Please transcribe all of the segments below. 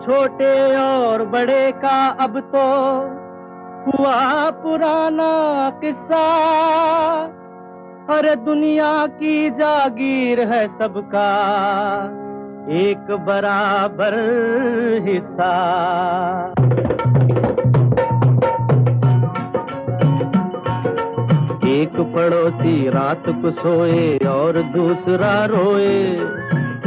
छोटे और बड़े का अब तो हुआ पुराना किस्सा। अरे दुनिया की जागीर है सबका, एक बराबर हिस्सा। एक पड़ोसी रात को सोए और दूसरा रोए।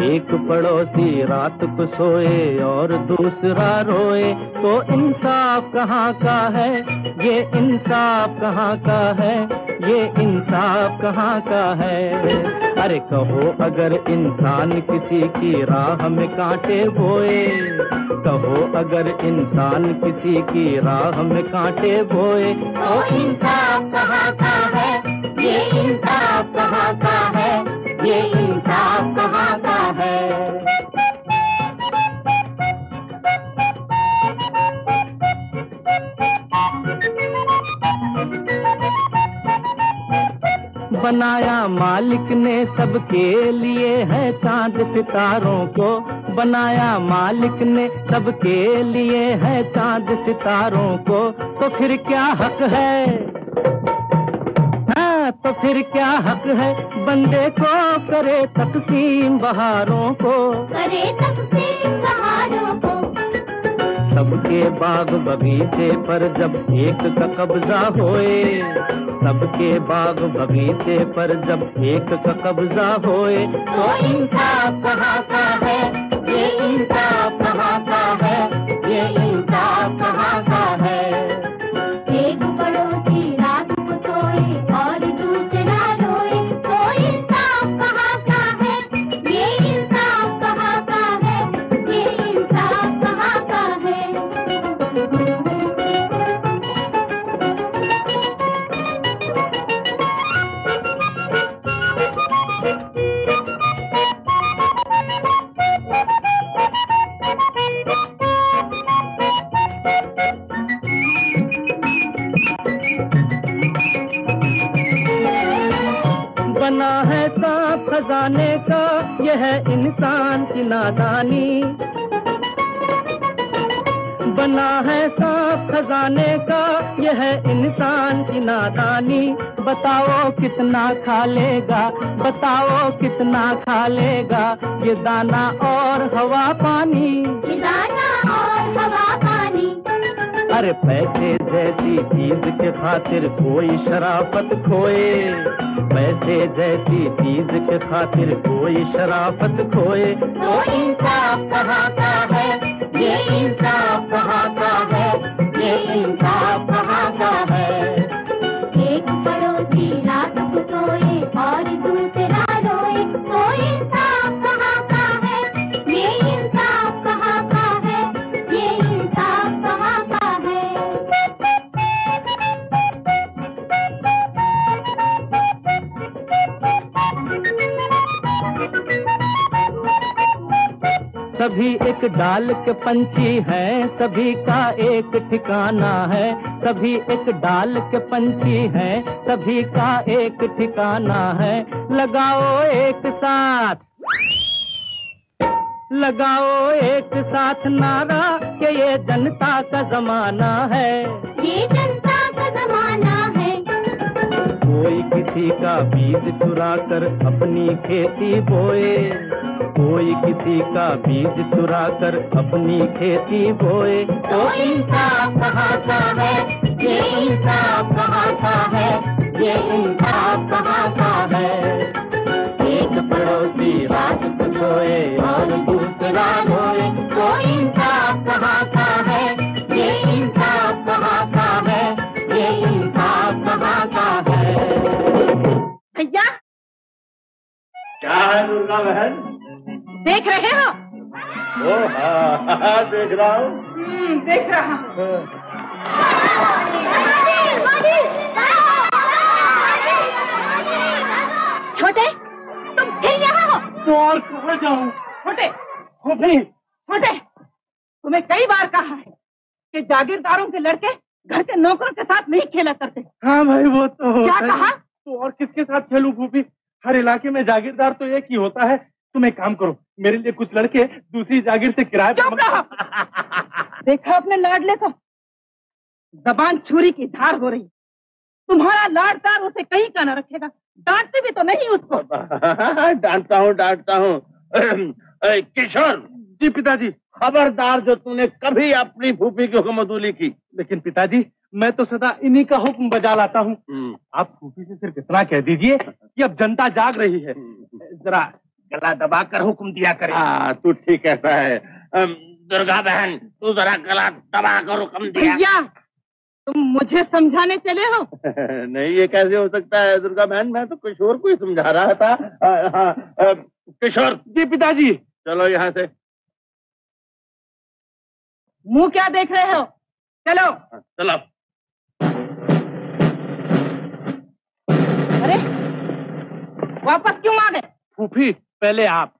एक पड़ोसी रात को सोए और दूसरा रोए। तो इंसाफ कहाँ का है? ये इंसाफ कहाँ का है? ये इंसाफ कहाँ का है? अरे कहो, अगर इंसान किसी की राह में कांटे बोए, कहो, अगर इंसान किसी की राह में कांटे बोए तो इंसाफ कहाँ का है? ये इंसाफ कहाँ का बनाया मालिक ने सबके लिए है चाँद सितारों को। बनाया मालिक ने सबके लिए है चाँद सितारों को। तो फिर क्या हक है? हाँ तो फिर क्या हक है? बंदे को करे तकसीम बहारों को। करे तकसीम बहारों को। सबके बाग बगीचे पर जब एक का कब्जा होए सबके बाग बगीचे पर जब एक का कब्जा होए। तो इंसाफ कहाँ का है? ये इंसाफ कहाँ का नादानी। बना है सांप खजाने का, यह इंसान की नादानी। बताओ कितना खा लेगा, बताओ कितना खा लेगा, ये दाना और हवा पानी। ये दाना अरे पैसे जैसी चीज़ के खातिर कोई शराफत खोए। पैसे जैसी चीज़ के खातिर कोई शराफत खोए। तो इंसाफ कहाँ का है? ये इंसाफ कहाँ सभी एक डाल के पंछी हैं, सभी का एक ठिकाना है। सभी एक डाल के पंछी हैं, सभी का एक ठिकाना है। लगाओ एक साथ। लगाओ एक साथ नारा, कि ये जनता का जमाना है। ये है कोई किसी का बीज चुरा कर अपनी खेती बोए। कोई किसी का बीज चुरा कर अपनी खेती बोए। तो इंसाफ है? ये इंसाफ है? ये इंसाफ है? एक पड़ोसी रात को और दूसरा रोए क्या है दुर्गा बहन? देख रहे हो? ओ हाँ हाँ, देख रहा हूँ। हम्म, देख रहा हूँ। छोटे तुम फिर यहाँ हो। तो और कहाँ जाऊँ? छोटे छोटे तुम्हें कई बार कहा है कि जागीरदारों के लड़के घर के नौकरों के साथ नहीं खेला करते। हाँ भाई वो तो क्या कहा? तो और किसके साथ खेलूं फूफी हर इलाके में जागीरदार तो एक ही होता है। तुम एक काम करो मेरे लिए कुछ लड़के दूसरी जागीर से किराए पर चुप रहो। देखा अपने लाडले को जबान छुरी की धार हो रही। तुम्हारा लाडदार उसे कहीं का ना रखेगा। डांटते भी तो नहीं उसको। डांटता हूँ डांटता हूँ। किशोर! जी पिताजी। खबरदार जो तूने कभी अपनी फूफी की हुक्मदूली की। लेकिन पिताजी मैं तो सदा इन्हीं का हुक्म बजा लाता हूँ। आप फूफी से सिर्फ़ इतना कह दीजिए कि अब जनता जाग रही है। जरा गला दबाकर हुक्म दिया करे। हाँ तू ठीक कहता है। दुर्गा बहन तू जरा गला दबा कर हुक्म दिया। तुम मुझे समझाने चले हो? नहीं ये कैसे हो सकता है दुर्गा बहन? मैं तो किशोर को ही समझा रहा था। हाँ, किशोर। जी पिताजी। चलो यहाँ से। मुँह क्या देख रहे हो? चलो। हाँ, चलो। अरे वापस क्यों आ गए? फूफी पहले आप।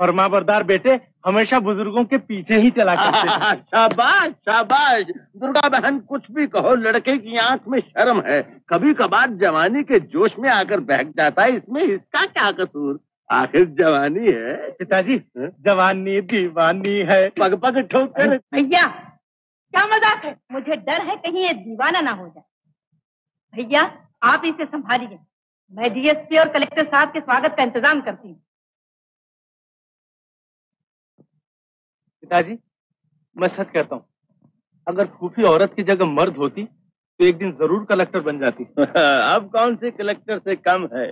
फरमाबरदार बेटे हमेशा बुज़ुर्गों के पीछे ही चला करते थे। शाबाश शाबाश। दुर्गा बहन कुछ भी कहो लड़के की आँख में शर्म है। कभी कभार जवानी के जोश में आकर बहक जाता है। इसमें इसका क्या कसूर? आखिर जवानी है। पिताजी हाँ? जवानी दीवानी है। पग पग ठोकर। भैया क्या मज़ाक है? मुझे डर है कहीं ये दीवाना ना हो जाए। भैया आप इसे संभालिए। मैं डीएसपी और कलेक्टर साहब के स्वागत का इंतज़ाम करती हूँ। पिताजी मैं सच कहता हूँ अगर खूफी औरत की जगह मर्द होती तो एक दिन ज़रूर कलेक्टर बन जाती। अब कौन से कलेक्टर से कम है?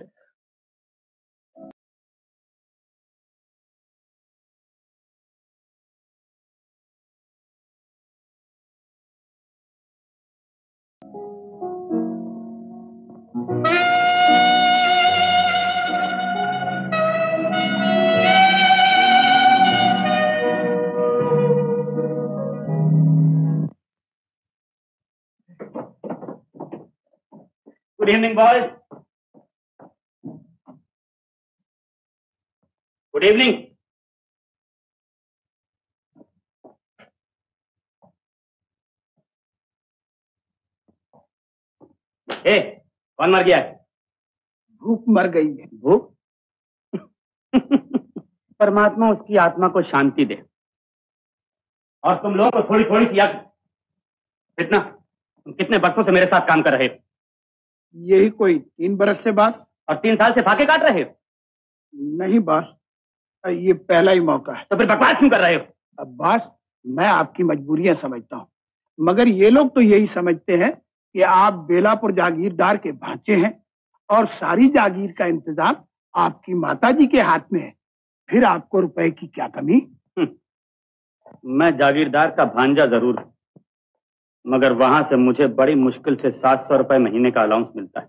Good evening boys good evening ए कौन मर गया भूख मर गई है। भूख? परमात्मा उसकी आत्मा को शांति दे। और तुम लोगों को थोड़ी थोड़ी सी याद इतना। तुम कितने वर्षों से मेरे साथ काम कर रहे हो? यही कोई तीन बरस से बात? और तीन साल से फाके काट रहे हो? नहीं बास ये पहला ही मौका है। तो फिर बकवास क्यों कर रहे हो? अब बास मैं आपकी मजबूरियाँ समझता हूँ। मगर ये लोग तो यही समझते हैं कि आप बेलापुर जागीरदार के भांचे हैं और सारी जागीर का इंतज़ाम आपकी माताजी के हाथ में है। फिर आपको रुपए की क्या कमी? मैं जागीरदार का भांजा ज़रूर हूँ। मगर वहाँ से मुझे बड़ी मुश्किल से सात सौ रुपए महीने का अलाउंस मिलता है।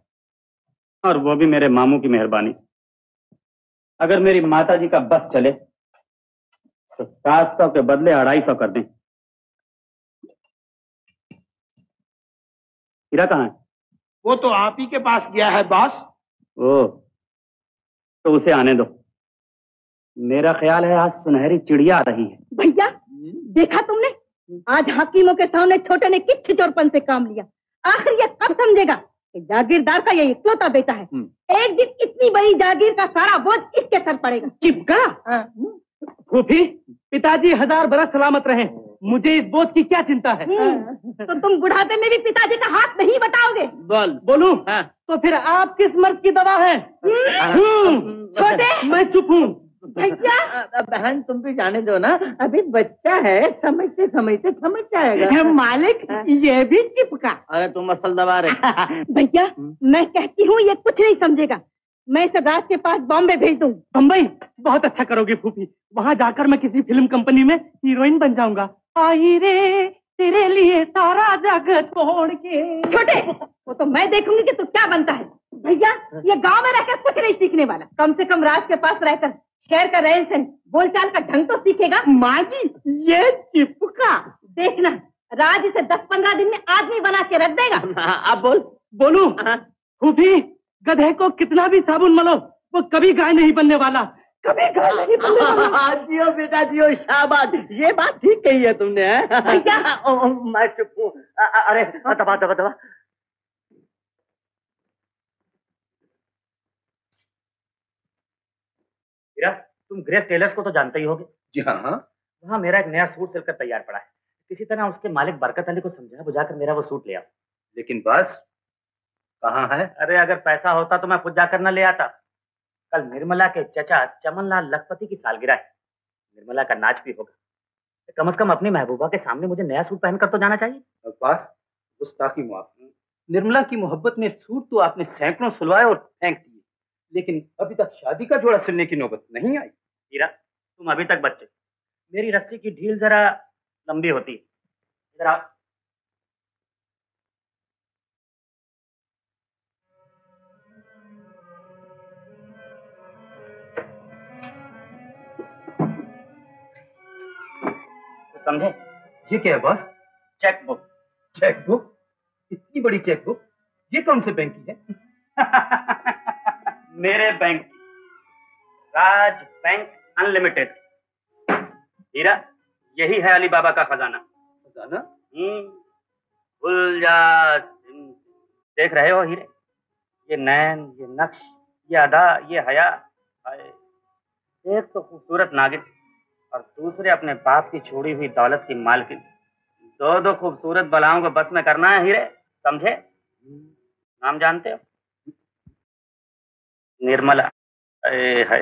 और वो भी मेरे मामू की मेहरबानी अगर मेरी माताजी का बस चले तो सात सौ के बदले अढ़ाई सौ कर दें। हीरा कहाँ है? वो तो आप ही के पास गया है बास। ओ तो उसे आने दो। मेरा ख्याल है आज सुनहरी चिड़िया आ रही है। भैया देखा तुमने? आज हाकिमों के सामने छोटे ने किस छिचोरपन से काम लिया। आखिर ये कब समझेगा कि जागीरदार का ये इकलौता बेटा है? एक दिन इतनी बड़ी जागीर का सारा बोझ इसके सर पड़ेगा। चिपका? फूफी पिताजी हज़ार बरस सलामत रहे। मुझे इस बोझ की क्या चिंता है? तो तुम बुढ़ापे में भी पिताजी का हाथ नहीं बताओगे? बोल। बोलू? तो फिर आप किस मर्द की दवा है? हम्म, छोटे। मैं चुप हूँ। भैया! बहन तुम भी जाने दो ना। अभी बच्चा है समझते समझते समझ जाएगा। मालिक ये भी चिपका। अरे तुम असल दबा रहे। भैया मैं कहती हूँ ये कुछ नहीं समझेगा। मैं इसे राज के पास बॉम्बे भेज दूँ। बम्बई बहुत अच्छा करोगे फूफी। वहाँ जाकर मैं किसी फ़िल्म कंपनी में हीरोइन बन जाऊँगा। आई रे तेरे लिए सारा जग छोड़ के। छोटे वो तो मैं देखूँगी कि तू क्या बनता है। भैया ये गाँव में रहकर कुछ नहीं सीखने वाला। कम से कम राज के पास रहकर शहर का रहन सहन बोलचाल का ढंग तो सीखेगा। माँ जी ये चिपका। देखना राज इसे दस पंद्रह दिन में आदमी बना के रख देगा। अब बोल। बोलू? फूफी गधे को कितना भी साबुन मलो वो कभी गाय नहीं बनने वाला। कभी गाय नहीं बनने वाला। जियो बेटा जियो शाबाश। ये बात ठीक कही है तुमने हैं? भैया। मैं चुप हूँ। अरे दबा दबा दबा। हीरा तुम ग्रेस टेलर्स को तो जानते ही होगे। जी हाँ हाँ। वहाँ मेरा एक नया सूट सिलकर तैयार पड़ा है। किसी तरह उसके मालिक बरकत अली को समझा बुझाकर मेरा वो सूट ले आओ। लेकिन बस कहाँ है? अरे अगर पैसा होता तो मैं खुद जाकर न ले आता। कल निर्मला के चचा चमनलाल लखपति की सालगिरह है। निर्मला का नाच भी होगा। कम से कम अपनी महबूबा के सामने मुझे नया सूट पहनकर तो जाना चाहिए। अब्बास गुस्ताखी निर्मला की मोहब्बत में सूट तो आपने सैकड़ों सुलवाए और फेंक दिए। लेकिन अभी तक शादी का जोड़ा सिलने की नौबत नहीं आई। हीरा तुम अभी तक बच्चे मेरी रस्सी की ढील जरा लंबी होती है। इधर आओ। तो समझे? ये क्या है boss cheque book cheque book इतनी बड़ी चेक बुक ये कौन से बैंक की है? मेरे बैंक राज बैंक अनलिमिटेड हीरा यही है अली बाबा का खजाना। खजाना? हम्म, भूल जा सिम- देख रहे हो हीरे? ये नैन ये नक्श ये अदा ये हया एक तो खूबसूरत नागिन और दूसरे अपने बाप की छोड़ी हुई दौलत की मालकिन। दो दो खूबसूरत बलाओं को बस में करना है हीरे समझे? नाम जानते हो? निर्मला है।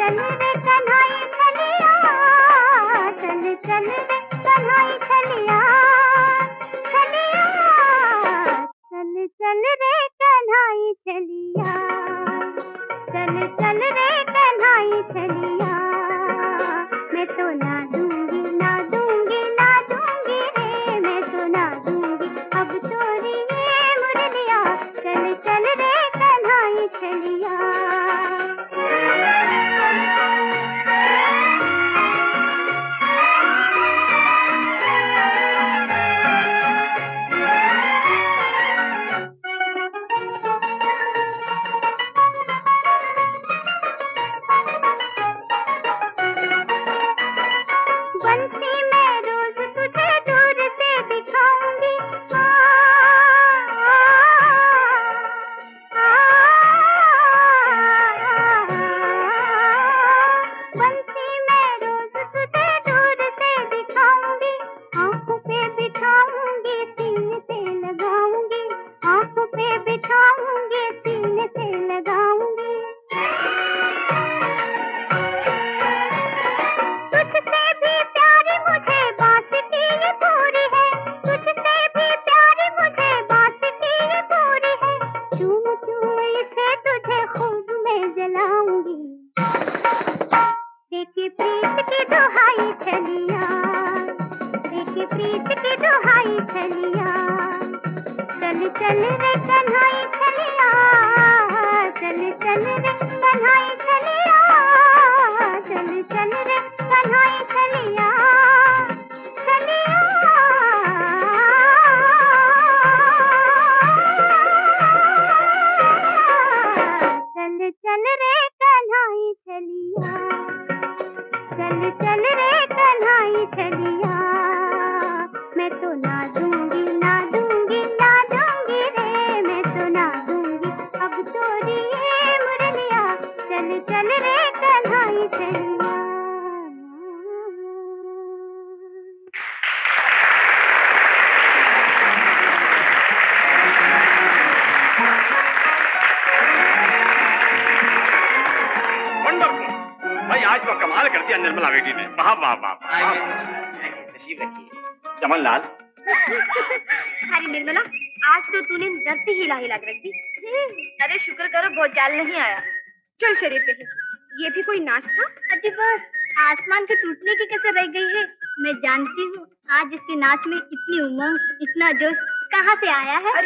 चल रे कन्हैया चलिया चल चल रे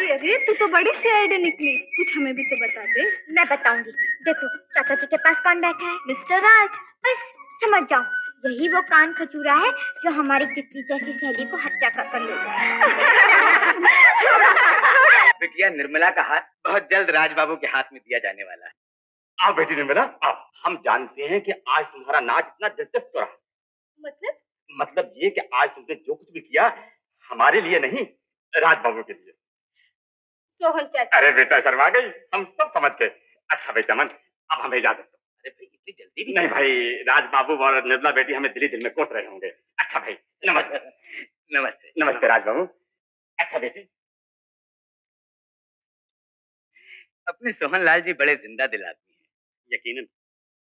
अरे अरे तू तो बड़ी शेर निकली। कुछ हमें भी तो बता दे। मैं बताऊँगी। देखो चाचा जी के पास कौन बैठा है? मिस्टर राज। बस समझ जाओ। यही वो कान खचूरा है जो हमारी तितली जैसी सहेली को हत्या कर कर ले बिटिया निर्मला का हाथ बहुत जल्द राज बाबू के हाथ में दिया जाने वाला है। आओ बेटी निर्मला आओ। हम जानते हैं कि आज तुम्हारा नाच इतना दिलचस्प रहा मतलब? मतलब ये कि आज तुमने जो कुछ भी किया हमारे लिए नहीं राज बाबू के लिए। सोहन चाचा अरे बेटा शर्मा गई। हम सब समझ गए। अच्छा भाई चमन अब हमें इजाज़त दो अरे भाई इतनी जल्दी भी? नहीं भाई राज बाबू और निर्मला बेटी हमें दिल्ली दिल में कोस रहे होंगे। अच्छा भाई नमस्ते। नमस्ते। नमस्ते राज बाबू अच्छा बेटी। अपने सोहन लाल जी बड़े ज़िंदा दिल आदमी हैं। यकीनन।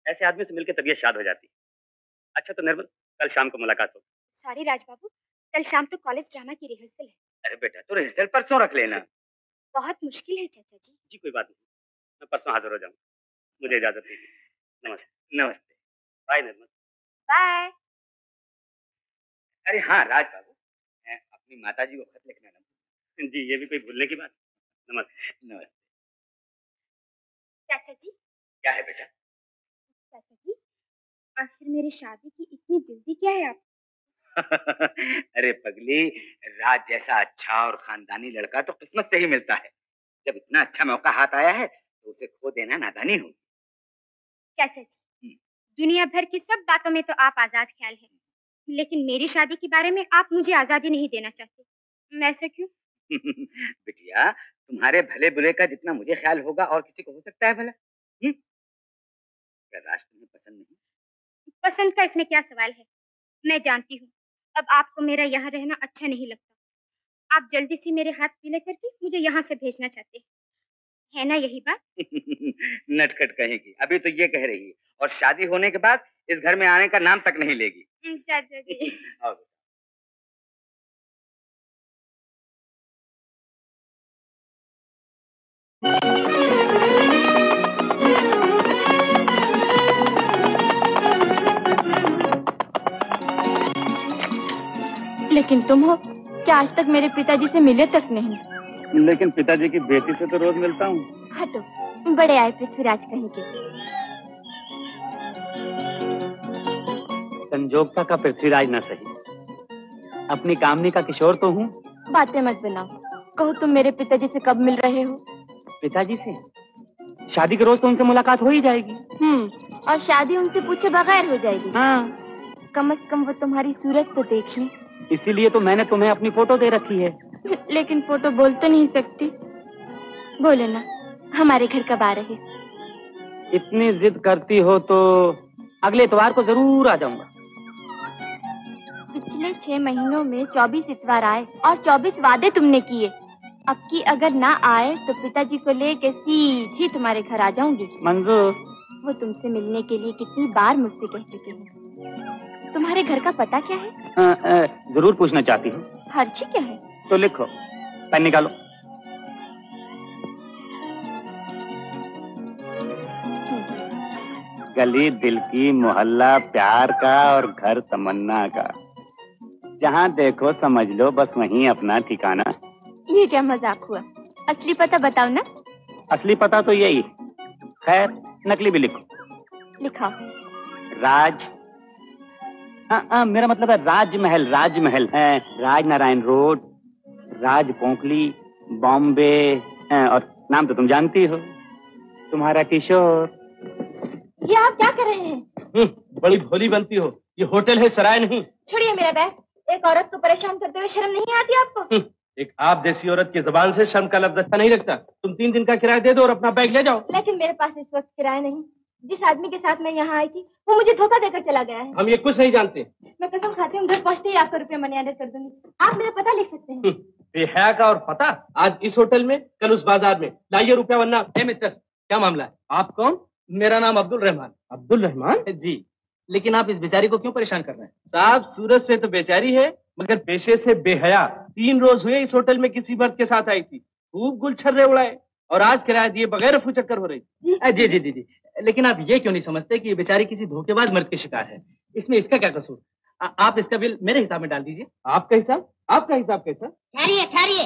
ऐसे आदमी से मिलकर तबीयत शाद हो जाती अच्छा तो निर्मल कल शाम को मुलाकात हो सॉरी राज बाबू कल शाम तो कॉलेज ड्रामा की रिहर्सल है। अरे बेटा तो रिहर्सल परसों रख लेना। बहुत मुश्किल है चाचा जी। जी कोई बात नहीं। मैं परसों हाजिर हो जाऊँ मुझे इजाज़त दीजिए। नमस्ते। नमस्ते। Bye Nirmal bye. अरे हाँ राज बाबू मैं अपनी माता जी को खत लिखना ना जी ये भी कोई भूलने की बात? नमस्ते। नमस्ते। चाचा जी। क्या है बेटा? चाचा जी आखिर मेरी शादी की इतनी जल्दी क्या है आप? अरे पगली राज जैसा अच्छा और खानदानी लड़का तो किस्मत से ही मिलता है। जब इतना अच्छा मौका हाथ आया है तो उसे खो देना नादानी होगी। चाचा? जी दुनिया भर की सब बातों में तो आप आज़ाद ख्याल हैं। लेकिन मेरी शादी के बारे में आप मुझे आज़ादी नहीं देना चाहते। मैं ऐसा क्यों? बिटिया तुम्हारे भले बुरे का जितना मुझे ख्याल होगा और किसी को हो सकता है भला। हम्म? क्या राज तुम्हें पसंद नहीं? पसंद का इसमें क्या सवाल है? मैं जानती हूँ। अब आपको मेरा यहाँ रहना अच्छा नहीं लगता। आप जल्दी से मेरे हाथ पीले करके मुझे यहाँ से भेजना चाहते हैं। है ना यही बात? नटखट कहेगी अभी तो ये कह रही है और शादी होने के बाद इस घर में आने का नाम तक नहीं लेगी। चाचा जी। आओ बेटा। लेकिन तुम हो क्या आज तक मेरे पिताजी से मिले तक नहीं? लेकिन पिताजी की बेटी से तो रोज मिलता हूँ। हटो बड़े आए पृथ्वीराज कहीं के। संजोगता का पृथ्वीराज न सही। अपनी कामनी का किशोर तो हूँ। बातें मत बनाओ। कहो तुम मेरे पिताजी से कब मिल रहे हो? पिताजी से? शादी के रोज तो उनसे मुलाकात हो ही जाएगी। हम्म और शादी उनसे पूछे बगैर हो जाएगी। हाँ। कम से कम वो तुम्हारी सूरत तो देखिए इसीलिए तो मैंने तुम्हें अपनी फ़ोटो दे रखी है। लेकिन फ़ोटो बोल तो नहीं सकती। बोले ना हमारे घर कब आ रहे? इतनी जिद करती हो तो अगले इतवार को ज़रूर आ जाऊँगा। पिछले छह महीनों में चौबीस इतवार आए और चौबीस वादे तुमने किए। अब की अगर ना आए तो पिताजी को लेके सीधी तुम्हारे घर आ जाऊँगी। मंजूर। वो तुमसे मिलने के लिए कितनी बार मुझसे कह चुके हैं। तुम्हारे घर का पता क्या है? अ, अ, ज़रूर पूछना चाहती हूँ। हर्ची क्या है? तो लिखो पेन निकालो। गली दिल की मोहल्ला प्यार का और घर तमन्ना का। जहाँ देखो समझ लो बस वहीं अपना ठिकाना। ये क्या मज़ाक हुआ? असली पता बताओ ना। असली पता तो यही। खैर नकली भी लिखो। लिखा राज हाँ हाँ मेरा मतलब है राजमहल राजमहल है। राज नारायण रोड राज पोंकली बॉम्बे और नाम तो तुम जानती हो। तुम्हारा किशोर। ये आप क्या कर रहे हैं? हम्म, बड़ी भोली बनती हो। ये होटल है सराय नहीं। छोड़िए मेरा बैग। एक औरत को परेशान करते हुए शर्म नहीं आती आपको? हम्म, एक आप जैसी औरत की जबान से शर्म का लफ्ज अच्छा नहीं लगता तुम तीन दिन का किराया दे दो और अपना बैग ले जाओ। लेकिन मेरे पास इस वक्त किराया नहीं। जिस आदमी के साथ मैं यहाँ आई थी वो मुझे धोखा देकर चला गया है। हम ये कुछ नहीं जानते। मैं कसम खाती हूँ घर पहुँचते ही आपको रुपये मनी ऑर्डर कर दूँगी। आप मेरा पता लिख सकते हैं। हम्म, बेहया का और पता? आज इस होटल में कल उस बाज़ार में। लाइए रुपया वरना। ए मिस्टर क्या मामला है? आप कौन? मेरा नाम अब्दुल रहमान। अब्दुल रहमान? जी लेकिन आप इस बेचारी को क्यों परेशान कर रहे हैं? साहब सूरत से तो बेचारी है मगर पेशे से बेहया। तीन रोज हुए इस होटल में किसी मर्द के साथ आई थी। खूब गुल गुलछर्रे उड़ाए और आज किराया दिए बगैर रफू चक्कर हो रही जी जी जी जी। लेकिन आप ये क्यों नहीं समझते कि ये बेचारी किसी धोखेबाज मर्द के शिकार है? इसमें इसका क्या कसूर? आ, आप इसका बिल मेरे हिसाब में डाल दीजिए। आपका हिसाब? आपका हिसाब कैसा? ठहरिए ठहरिए।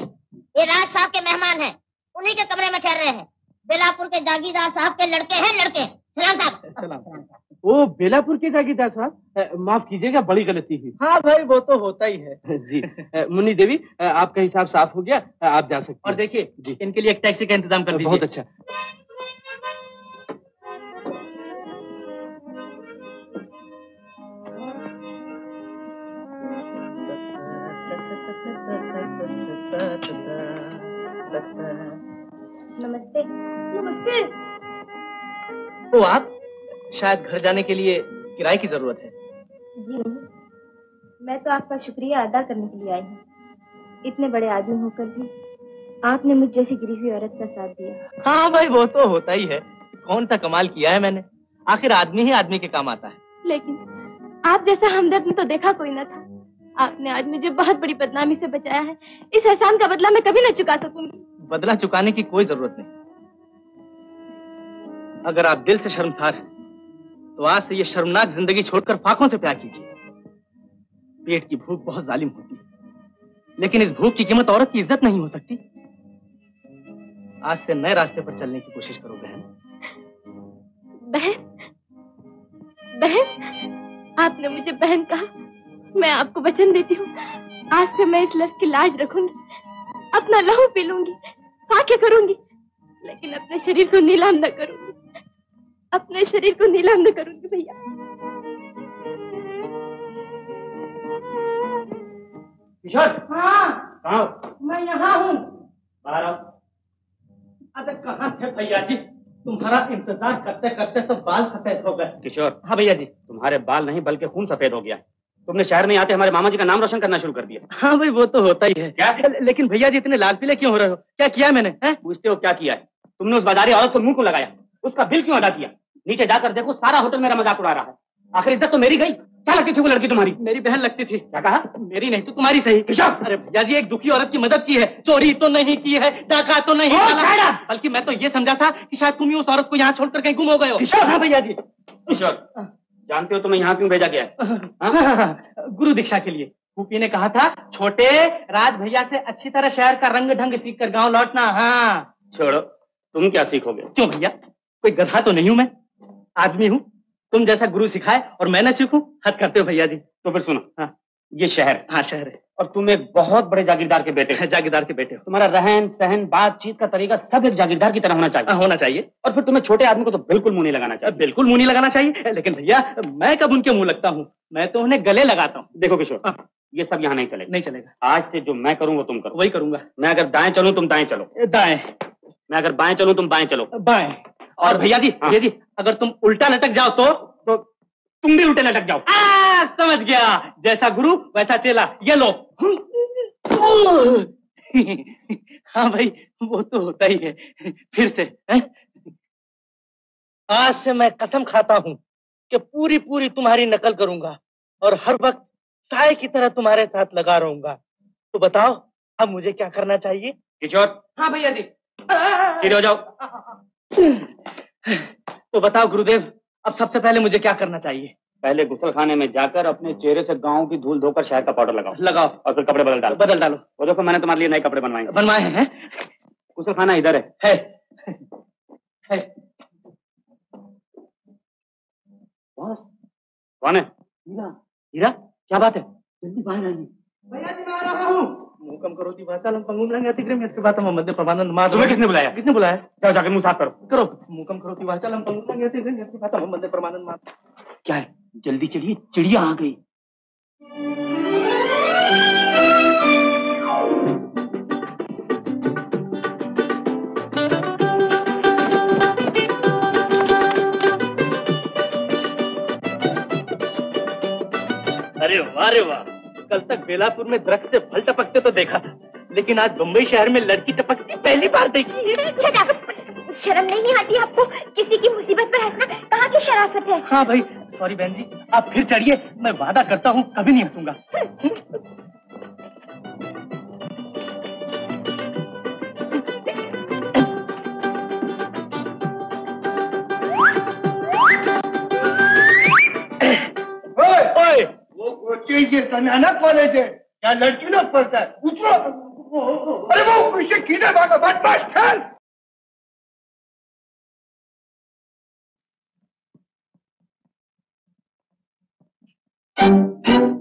ये राज साहब के मेहमान हैं। उन्हीं के कमरे में ठहर रहे हैं। बेलापुर के जागीरदार साहब के लड़के हैं लड़के। सलाम साहब। सलाम। ओ बेलापुर के जागीरदार साहब? माफ़ कीजिएगा बड़ी गलती हुई। हाँ भाई वो तो होता ही है। जी। मुन्नी देवी आपका हिसाब साफ़ हो गया। आप जा सकते और देखिए इनके लिए एक टैक्सी का इंतज़ाम कर दीजिए। बहुत अच्छा। नमस्ते। नमस्ते। ओ आप शायद घर जाने के लिए किराए की ज़रूरत है। जी नहीं। मैं तो आपका शुक्रिया अदा करने के लिए आई हूँ। इतने बड़े आदमी होकर भी आपने मुझ जैसी गिरी हुई औरत का साथ दिया। हाँ भाई वो तो होता ही है। कौन सा कमाल किया है मैंने। आखिर आदमी ही आदमी के काम आता है। लेकिन आप जैसा हमदर्द में तो देखा कोई न था। आपने आज मुझे बहुत बड़ी बदनामी से बचाया है। इस एहसान का बदला मैं कभी न चुका सकूँगी। बदला चुकाने की कोई ज़रूरत नहीं। अगर आप दिल से शर्मसार हैं तो आज से ये शर्मनाक ज़िंदगी छोड़कर फाकों से प्यार कीजिए। पेट की भूख बहुत जालिम होती है, लेकिन इस भूख की कीमत औरत की इज़्ज़त नहीं हो सकती। आज से नए रास्ते पर चलने की कोशिश करो, बहन। बहन बहन, आपने मुझे बहन कहा। मैं आपको वचन देती हूँ। आज से मैं इस लफ्ज की लाज रखूँगी, अपना लहू पी लूँगी। क्या करूँगी? लेकिन अपने शरीर को नीलाम न करूँगी। अपने शरीर को नीलाम न करूँगी भैया। किशोर हाँ। कहाँ मैं यहाँ हूँ। बाहर आओ। अरे कहाँ थे भैया जी? तुम्हारा इंतज़ार करते करते तो बाल सफ़ेद हो गए। किशोर। हाँ भैया जी तुम्हारे बाल नहीं बल्कि खून सफ़ेद हो गया। तुमने शहर में आते हमारे मामा जी का नाम रोशन करना शुरू कर दिया। हाँ भाई वो तो होता ही है। क्या? लेकिन भैया जी इतने लाल पीले क्यों हो रहे हो? क्या किया मैंने हैं? पूछते हो क्या किया है? तुमने उस बाजारी औरत को मुँह को लगाया? उसका बिल क्यों अदा किया? नीचे जाकर देखो सारा होटल मेरा मज़ाक उड़ा रहा है। आखिर इज़्ज़त तो मेरी गई। क्या लगती थी वो लड़की तुम्हारी? मेरी बहन लगती थी। क्या कहा? मेरी नहीं तो तुम्हारी सही। किशोर! अरे भैया जी एक दुखी औरत की मदद की है। चोरी तो नहीं की है डाका तो नहीं! बल्कि मैं तो ये समझा था कि शायद तुम ही उस औरत को यहाँ छोड़कर कहीं गुम हो गए हो। किशोर! हाँ भैया जी। किशोर जानते हो तुम्हें यहाँ क्यों भेजा गया है? हाँ? गुरु दीक्षा के लिए। फूफी ने कहा था छोटे राज भैया से अच्छी तरह शहर का रंग ढंग सीख कर गाँव लौटना। हाँ। छोड़ो तुम क्या सीखोगे? क्यों भैया? कोई गधा तो नहीं हूँ मैं। आदमी हूँ। तुम जैसा गुरु सिखाए और मैं न सीखूं। हद करते हो भैया जी। तो फिर सुनो। हाँ। ये शहर। हाँ शहर है। और तुम एक बहुत बड़े जागीरदार के बेटे हो। जागीरदार के बेटे हो। तुम्हारा रहन सहन बातचीत का तरीका सब एक जागीरदार की तरह होना चाहिए। हाँ, होना चाहिए। और फिर तुम्हें छोटे आदमी को तो बिल्कुल मुँह नहीं लगाना चाहिए। बिल्कुल मुँह नहीं लगाना चाहिए। लेकिन भैया मैं कब उनके मुँह लगता हूँ? मैं तो उन्हें गले लगाता हूँ। देखो किशोर हाँ। ये सब यहाँ नहीं चलेगा। नहीं चलेगा। आज से जो मैं करूँ वो तुम करो। वही करूँगा। मैं अगर दाएँ चलूँ तुम दाएँ चलो। दाएँ। मैं अगर बाएँ चलूँ तुम बाएँ चलो। बाएँ। और भैया जी हाँ। भैया जी अगर तुम उल्टा लटक जाओ तो तो तुम भी उल्टे लटक जाओ। आ, समझ गया। जैसा गुरु वैसा चेला। ये लो। हाँ भाई वो तो होता ही है। फिर से है? आज से मैं कसम खाता हूँ कि पूरी पूरी तुम्हारी नकल करूँगा और हर वक्त साय की तरह तुम्हारे साथ लगा रहूँगा। तो बताओ अब मुझे क्या करना चाहिए? किशोर। हाँ भैया जी। सीधे हो जाओ। तो बताओ गुरुदेव अब सबसे पहले मुझे क्या करना चाहिए? पहले गुसल खाने में जाकर अपने चेहरे से गाँव की धूल धोकर शहर का पाउडर लगाओ। लगाओ। और फिर कपड़े बदल डालो। बदल डालो। वो देखो मैंने तुम्हारे लिए नए कपड़े बनवाए बनवाए हैं कुशल खाना इधर है। है। है। बॉस? कौन है? हीरा। हीरा? क्या बात है? जल्दी बाहर आइए। भैया जी मैं आ रहा हूँ। मूकम करोति वाचालम पंगुम लंग अतिक्रम यत् बातम मध्य प्रमानंद मार तुम्हें किसने बुलाया? किसने बुलाया? जाओ जाकर मुँह साफ़ करो। करो मूकम करोति वाचालम पंगुम लंग अतिक्रम बातम मध्य प्रमानंद मार क्या है? जल्दी चलिए चिड़िया आ गई। अरे वाह रे वाह। कल तक बेलापुर में दरख्त से फल टपकते तो देखा था लेकिन आज बम्बई शहर में लड़की टपकती पहली बार देखी। है शर्म नहीं आती आपको? किसी की मुसीबत पर हंसना कहाँ की शराफत है? हाँ भाई सॉरी बहन जी आप फिर चढ़िए मैं वादा करता हूँ कभी नहीं हंसूँगा। ओए, वो ये सनाना कॉलेज है क्या लड़की लोग पढ़ता है? उतरो! अरे वो पीछे किधर भागा बदमाश ठहर आया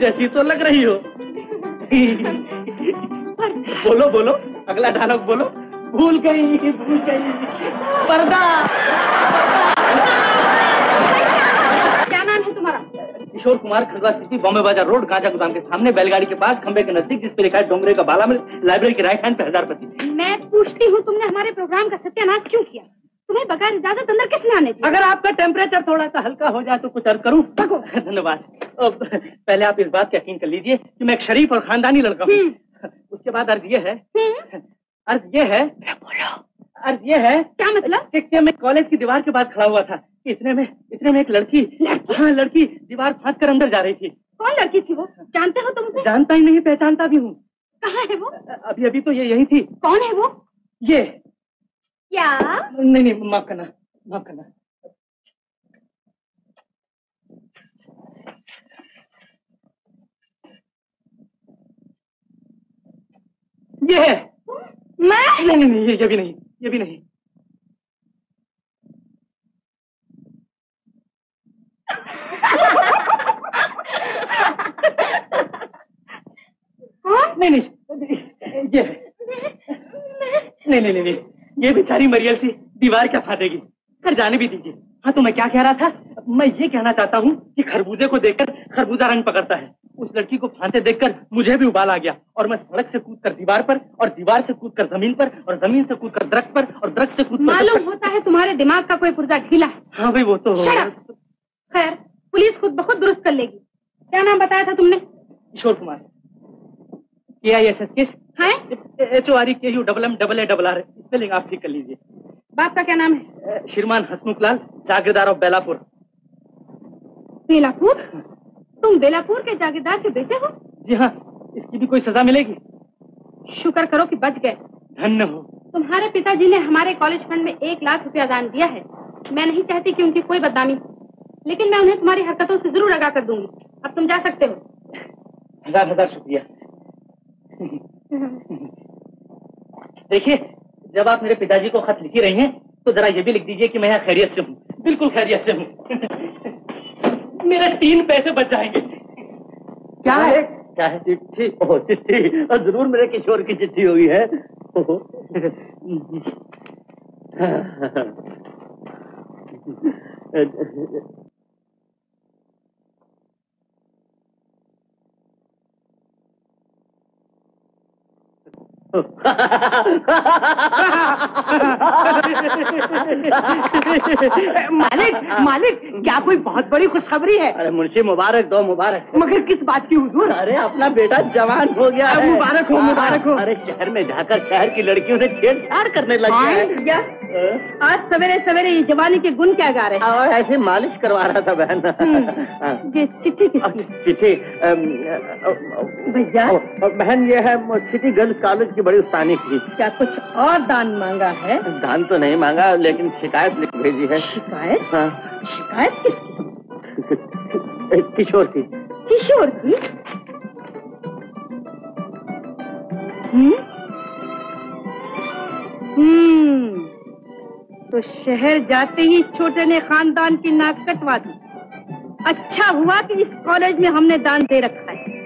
जैसी तो लग रही हो। बोलो बोलो अगला डायलॉग बोलो। भूल गई भूल गई। पर्दा क्या नाम है तुम्हारा? किशोर कुमार खंडवा सिटी बॉम्बे बाज़ार रोड गांजा गोदाम के सामने बैलगाड़ी के पास खंबे के नज़दीक जिस पे लिखा है डोंगरे का बाला में लाइब्रेरी के राइट हैंड पे हज़ार पति मैं पूछती हूँ तुमने हमारे प्रोग्राम का सत्यानाश क्यों किया? तुम्हें बगैर इजाज़त अंदर किसने आने दिया अगर आपका टेम्परेचर थोड़ा सा हल्का हो जाए तो कुछ अर्ज़ करूँ। धन्यवाद। पहले आप इस बात का यकीन कर लीजिए कि मैं एक शरीफ और खानदानी लड़का हूँ। उसके बाद अर्ज़ ये है। अर्ज़ ये है। बोलो। अर्ज़ ये है क्या मतलब? कि, मैं कॉलेज की दीवार के बाद खड़ा हुआ था। इतने में इतने में एक लड़की। हाँ लड़की दीवार फाँद कर अंदर जा रही थी। कौन लड़की थी वो? जानते हो तुम उसे? जानता ही नहीं पहचानता भी हूँ। कहाँ है वो? अभी अभी तो ये यही थी। कौन है वो? ये। क्या नहीं नहीं माफ़ करना माफ़ करना। ये है। मैं? नहीं नहीं नहीं ये, ये भी नहीं ये भी नहीं। नहीं नहीं ये नहीं नहीं नहीं नहीं। ये बेचारी मरियल सी दीवार क्या फाटेगी? कर जाने भी दीजिए। हाँ तो मैं क्या कह रहा था? मैं ये कहना चाहता हूँ कि खरबूजे को देखकर खरबूजा रंग पकड़ता है। उस लड़की को फांते देखकर मुझे भी उबाल आ गया और मैं सड़क से कूद कर दीवार पर और दीवार से कूद कर ज़मीन पर और ज़मीन से कूद कर दरख्त पर और दरख्त से कूद मालूम होता है तुम्हारे दिमाग का कोई पुर्जा ढीला है। हाँ भाई वो तो खैर पुलिस खुद ब खुद दुरुस्त कर लेगी। क्या नाम बताया था तुमने? किशोर कुमार। के आई एस एस किस है? H O R K U double M double A double R spelling आप ठीक कर लीजिए। बाप का क्या नाम है? श्रीमान हसमुख लाल जागीरदार ऑफ़ बेलापुर। बेलापुर? तुम बेलापुर के जागीरदार के बेटे हो? जी हाँ इसकी भी कोई सजा मिलेगी? शुक्र करो कि बच गए। धन्य हो। तुम्हारे पिताजी ने हमारे कॉलेज फंड में एक लाख रुपया दान दिया है। मैं नहीं चाहती कि उनकी कोई बदनामी। लेकिन मैं उन्हें तुम्हारी हरकतों से ज़रूर आगाह कर दूँगी। अब तुम जा सकते हो। हज़ार हज़ार शुक्रिया। देखिए जब आप मेरे पिताजी को खत लिखी रही हैं तो जरा ये भी लिख दीजिए कि मैं यहाँ खैरियत से हूँ। बिल्कुल खैरियत से हूँ। मेरे तीन पैसे बच जाएँगे। क्या है? क्या है? चिट्ठी? ओह चिट्ठी। और ज़रूर मेरे किशोर की चिट्ठी हुई है? मालिक मालिक क्या कोई बहुत बड़ी खुशखबरी है? अरे मुंशी मुबारक दो मुबारक। मगर किस बात की हुजूर? अरे अपना बेटा जवान हो गया है। मुबारक हो, मुबारक हो। अरे शहर में जाकर शहर की लड़कियों से छेड़छाड़ करने लगी है है। भैया आज सवेरे सवेरे ये जवानी के गुण क्या गा रहे हैं? और ऐसे मालिश करवा रहा था बहन। हाँ। ये चिट्ठी किसकी? चिट्ठी भैया। बहन ये है सिटी गर्ल्स कॉलेज की बड़ी उस्तानी की। क्या कुछ और दान मांगा है? दान तो नहीं मांगा लेकिन शिकायत लिख भेजी है। शिकायत? हाँ। शिकायत किसकी? किशोर की। किशोर की? हम्म। हम्म। तो शहर जाते ही छोटे ने खानदान की नाक कटवा दी। अच्छा हुआ कि इस कॉलेज में हमने दान दे रखा है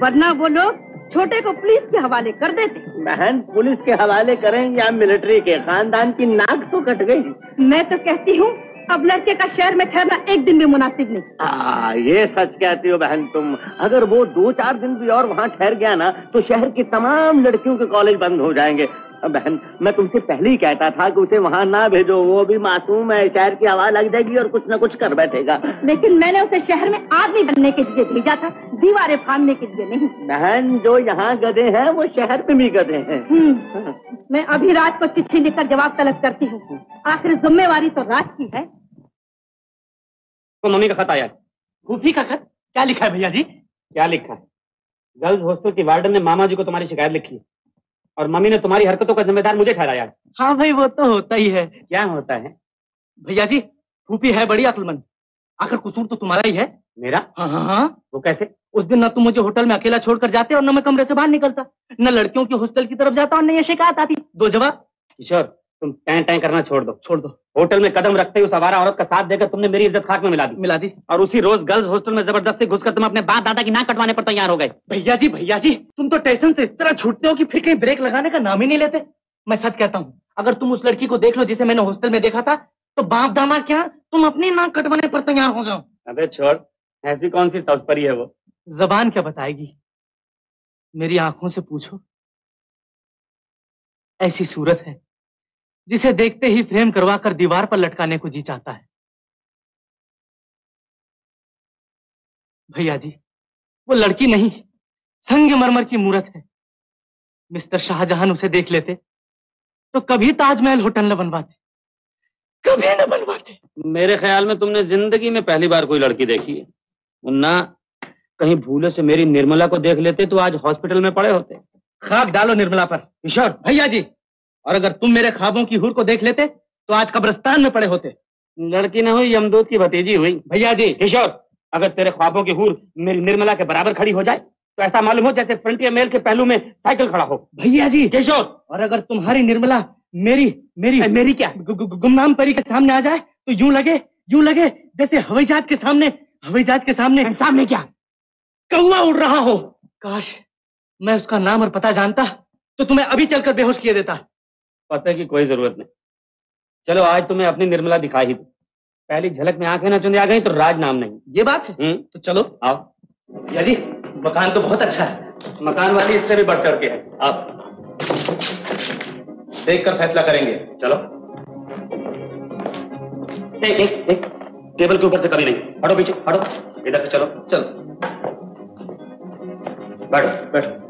वरना वो लोग छोटे को पुलिस के हवाले कर देते। बहन पुलिस के हवाले करें या मिलिट्री के? खानदान की नाक तो कट गई। मैं तो कहती हूँ अब लड़के का शहर में ठहरना एक दिन भी मुनासिब नहीं। आ, ये सच कहती हो बहन तुम। अगर वो दो चार दिन भी और वहाँ ठहर गया ना तो शहर की तमाम लड़कियों के कॉलेज बंद हो जाएँगे। बहन मैं तुमसे पहले ही कहता था कि उसे वहाँ ना भेजो वो भी मासूम है शहर की हवा लग जाएगी और कुछ ना कुछ कर बैठेगा। लेकिन मैंने उसे शहर में आदमी बनने के लिए भेजा था दीवारें फाड़ने के लिए नहीं। बहन जो यहाँ गधे हैं वो शहर में भी गधे हैं। हम्म, मैं अभी राज को चिट्ठी लिखकर जवाब तलब करती हूँ। आखिर जिम्मेवारी तो राज की है। तो मम्मी का खत आया है। फूफी का खत? क्या लिखा है भैया जी? क्या लिखा है? गर्ल्स हॉस्टल की वार्डन ने मामा जी को तुम्हारी शिकायत लिखी है। और मम्मी ने तुम्हारी हरकतों का जिम्मेदार मुझे ठहराया हाँ। भाई वो तो होता ही है। क्या होता है? भैया जी फूफी है बड़ी अक्लमंद। आखिर कसूर तो तुम्हारा ही है। मेरा? हाँ हाँ हाँ। वो कैसे? उस दिन ना तुम मुझे होटल में अकेला छोड़कर जाते और न मैं कमरे से बाहर निकलता। न लड़कियों के हॉस्टल की तरफ़ जाता और न ये शिकायत आती। दो जवाब। किशोर तुम टैं टैं करना छोड़ दो छोड़ दो। होटल में कदम रखते ही उस आवारा औरत का साथ देकर तुमने मेरी इज़्ज़त खाक में मिला दी। मिला दी। और उसी रोज गर्ल्स हॉस्टल में ज़बरदस्ती घुसकर तुम अपने बाप दादा की नाक कटवाने पर तैयार हो गए। भैया जी भैया जी तुम तो स्टेशन से इस तरह छूटते हो कि फिर कहीं ब्रेक लगाने का नाम ही नहीं लेते। मैं सच कहता हूँ अगर तुम उस लड़की को देख लो जिसे मैंने हॉस्टल में देखा था तो बाप दादा क्या तुम अपनी नाक कटवाने पर तैयार हो जाओ। अबे छोड़ ऐसी कौन सी सौसपरी है वो? जबान क्या बताएगी? मेरी आँखों से पूछो। ऐसी सूरत है। जिसे देखते ही फ्रेम करवाकर दीवार पर लटकाने को जी चाहता है। भैया जी वो लड़की नहीं संगमरमर की मूरत है। मिस्टर शाहजहां उसे देख लेते तो कभी ताजमहल होटल न बनवाते। कभी न बनवाते। मेरे ख्याल में तुमने ज़िंदगी में पहली बार कोई लड़की देखी है। मुन्ना कहीं भूले से मेरी निर्मला को देख लेते तो आज हॉस्पिटल में पड़े होते। खाक डालो निर्मला पर। किशोर भैया जी। और अगर तुम मेरे ख्वाबों की हुर को देख लेते तो आज कब्रस्तान में पड़े होते। लड़की न हुई यमदूत की भतीजी हुई। भैया जी किशोर अगर तेरे ख्वाबों की हुर मेरी निर्मला के बराबर खड़ी हो जाए तो ऐसा मालूम हो जैसे फ्रंटियर मेल के पहलू में साइकिल खड़ा हो। भैया जी। किशोर और अगर तुम्हारी निर्मला मेरी मेरी मेरी क्या? गु- गु- गुमनाम परी के सामने आ जाए तो यूँ लगे यूँ लगे जैसे हवाई जहाज़ के सामने हवाई जहाज़ के सामने। सामने क्या? कौवा उड़ रहा हो। काश मैं उसका नाम और पता जानता तो तुम्हें अभी चलकर बेहोश किए देता। पता की कोई ज़रूरत नहीं। चलो आज तुम्हें अपनी निर्मला दिखाई ही दो। पहली झलक में आँखें ना चुने आ गई तो राज नाम नहीं। ये बात है? हम्म, तो चलो। आओ। जी मकान तो बहुत अच्छा है। मकान वाली इससे भी बढ़ चढ़ के है। आप देख कर फैसला करेंगे। चलो। एक एक एक। टेबल के ऊपर से कभी नहीं। हटो पीछे हटो। इधर से चलो। चलो। बैठो बैठो।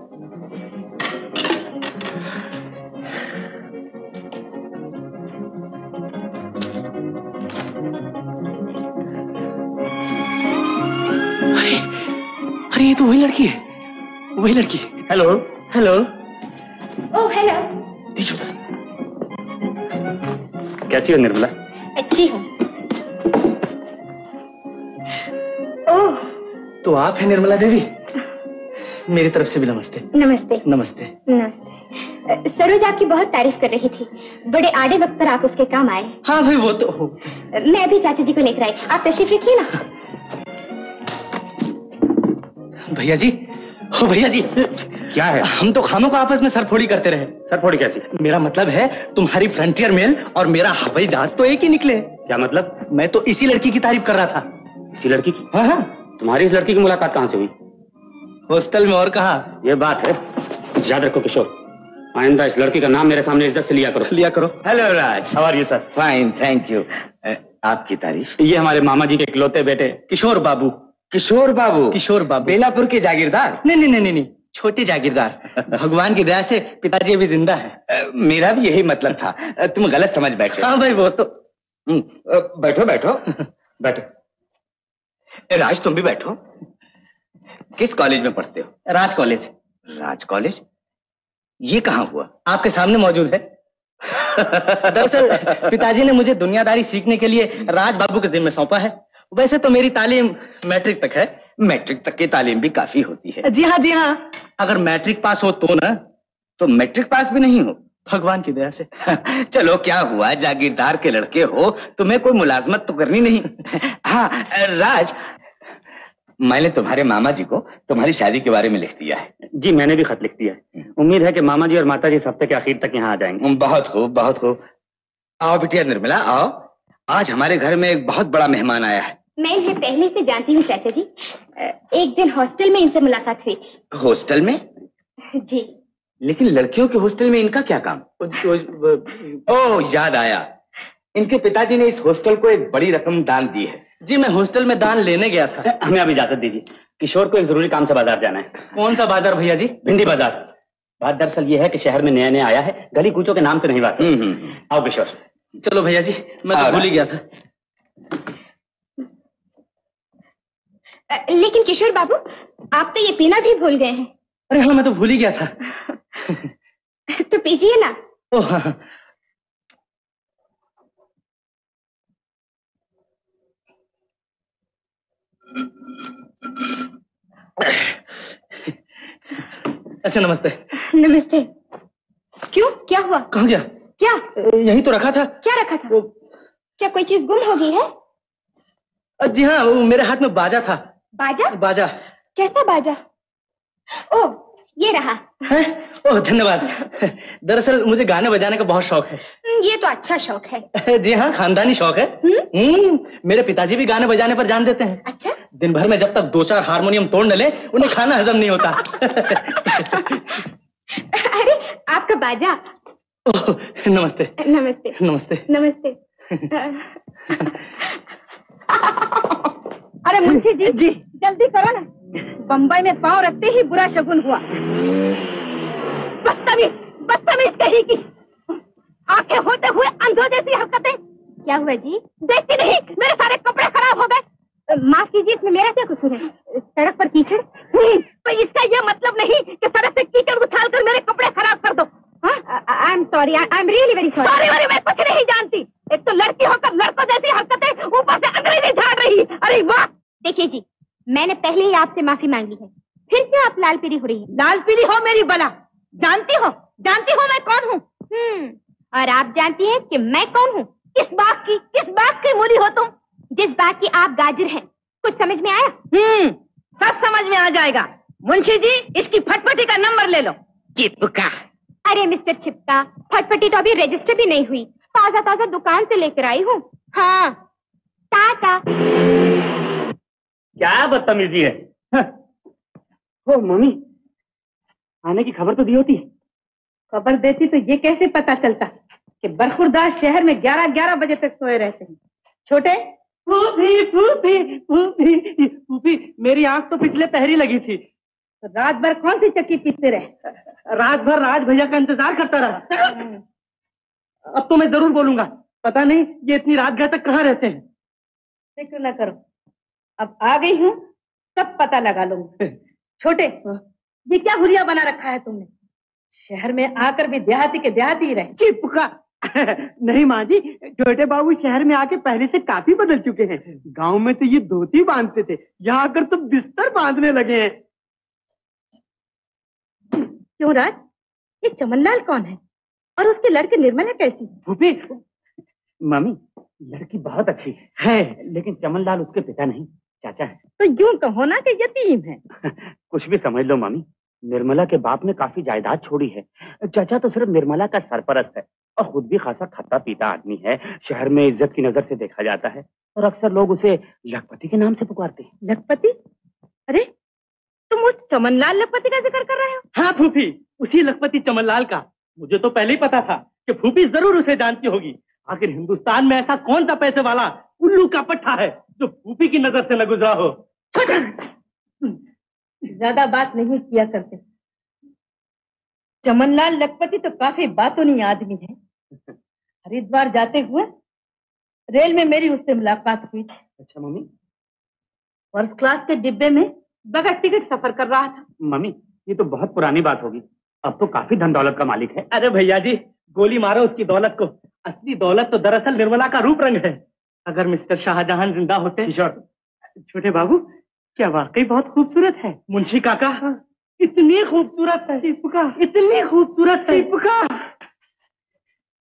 तो वही लड़की है। वही लड़की। हेलो। हेलो। Oh hello. कैसी हो निर्मला? अच्छी हूँ। ओह तो आप है निर्मला देवी? मेरी तरफ़ से भी नमस्ते। नमस्ते। नमस्ते। नमस्ते। सरोज आपकी बहुत तारीफ़ कर रही थी। बड़े आड़े वक्त पर आप उसके काम आए। हाँ भाई वो तो हो। मैं अभी चाचा जी को लेकर आई। आप तशरीफ़ रखिए ना। भैया जी हो भैया जी क्या है? हम तो खानों को आपस में सरफोड़ी करते रहे। सरफोड़ी कैसी? मेरा मतलब है तुम्हारी फ्रंटियर मेल और मेरा हवाई जहाज़ तो एक ही निकले। क्या मतलब? मैं तो इसी लड़की की तारीफ़ कर रहा था। इसी लड़की की? हाँ हाँ। तुम्हारी इस लड़की की मुलाकात कहाँ से हुई? हॉस्टल में और कहा। यह बात है याद रखो किशोर। आइंदा इस लड़की का नाम मेरे सामने इज़्ज़त से लिया करो। लिया करो। Hello Raj how are you sir fine thank you आपकी तारीफ़। ये हमारे मामा जी के इकलौते बेटे किशोर बाबू। किशोर बाबू। किशोर बाबू। बेलापुर के जागीरदार। नहीं नहीं नहीं नहीं छोटे जागीरदार। भगवान की दया से पिताजी अभी ज़िंदा है। मेरा भी यही मतलब था। तुम गलत समझ बैठे। हाँ भाई वो तो। हम्म, बैठो बैठो। बैठो। राज तुम भी बैठो। किस कॉलेज में पढ़ते हो? राज कॉलेज। राज कॉलेज? ये कहाँ हुआ? आपके सामने मौजूद है। दरअसल पिताजी ने मुझे दुनियादारी सीखने के लिए राज बाबू के जिम्मे सौंपा है। वैसे तो मेरी तालीम मैट्रिक तक है। मैट्रिक तक की तालीम भी काफ़ी होती है। जी हाँ जी हाँ। अगर मैट्रिक पास हो तो ना तो मैट्रिक पास भी नहीं हो। भगवान की दया से। चलो क्या हुआ? जागीरदार के लड़के हो तुम्हें कोई मुलाजमत तो करनी नहीं। हाँ राज मैंने तुम्हारे मामा जी को तुम्हारी शादी के बारे में लिख दिया है। जी मैंने भी खत लिख दिया है। उम्मीद है कि मामा जी और माता जी हफ़्ते के आखिर तक यहाँ आ जाएँगे। बहुत खूब बहुत खूब। आओ बिटिया निर्मला आओ। आज हमारे घर में एक बहुत बड़ा मेहमान आया है। मैं इन्हें पहले से जानती हूँ चाचा जी। एक दिन हॉस्टल में इनसे मुलाकात हुई। हॉस्टल में? जी। लेकिन लड़कियों के हॉस्टल में इनका क्या काम? ओह याद आया। इनके पिताजी ने इस हॉस्टल को एक बड़ी रकम दान दी है। जी मैं हॉस्टल में दान लेने गया था। हमें अब इजाज़त दीजिए। किशोर को एक ज़रूरी काम से बाज़ार जाना है। कौन सा बाज़ार भैया जी? भिंडी बाज़ार। बात दरअसल ये है कि शहर में नया नया आया है। गली कूचों के नाम से नहीं बात हम्म, हम्म, आओ किशोर। चलो भैया जी मैं तो भूल ही गया था। लेकिन किशोर बाबू आप तो ये पीना भी भूल गए हैं। अरे हाँ मैं तो भूल ही गया था। तो पीजिए ना। ओह हाँ, हाँ। अच्छा नमस्ते। नमस्ते। क्यों? क्या हुआ? कहाँ गया? क्या? यही तो रखा था। क्या रखा था? वो... क्या कोई चीज़ गुम हो गई है? जी हाँ मेरे हाथ में बाजा था। बाजा? बाजा। कैसा बाजा? ओ ये रहा। है? ओह धन्यवाद। दरअसल मुझे गाने बजाने का बहुत शौक है। हम्म, ये तो अच्छा शौक है। जी हाँ खानदानी शौक है। हम्म, मेरे पिताजी भी गाने बजाने पर जान देते हैं। अच्छा? दिन भर में जब तक दो चार हारमोनियम तोड़ न ले उन्हें खाना हजम नहीं होता। अरे आपका बाजा नमस्ते। नमस्ते। नमस्ते। नमस्ते। अरे मुंशी जी जी। जल्दी करो ना। बम्बई में पाँव रखते ही बुरा शगुन हुआ। बदतमीज बदतमीज कही की। आँखें होते हुए अंधों जैसी हरकतें। क्या हुआ जी? देखती नहीं मेरे सारे कपड़े खराब हो गए। माफ़ कीजिए इसमें मेरा क्या कसूर है? सड़क पर कीचड़? हम्म, तो इसका यह मतलब नहीं कि सड़क से कीचड़ उछाल कर मेरे कपड़े खराब कर दो। I am sorry I am really very sorry sorry वारी मैं कुछ नहीं जानती। एक तो लड़की होकर लड़कों जैसी हरकतें ऊपर से अंग्रेज़ी झाड़ रही। अरे वाह! देखिए जी मैंने पहले ही आपसे माफ़ी मांग है। फिर क्यों आप लाल पीली हो रही है? लाल पीली हो मेरी बला। जानती हो? जानती हो मैं कौन हूँ? हम्म और आप जानती हैं कि मैं कौन हूँ? किस बात की किस बात की मूली हो तुम? जिस बात की आप गाजर हैं कुछ समझ में आया? हम्म सब समझ में आ जाएगा। मुंशी जी इसकी फटफटी का नंबर ले लो। चिपका। अरे मिस्टर छिपका फटफटी तो अभी रजिस्टर भी नहीं हुई। ताज़ा ताज़ा दुकान से लेकर आई हूँ। हाँ। टाटा। क्या बदतमीजी है? ओ मम्मी आने की खबर तो दी होती। खबर देती तो ये कैसे पता चलता कि बरखुरदार शहर में ग्यारह ग्यारह बजे तक सोए रहते हैं? छोटे? फूफी फूफी फूफी फूफी मेरी आँख तो पिछले पहरी लगी थी। रात भर कौन सी चक्की पीसते रहे? रात भर राज भैया का इंतज़ार करता रहा। अब तो मैं ज़रूर बोलूँगा। पता नहीं ये इतनी रात गए तक कहाँ रहते हैं? फ़िक्र न करो। अब आ गई हूँ सब पता लगा लूँगा। छोटे ये क्या हुलिया बना रखा है तुमने? शहर में आकर भी देहाती के देहाती ही रहे। चिपका नहीं माँ जी छोटे बाबू शहर में आके पहले से काफ़ी बदल चुके हैं। गाँव में तो ये धोती बांधते थे यहाँ आकर तो बिस्तर बांधने लगे हैं। क्यों राज? ये चमनलाल कौन है? और उसके लड़के निर्मला कैसी फूफी मम्मी लड़की बहुत अच्छी है। है लेकिन चमनलाल उसके पिता नहीं चाचा है। तो यूँ कहो ना कि यतीम है। कुछ भी समझ लो मम्मी निर्मला के बाप ने काफ़ी जायदाद छोड़ी है। चाचा तो सिर्फ़ निर्मला का सरपरस्त है और खुद भी खासा खट्टा पीता आदमी है। शहर में इज़्ज़त की नज़र से देखा जाता है और अक्सर लोग उसे लखपति के नाम से पुकारते हैं। लखपति? अरे तुम उस चमनलाल लखपति का ज़िक्र कर रहे हो? हाँ फूफी उसी लखपति चमनलाल का। मुझे तो पहले ही पता था कि फूफी ज़रूर उसे जानती होगी। आखिर हिंदुस्तान में ऐसा कौन सा पैसे वाला उल्लू का पट्टा है जो फूफी की नज़र से न गुजरा हो? ज़्यादा बात नहीं किया करते। चमनलाल लखपति तो काफ़ी बातों बातूनी आदमी है। हरिद्वार जाते हुए रेल में मेरी उससे मुलाकात हुई अच्छा मम्मी? फ़र्स्ट क्लास के डिब्बे में बगैर टिकट सफ़र कर रहा था। मम्मी ये तो बहुत पुरानी बात होगी। अब तो काफ़ी धन दौलत का मालिक है। अरे भैया जी गोली मारो उसकी दौलत को। असली दौलत तो दरअसल निर्मला का रूप रंग है। अगर मिस्टर शाहजहां ज़िंदा होते। छोटे बाबू क्या वाकई बहुत खूबसूरत है? मुंशी काका इतनी खूबसूरत है। इतनी खूबसूरत है।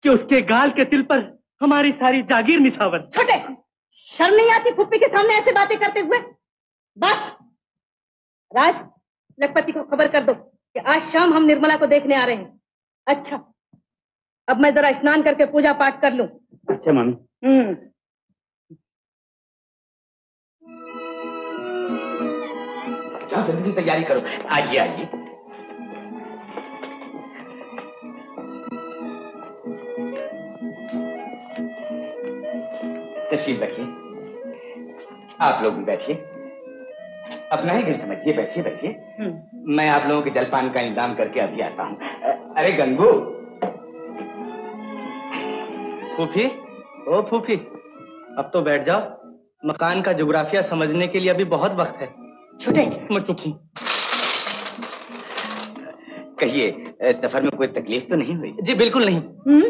कि उसके गाल के तिल पर हमारी सारी जागीर निछावर। छोटे शर्म नहीं आती फुप्पी के सामने ऐसे बातें करते हुए? बस। राज लखपति को खबर कर दो कि आज शाम हम निर्मला को देखने आ रहे हैं। अच्छा अब मैं जरा स्नान करके पूजा पाठ कर लूँ। अच्छा मम्मी हम्म। जाओ जल्दी तैयारी करो। आइए आइए। तशरीफ़ रखिए। आप लोग भी बैठिए। अपना ही घर समझिए बैठिए बैठिए। मैं आप लोगों के जलपान का इंतज़ाम करके अभी आता हूँ। अरे गंगू। फूफी ओ फूफी अब तो बैठ जाओ। मकान का जोग्राफिया समझने के लिए अभी बहुत वक्त है। छोटे मैं चुप हूँ। कहिए सफ़र में कोई तकलीफ़ तो नहीं हुई? जी बिल्कुल नहीं। हम्म।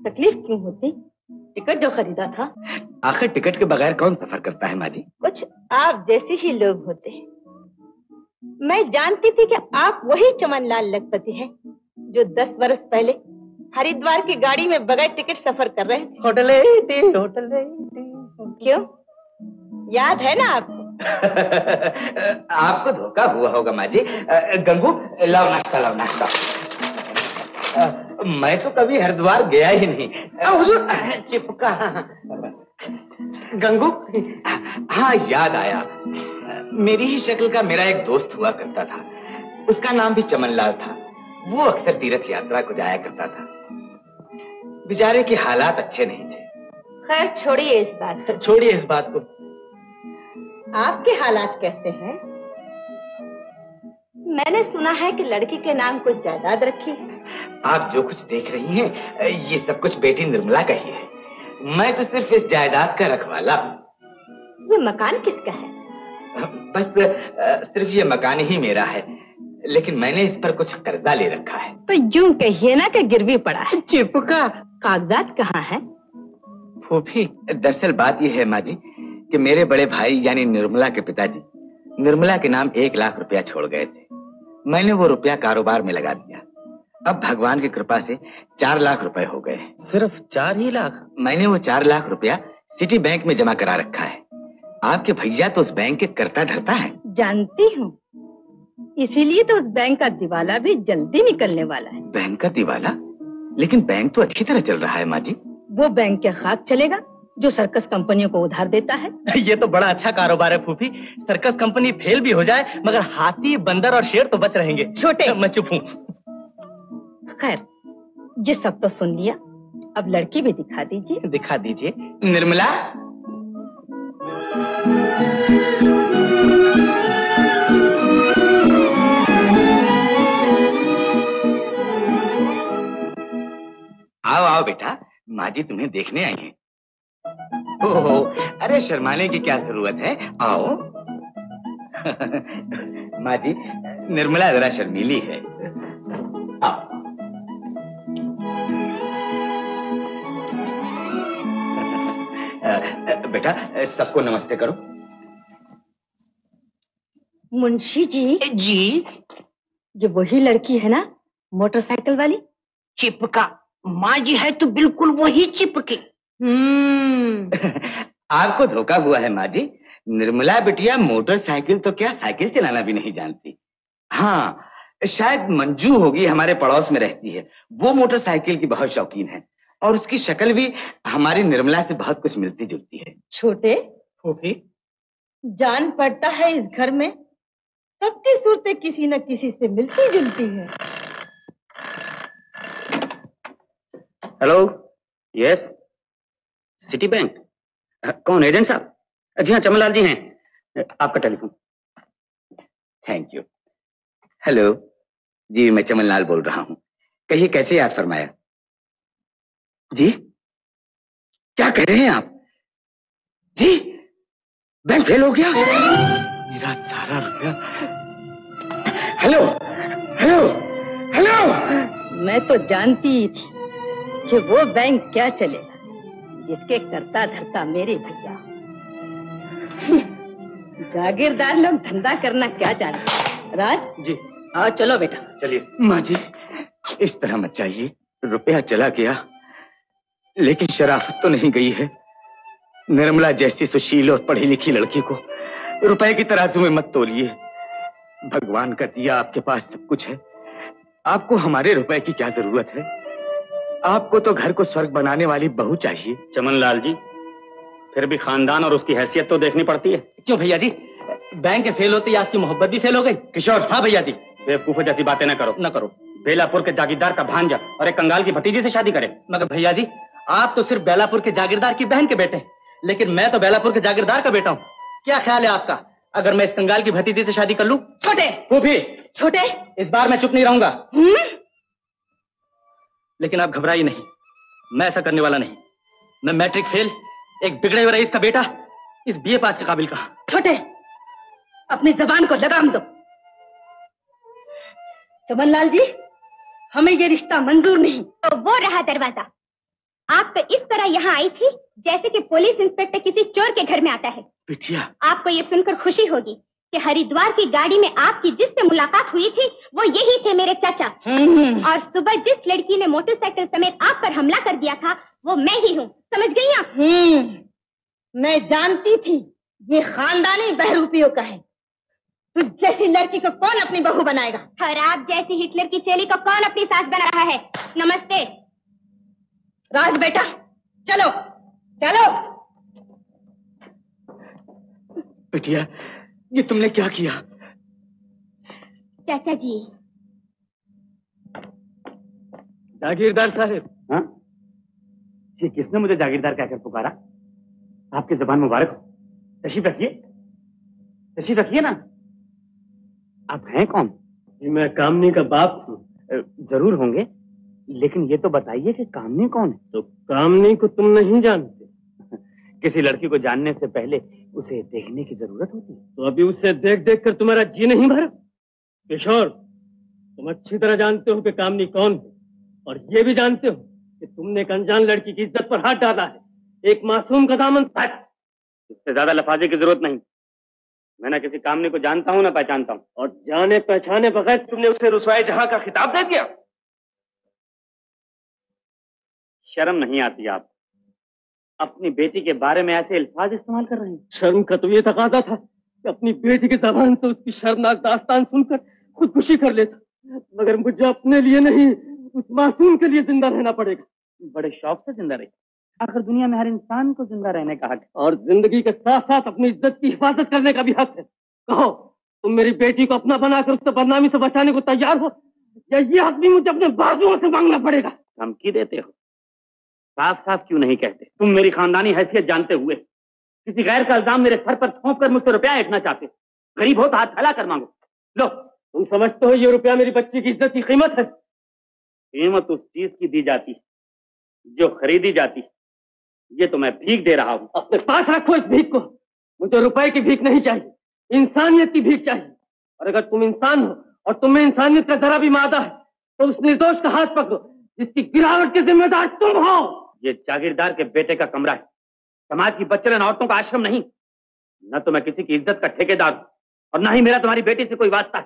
तकलीफ़ क्यों होती? टिकट जो खरीदा था। आखिर टिकट के बगैर कौन सफ़र करता है माँ जी कुछ आप जैसे ही लोग होते हैं। मैं जानती थी कि आप वही चमनलाल लखपति हैं जो दस वर्ष पहले हरिद्वार की गाड़ी में बगैर टिकट सफ़र कर रहे थे। होटल होटल क्यों? याद है ना आपको? आपको धोखा हुआ होगा माँ जी गंगू लाओ नाश्ता लाओ नाश्ता। मैं तो कभी हरिद्वार गया ही नहीं। हुजूर, चिपका। गंगू? हाँ याद आया। मेरी ही शक्ल का मेरा एक दोस्त हुआ करता था। उसका नाम भी चमनलाल था। वो अक्सर तीर्थ यात्रा को जाया करता था। बेचारे के हालात अच्छे नहीं थे। खैर छोड़िए इस बात को। छोड़िए इस बात को। आपके हालात कैसे हैं? मैंने सुना है कि लड़की के नाम कुछ जायदाद रखी है। आप जो कुछ देख रही हैं ये सब कुछ बेटी निर्मला का ही है। मैं तो सिर्फ़ इस जायदाद का रखवाला हूँ। ये मकान किसका है? बस सिर्फ़ ये मकान ही मेरा है लेकिन मैंने इस पर कुछ कर्जा ले रखा है। तो यूँ कहिए ना कि गिरवी पड़ा है। चिपका। कागजात कहाँ है? फूफी दरअसल बात यह है माँ जी कि मेरे बड़े भाई यानी निर्मला के पिताजी निर्मला के नाम एक लाख रुपया छोड़ गए थे। मैंने वो रुपया कारोबार में लगा दिया। अब भगवान की कृपा से चार लाख रुपए हो गए सिर्फ़ चार ही लाख? मैंने वो चार लाख रुपया सिटी बैंक में जमा करा रखा है। आपके भैया तो उस बैंक के करता धरता है। जानती हूँ। इसीलिए तो उस बैंक का दिवाला भी जल्दी निकलने वाला है। बैंक का दिवाला? लेकिन बैंक तो अच्छी तरह चल रहा है माँ जी। वो बैंक के खाक चलेगा जो सर्कस कंपनियों को उधार देता है। ये तो बड़ा अच्छा कारोबार है फूफी। सर्कस कंपनी फेल भी हो जाए मगर हाथी बंदर और शेर तो बच रहेंगे। छोटे। मैं चुप हूँ। खैर, ये सब तो सुन लिया। अब लड़की भी दिखा दीजिए। दिखा दीजिए। निर्मला? आओ आओ बेटा माँ जी तुम्हें देखने आई हैं। ओहो, अरे शर्माने की क्या ज़रूरत है? आओ। माँ जी निर्मला जरा शर्मीली है। आओ। बेटा सबको नमस्ते करो। मुंशी जी। जी। ये वही लड़की है ना मोटरसाइकिल वाली? चिपका। माँ जी है तो बिल्कुल वही चिपकी। हम्म। आपको धोखा हुआ है माँ जी। निर्मला बिटिया मोटरसाइकिल तो क्या साइकिल चलाना भी नहीं जानती। हाँ शायद मंजू होगी हमारे पड़ोस में रहती है। वो मोटरसाइकिल की बहुत शौकीन है। और उसकी शक्ल भी हमारी निर्मला से बहुत कुछ मिलती जुलती है। छोटे फूफी। जान पड़ता है इस घर में सबकी सूरतें किसी न किसी से मिलती जुलती है। हेलो यस सिटी बैंक कौन एजेंट साहब? जी हाँ चमनलाल जी हैं। आपका टेलीफोन थैंक यू हेलो जी मैं चमनलाल बोल रहा हूँ। कहिए कैसे याद फरमाया? जी? क्या कह रहे हैं आप? जी? बैंक फेल हो गया। मेरा सारा रुपया। हेलो? हेलो? हेलो? मैं तो जानती ही थी कि वो बैंक क्या चलेगा जिसके करता धरता मेरे भैया जागीरदार लोग धंधा करना क्या जानते। राज? जी। आओ चलो बेटा। चलिए। माँ जी इस तरह मत चाहिए रुपया चला गया। लेकिन शराफत तो नहीं गई है। निर्मला जैसी सुशील और पढ़ी लिखी लड़की को रुपए की तराजू में मत तोलिए। भगवान का दिया आपके पास सब कुछ है। आपको हमारे रुपए की क्या ज़रूरत है? आपको तो घर को स्वर्ग बनाने वाली बहू चाहिए। चमनलाल जी फिर भी खानदान और उसकी हैसियत तो देखनी पड़ती है। क्यों भैया जी? बैंक फेल होते ही आपकी मोहब्बत भी फेल हो गई। किशोर। हाँ भैया जी। बेवकूफों जैसी बातें ना करो। न करो। बेलापुर के जागीरदार का भांजा और एक कंगाल की भतीजी से शादी करे। मगर भैया जी आप तो सिर्फ़ बेलापुर के जागीरदार की बहन के बेटे हैं। लेकिन मैं तो बेलापुर के जागीरदार का बेटा हूँ। क्या ख्याल है आपका? अगर मैं इस कंगाल की भतीजी से शादी कर लूँ? छोटे। वो भी। छोटे? इस बार मैं चुप नहीं रहूँगा। हम्म? लेकिन आप घबराइए नहीं। मैं ऐसा करने वाला नहीं। मैं मैट्रिक फेल एक बिगड़े हुए रईस का बेटा इस बीए पास के काबिल कहा छोटे अपनी जबान को लगाम दो। चमनलाल जी हमें ये रिश्ता मंजूर नहीं। तो वो रहा दरवाज़ा। आप तो इस तरह यहाँ आई थी जैसे कि पुलिस इंस्पेक्टर किसी चोर के घर में आता है। बिटिया। आपको ये सुनकर खुशी होगी कि हरिद्वार की गाड़ी में आपकी जिससे मुलाकात हुई थी वो यही थे मेरे चाचा। और सुबह जिस लड़की ने मोटरसाइकिल समेत आप पर हमला कर दिया था वो मैं ही हूँ। समझ गई आप? हम्म। मैं जानती थी ये खानदानी बहरूपियों का है। तुझ जैसी लड़की को कौन अपनी बहू बनाएगा? और आप जैसी हिटलर की चेली को कौन अपनी सास बना रहा है? नमस्ते। राज बेटा चलो चलो। बिटिया ये तुमने क्या किया? चाचा जी। जागीरदार साहब। हाँ? ये किसने मुझे जागीरदार कहकर पुकारा? आपकी जबान मुबारक हो। तशीफ रखिए। तशीफ रखिए ना। आप हैं कौन? जी मैं कामनी का बाप हूँ। ज़रूर होंगे। लेकिन ये तो बताइए कि कामनी कौन है? तो कामनी को तुम नहीं जानते। किसी लड़की को जानने से पहले उसे देखने की ज़रूरत होती है। तो अभी उसे देख देख कर तुम्हारा जी नहीं भरा। किशोर तुम अच्छी तरह जानते हो कि कामनी कौन है और ये भी जानते हो कि तुमने एक अनजान लड़की की इज़्ज़त पर हाथ डाला है एक मासूम का दामन इससे ज़्यादा लफाजे की ज़रूरत नहीं। मैं ना किसी कामनी को जानता हूँ ना पहचानता हूँ। और जाने पहचाने बगैर तुमने उसे रुसवाए जहाँ का खिताब दे दिया। शर्म नहीं आती आप। अपनी बेटी के बारे में ऐसे अल्फाज इस्तेमाल कर रहे हैं। शर्म का तो ये तकाजा था कि अपनी बेटी की जबान से उसकी शर्मनाक दास्तान सुनकर खुदकुशी कर लेता। मगर मुझे अपने लिए नहीं उस मासूम के लिए ज़िंदा रहना पड़ेगा। बड़े शौक से ज़िंदा रही आखिर दुनिया में हर इंसान को ज़िंदा रहने का हक है। और ज़िंदगी के साथ साथ अपनी इज़्ज़त की हिफाजत करने का भी हक है। कहो तुम मेरी बेटी को अपना बनाकर उससे बदनामी से बचाने को तैयार हो या ये हक भी मुझे अपने बाजुओं से मांगना पड़ेगा? धमकी देते हो। साफ़ साफ़ क्यों नहीं कहते? तुम मेरी खानदानी हैसियत जानते हुए। किसी गैर का इल्ज़ाम मेरे सर पर थोप कर मुझसे रुपया ऐठना चाहते गरीब हो तो हाथ फैला कर मांगो। लो, तुम समझते हो ये रुपया मेरी बच्ची की इज़्ज़त की कीमत है? कीमत उस चीज़ की दी जाती जो खरीदी जाती ये तो मैं भीख दे रहा हूँ। अपने पास रखो इस भीख को। मुझे रुपए की भीख नहीं चाहिए, इंसानियत की भीख चाहिए। और अगर तुम इंसान हो और तुम्हें इंसानियत का जरा भी मादा है तो उस निर्दोष का हाथ पकड़ो, जिसकी गिरावट के जिम्मेदार तुम हो। ये जागीरदार के बेटे का कमरा है। समाज की बच्चलन औरतों का आश्रम नहीं। न तो मैं किसी की इज़्ज़त का ठेकेदार हूँ और न ही मेरा तुम्हारी बेटी से कोई वास्ता है।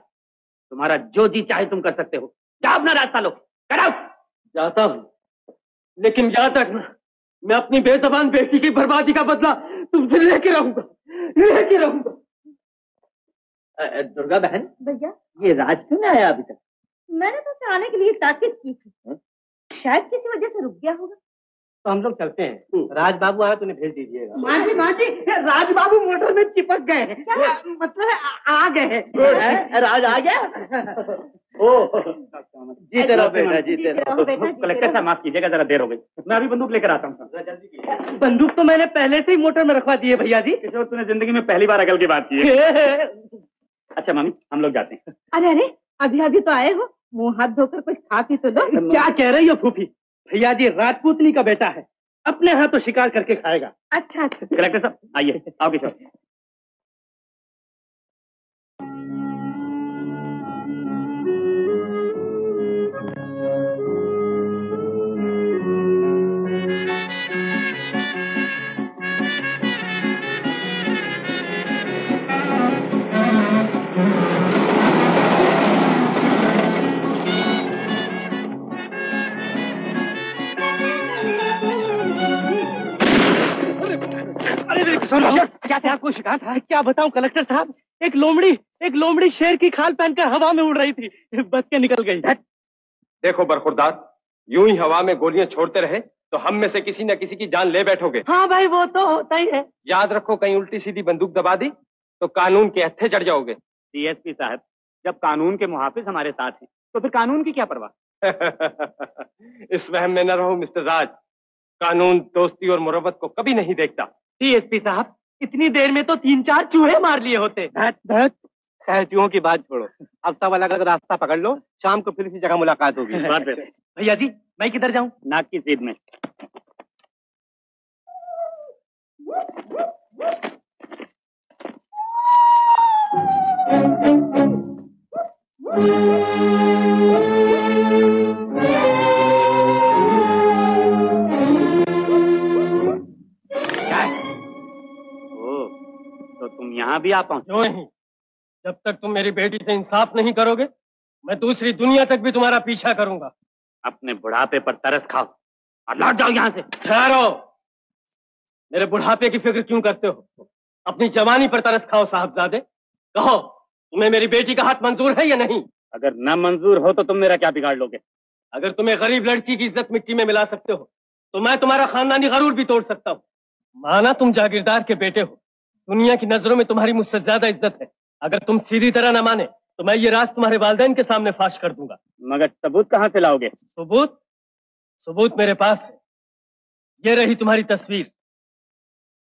तुम्हारा जो जी चाहे तुम कर सकते हो। क्या अपना रास्ता लो। कराओ जाता हूँ। लेकिन याद रखना मैं अपनी बेजबान बेटी की बर्बादी का बदला तुमसे लेके रहूँगा। लेके रहूँगा। दुर्गा बहन भैया? ये राज क्यों नहीं आया अभी तक? मैंने तो उसे आने के लिए ताकीद की थी। शायद किसी वजह से रुक गया होगा। तो हम लोग चलते हैं। राज बाबू आया तो उन्हें भेज दीजिएगा। माँ जी माँ जी राज बाबू मोटर में चिपक गए हैं। मतलब आ आ गए हैं। राज आ गया? ओ। जीते रहो बेटा जीते रहो कलेक्टर साहब माफ़ कीजिएगा जरा देर हो गई। मैं अभी बंदूक लेकर आता हूँ बंदूक तो मैंने पहले से ही मोटर में रखवा दी है भैया जी। किशोर तूने ज़िंदगी में पहली बार अकल की बात की है। अच्छा मामी हम लोग जाते हैं। अरे अरे अभी अभी तो आए हो। मुँह हाथ धोकर कुछ खा पी तो लो। क्या कह रही हो फूफी? भैया जी राजपूतनी का बेटा है। अपने हाथों शिकार करके खाएगा। अच्छा अच्छा। कलेक्टर साहब आइए आओ किशोर। अरे क्या क्या कोई शिकायत है क्या बताऊँ कलेक्टर साहब? एक लोमड़ी एक लोमड़ी शेर की खाल पहनकर हवा में उड़ रही थी। बच के निकल गई। देखो बरखुरदार यूँ ही हवा में गोलियाँ छोड़ते रहे तो हम में से किसी न किसी की जान ले बैठोगे। हाँ भाई वो तो होता ही है। याद रखो कहीं उल्टी सीधी बंदूक दबा दी तो कानून के हत्थे चढ़ जाओगे। डीएसपी साहब जब कानून के मुहाफिज हमारे साथ हैं तो फिर कानून की क्या परवाह? इस वहम में न रहो मिस्टर राज। कानून दोस्ती और मुरबत को कभी नहीं देखता। डीएसपी साहब इतनी देर में तो तीन चार चूहे मार लिए होते। खैर चूहों की बात छोड़ो। अब सब अलग अलग रास्ता पकड़ लो शाम को फिर इसी जगह मुलाकात होगी। भैया जी मैं किधर जाऊँ? नाक की सीध में। अभी आप पहुँचे क्यों नहीं? जब तक तुम मेरी बेटी से इंसाफ नहीं करोगे मैं दूसरी दुनिया तक भी तुम्हारा पीछा करूँगा। अपने बुढ़ापे पर तरस खाओ और लौट जाओ यहाँ से। ठहरो। मेरे बुढ़ापे की फ़िक्र क्यों करते हो? अपनी जवानी पर तरस खाओ साहबजादे। कहो तुम्हें मेरी बेटी का हाथ मंजूर है या नहीं? अगर न मंजूर हो तो तुम मेरा क्या बिगाड़ लोगे? अगर तुम्हें गरीब लड़की की इज़्ज़त मिट्टी में मिला सकते हो तो मैं तुम्हारा खानदानी गरूर भी तोड़ सकता हूँ। माना तुम जागीरदार के बेटे हो। दुनिया की नज़रों में तुम्हारी मुझसे ज़्यादा इज़्ज़त है। अगर तुम सीधी तरह न माने तो मैं ये राज तुम्हारे वालदेन के सामने फाश कर दूँगा। मगर सबूत कहाँ से लाओगे? सबूत? सबूत मेरे पास है। ये रही तुम्हारी तस्वीर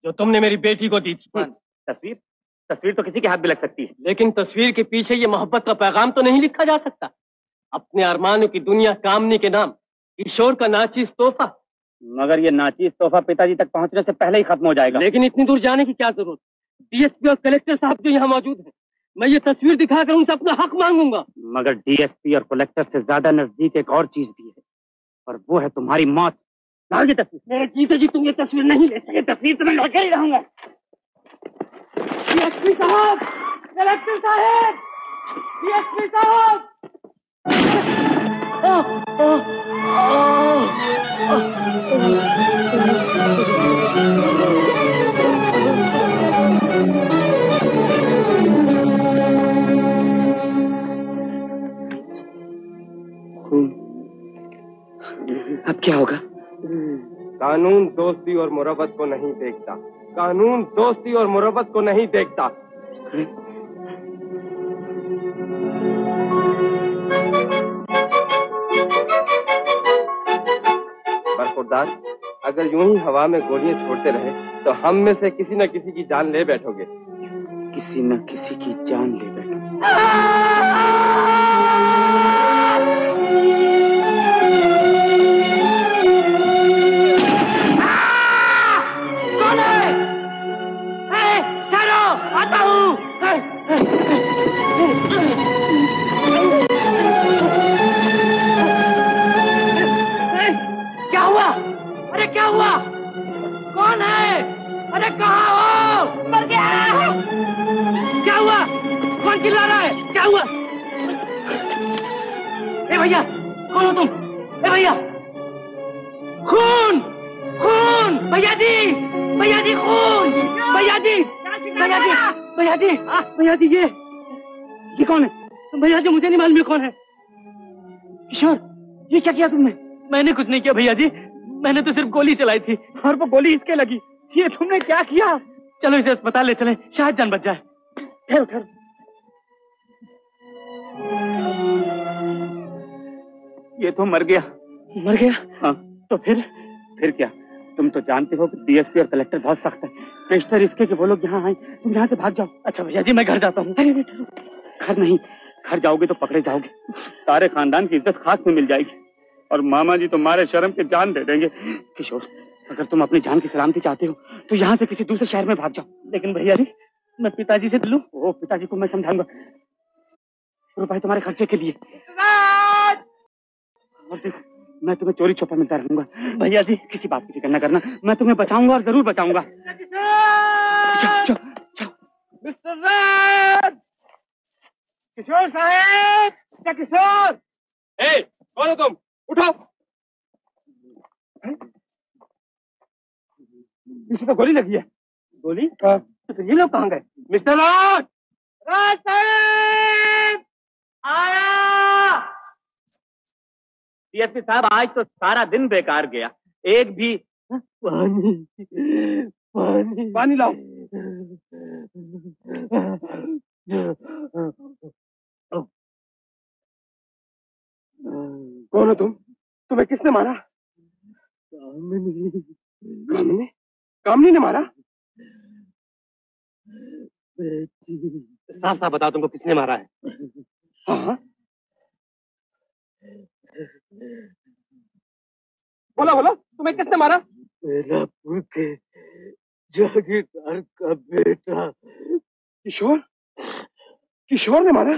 जो तुमने मेरी बेटी को दी थी। तस्वीर? तस्वीर तो किसी के हाथ भी लग सकती है। लेकिन तस्वीर के पीछे ये मोहब्बत का पैगाम तो नहीं लिखा जा सकता। अपने अरमानों की दुनिया कामनी के नाम किशोर का नाचीज तोहफा मगर ये नाचीज तोहफा पिताजी तक पहुँचने से पहले ही खत्म हो जाएगा। लेकिन इतनी दूर जाने की क्या ज़रूरत? डीएसपी और कलेक्टर साहब जो यहाँ मौजूद हैं मैं ये तस्वीर दिखाकर उनसे अपना हक मांगूँगा मगर डीएसपी और कलेक्टर से ज़्यादा नज़दीक एक और चीज़ भी है और वो है तुम्हारी मौत ये तस्वीर मेरे जीते जी तुम ये तस्वीर नहीं ले सकते तस्वीर तो मैं ही रहूँगा डीएसपी साहब कलेक्टर साहब डीएसपी साहब अब क्या होगा? कानून दोस्ती और मुरबत को नहीं देखता। कानून दोस्ती और मुरबत को नहीं देखता। बरखुरदार अगर यूँ ही हवा में गोलियाँ छोड़ते रहे तो हम में से किसी न किसी की जान ले बैठोगे। किसी न किसी की जान ले बैठो। भैया कौन हो तुम। ए भैया खून खून भैया जी भैया जी खून भैया जी भैया जी भैया जी भैया जी ये ये कौन है? भैया जी मुझे नहीं मालूम ये कौन है। किशोर ये क्या किया तुमने? मैंने कुछ नहीं किया भैया जी। मैंने तो सिर्फ़ गोली चलाई थी और वो गोली इसके लगी। ये तुमने क्या किया? चलो इसे अस्पताल ले चले शायद जान बच जाए। ठहरो ठहरो। ये तो मर गया। मर गया? हाँ। तो फिर? फिर क्या? तुम तो जानते हो कि डीएसपी और कलेक्टर बहुत सख्त है। पेशतर इसके कि वो लोग यहाँ आए तुम यहाँ से भाग जाओ। अच्छा भैया जी मैं घर जाता हूँ। अरे ठहरो घर नहीं घर जाओगे तो पकड़े जाओगे। सारे खानदान की इज़्ज़त खाक में मिल जाएगी। और मामा जी तुम्हारे शर्म के जान दे देंगे। किशोर अगर तुम अपनी जान की सलामती चाहते हो तो यहाँ से किसी दूसरे शहर में भाग जाओ। लेकिन भैया जी मैं पिताजी से लूँ ओ पिताजी को मैं समझाऊँगा। रुपए तुम्हारे खर्चे के लिए। और देखो मैं तुम्हें चोरी छुपा मिलता रहूँगा भैया जी किसी बात की फ़िक्र न करना। मैं तुम्हें बचाऊँगा और ज़रूर बचाऊँगा। जाओ जाओ जाओ। किशोर साहब! क्या किशोर? ए कौन हो तुम? उठो। इसे तो गोली लगी है। गोली? तो ये लोग कहाँ गए? मिस्टर राज! राज साहब! आया! डीएसपी साहब आज तो सारा दिन बेकार गया। एक भी पानी पानी। पानी लाओ। कौन हो तुम? तुम्हें किसने मारा? कामनी। कामनी? कामनी ने मारा? साफ़ साफ़ बताओ तुमको किसने मारा है हाँ। बोला बोला। तुम्हें किसने मारा? बेलापुर के जागीरदार का बेटा। किशोर? किशोर ने मारा?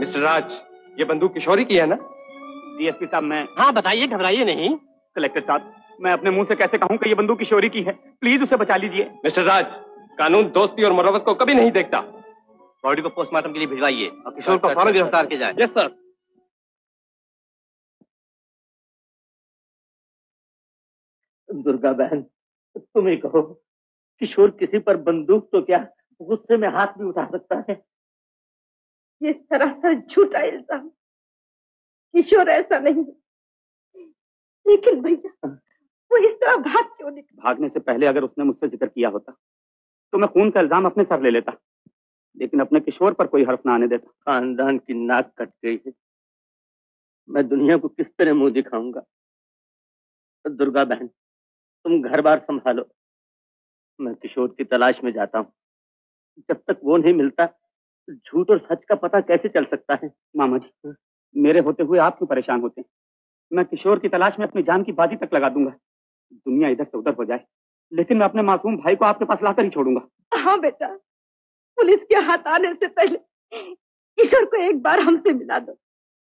मिस्टर राज ये बंदूक किशोरी की है ना? डीएसपी साहब मैं हाँ बताइए घबराइए नहीं। कलेक्टर साहब मैं अपने मुँह से कैसे कहूँ कि ये बंदूक किशोरी की है? प्लीज़ उसे बचा लीजिए। मिस्टर राज कानून दोस्ती और मरम्मत को कभी नहीं देखता। बॉडी को पोस्टमार्टम के लिए भिजवाइए। और किशोर को फ़ौरन गिरफ़्तार किया जाए। यस सर दुर्गा बहन तुम ही कहो किशोर किसी पर बंदूक तो क्या गुस्से में हाथ भी उठा सकता है? ये सरासर झूठा इल्ज़ाम। किशोर ऐसा नहीं लेकिन भैया वो इस तरह भाग क्यों निकला भागने से पहले अगर उसने मुझसे ज़िक्र किया होता तो मैं खून का इल्ज़ाम अपने सर ले लेता लेकिन अपने किशोर पर कोई हर्फ ना आने देता। खानदान की नाक कट गई है। मैं दुनिया को किस तरह मुँह दिखाऊँगा? दुर्गा बहन तुम घर बार संभालो। मैं किशोर की तलाश में जाता हूँ। जब तक वो नहीं मिलता झूठ और सच का पता कैसे चल सकता है? मामा जी मेरे होते हुए आप क्यों परेशान होते हैं? मैं किशोर की तलाश में अपनी जान की बाजी तक लगा दूँगा। दुनिया इधर से उधर हो जाए। लेकिन मैं अपने मासूम भाई को आपके पास लाकर ही छोड़ूँगा। हाँ बेटा पुलिस के हाथ आने से पहले किशोर को एक बार हमसे मिला दो।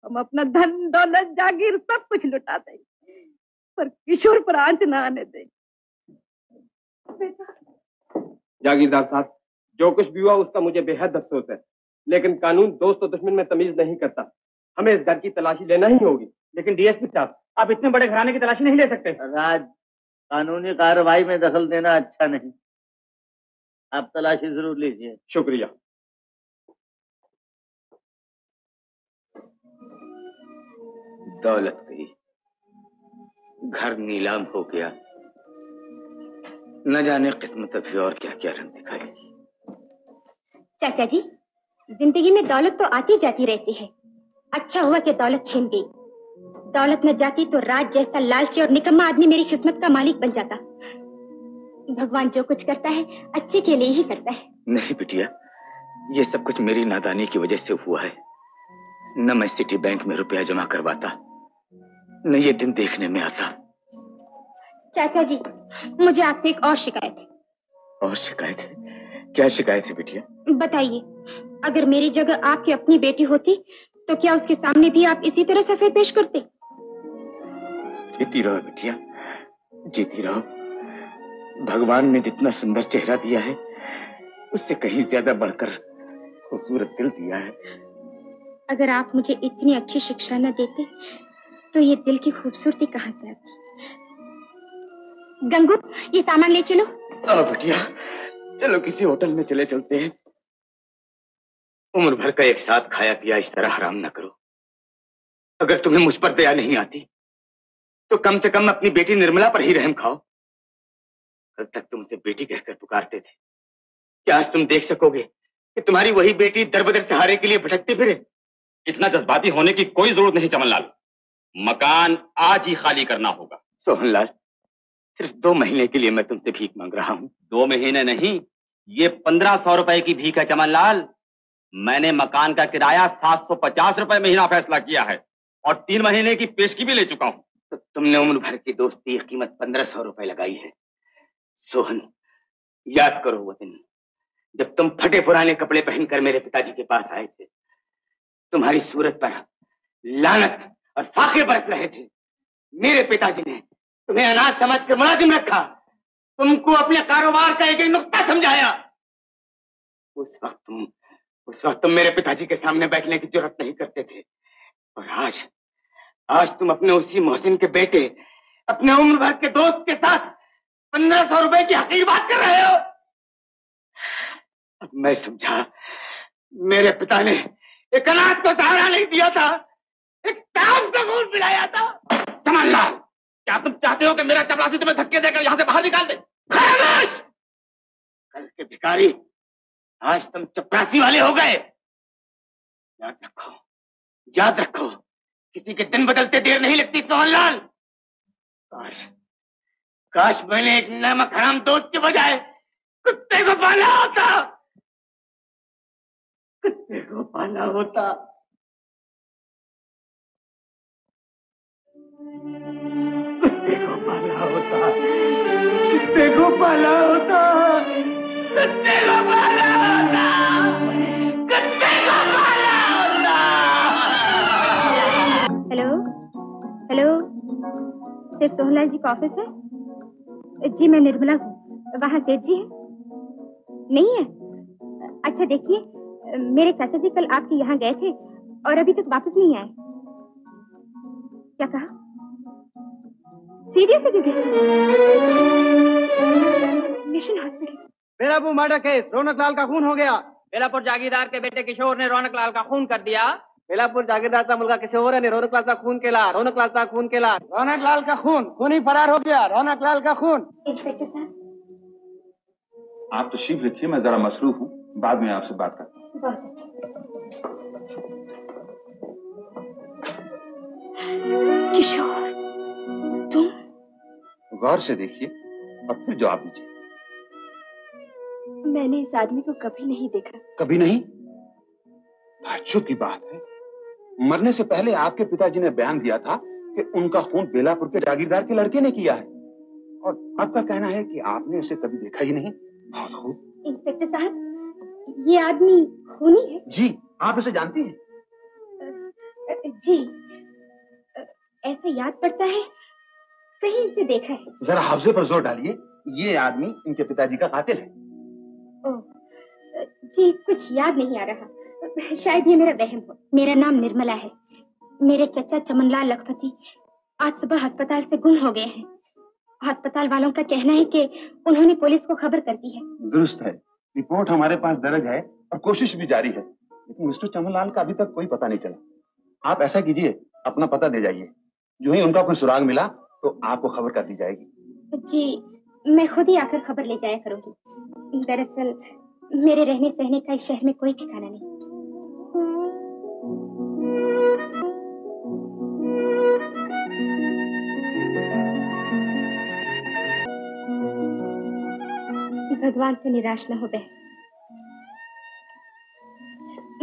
हम अपना धन दौलत जागीर सब कुछ लुटा देंगे पर किशोर पर आँच न आने देंगे। बेटा। जागीरदार साहब जो कुछ भी हुआ उसका मुझे बेहद अफसोस है लेकिन कानून दोस्त और दुश्मन में तमीज नहीं करता। हमें इस घर की तलाशी लेना ही होगी। लेकिन डीएसपी साहब आप इतने बड़े घराने की तलाशी नहीं ले सकते। राज कानूनी कार्रवाई में दखल देना अच्छा नहीं। आप तलाशी ज़रूर लीजिए। शुक्रिया। दौलत गई घर नीलाम हो गया। न जाने किस्मत अभी और क्या क्या रंग दिखाएगी। चाचा जी ज़िंदगी में दौलत तो आती जाती रहती है। अच्छा हुआ कि दौलत छीन गई। दौलत न जाती तो राज जैसा लालची और निकम्मा आदमी मेरी किस्मत का मालिक बन जाता। भगवान जो कुछ करता है अच्छे के लिए ही करता है। नहीं बिटिया ये सब कुछ मेरी नादानी की वजह से हुआ है। न मैं सिटी बैंक में रुपया जमा करवाता न ये दिन देखने में आता। चाचा जी मुझे आपसे एक और शिकायत है। और शिकायत है? क्या शिकायत है बिटिया? बताइए अगर मेरी जगह आपकी अपनी बेटी होती तो क्या उसके सामने भी आप इसी तरह सफे पेश करते? जीती रहो बिटिया जीती रहो। भगवान ने जितना सुंदर चेहरा दिया है उससे कहीं ज़्यादा बढ़कर खूबसूरत दिल दिया है। अगर आप मुझे इतनी अच्छी शिक्षा न देते तो ये दिल की खूबसूरती कहाँ से आती? गंगू ये सामान ले चलो। आओ बिटिया चलो किसी होटल में चले चलते हैं। उम्र भर का एक साथ खाया पिया इस तरह हराम न करो। अगर तुम्हें मुझ पर दया नहीं आती तो कम से कम अपनी बेटी निर्मला पर ही रहम खाओ। कल तक तुम उसे बेटी कहकर पुकारते थे। क्या आज तुम देख सकोगे कि तुम्हारी वही बेटी दर बदर सहारे के लिए भटकती फिरे? इतना जज्बाती होने की कोई ज़रूरत नहीं चमनलाल। मकान आज ही खाली करना होगा। सोहनलाल सिर्फ़ दो महीने के लिए मैं तुमसे भीख मांग रहा हूँ। दो महीने नहीं ये पंद्रह सौ रुपए की भीख है चमनलाल। मैंने मकान का किराया सात सौ पचास रुपए महीना फैसला किया है और तीन महीने की पेशगी भी ले चुका हूँ। तो तुमने उम्र भर की दोस्ती कीमत पंद्रह सौ रुपए लगाई है। सोहन, याद करो वो दिन, जब तुम फटे पुराने कपड़े पहनकर मेरे पिताजी के पास आए थे। तुम्हारी सूरत पर लानत और फाके बरस रहे थे। मेरे पिताजी ने तुम्हें अनाज समझकर मुलाजिम रखा। तुमको अपने कारोबार का एक एक नुक्ता समझाया। उस वक्त तुम, उस वक्त तुम मेरे पिताजी के सामने बैठने की ज़रूरत नहीं करते थे। और आज आज तुम अपने उसी मोहसिन के बेटे, अपने उम्र भर के दोस्त के साथ पंद्रह सौ रुपए की हकीर बात कर रहे हो? अब मैं समझा, मेरे पिता ने एक अनाथ को सहारा नहीं दिया था, एक सांप का खून पिलाया था। चमनलाल क्या तुम चाहते हो कि मेरा चपरासी तुम्हें धक्के देकर यहाँ से बाहर निकाल दे? खामोश! कल के भिखारी, आज तुम चपरासी वाले हो गए। याद रखो याद रखो। किसी के दिन बदलते देर नहीं लगती, सोहनलाल। काश काश मैंने एक नमक हराम दोस्त के बजाय कुत्ते को पाला होता। कुत्ते को पाला होता। कुत्ते को पाला होता। कुत्ते को पाला सोहनलाल जी का ऑफ़िस है? जी मैं निर्मला हूँ। वहाँ सेठ जी है? नहीं है? अच्छा देखिए मेरे चाचा जी कल आपके यहाँ गए थे और अभी तक वापस नहीं आए। क्या कहा? सीरियस है क्योंकि mission hospital. Belapur murder case Raunak Lal का खून हो गया। बेलापुर जागीरदार के बेटे किशोर ने रौनक लाल का खून कर दिया। बेलापुर जागीरदार मुलगा किशोर ने रौनक लाल का खून केला रौनक लाल का खून केला। रौनक लाल का खून खून ही फरार हो गया रौनक लाल का खून। इंस्पेक्टर साहब आप तो शीप लिखिए मैं जरा मसरूफ हूँ। बाद में आपसे बात करता हूँ। अच्छा। किशोर तुम? गौर से देखिए और फिर जवाब दीजिए। मैंने इस आदमी को कभी नहीं देखा। कभी नहीं? ताज्जुब की बात है। मरने से पहले आपके पिताजी ने बयान दिया था कि उनका खून बेलापुर के जागीरदार के लड़के ने किया है। और आपका कहना है कि आपने उसे कभी देखा ही नहीं? बहुत खूब इंस्पेक्टर साहब ये आदमी खूनी है? जी आप इसे जानती हैं? जी। ऐसे याद पड़ता है? कहीं इसे देखा है? जरा हाफजे पर ज़ोर डालिए। ये आदमी इनके पिताजी का कातिल है। ओह, जी कुछ याद नहीं आ रहा। शायद ये मेरा वहम हो। मेरा नाम निर्मला है। मेरे चचा चमनलाल लखपति आज सुबह अस्पताल से गुम हो गए हैं। अस्पताल वालों का कहना है कि उन्होंने पुलिस को खबर कर दी है। दुरुस्त है। रिपोर्ट हमारे पास दर्ज है और कोशिश भी जारी है। लेकिन मिस्टर चमनलाल का अभी तक कोई पता नहीं चला। आप ऐसा कीजिए अपना पता दे जाइए। जो ही उनका कोई सुराग मिला तो आपको खबर कर दी जाएगी। जी मैं खुद ही आकर खबर ले जाया करूँगी। दरअसल मेरे रहने सहने का इस शहर में कोई ठिकाना नहीं। भगवान से निराश ना हो बहन।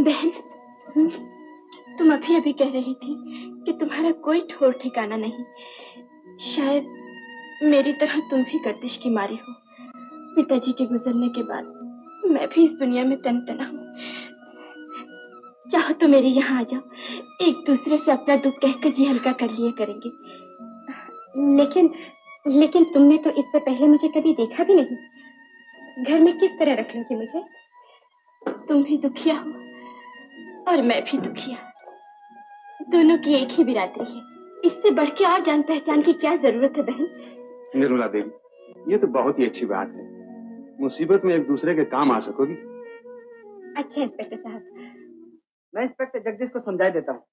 बहन हम्म, तुम अभी अभी कह रही थी कि तुम्हारा कोई ठोर ठिकाना नहीं। शायद मेरी तरह तुम भी गर्दिश की मारी हो। पिताजी के गुजरने के बाद मैं भी इस दुनिया में तन तना हूँ। चाहो तो मेरे यहाँ आ जाओ। एक दूसरे से अपना दुख कहकर जी हल्का कर लिया करेंगे। लेकिन लेकिन तुमने तो इससे पहले मुझे कभी देखा भी नहीं। घर में किस तरह रख लोगे मुझे? तुम भी दुखिया हो और मैं भी दुखिया। दोनों की एक ही बिरादरी है। इससे बढ़ के और जान पहचान की क्या ज़रूरत है बहन? निर्मला देवी ये तो बहुत ही अच्छी बात है। मुसीबत में एक दूसरे के काम आ सकोगी। अच्छा इंस्पेक्टर साहब। मैं इंस्पेक्टर जगदीश को समझा देता हूँ।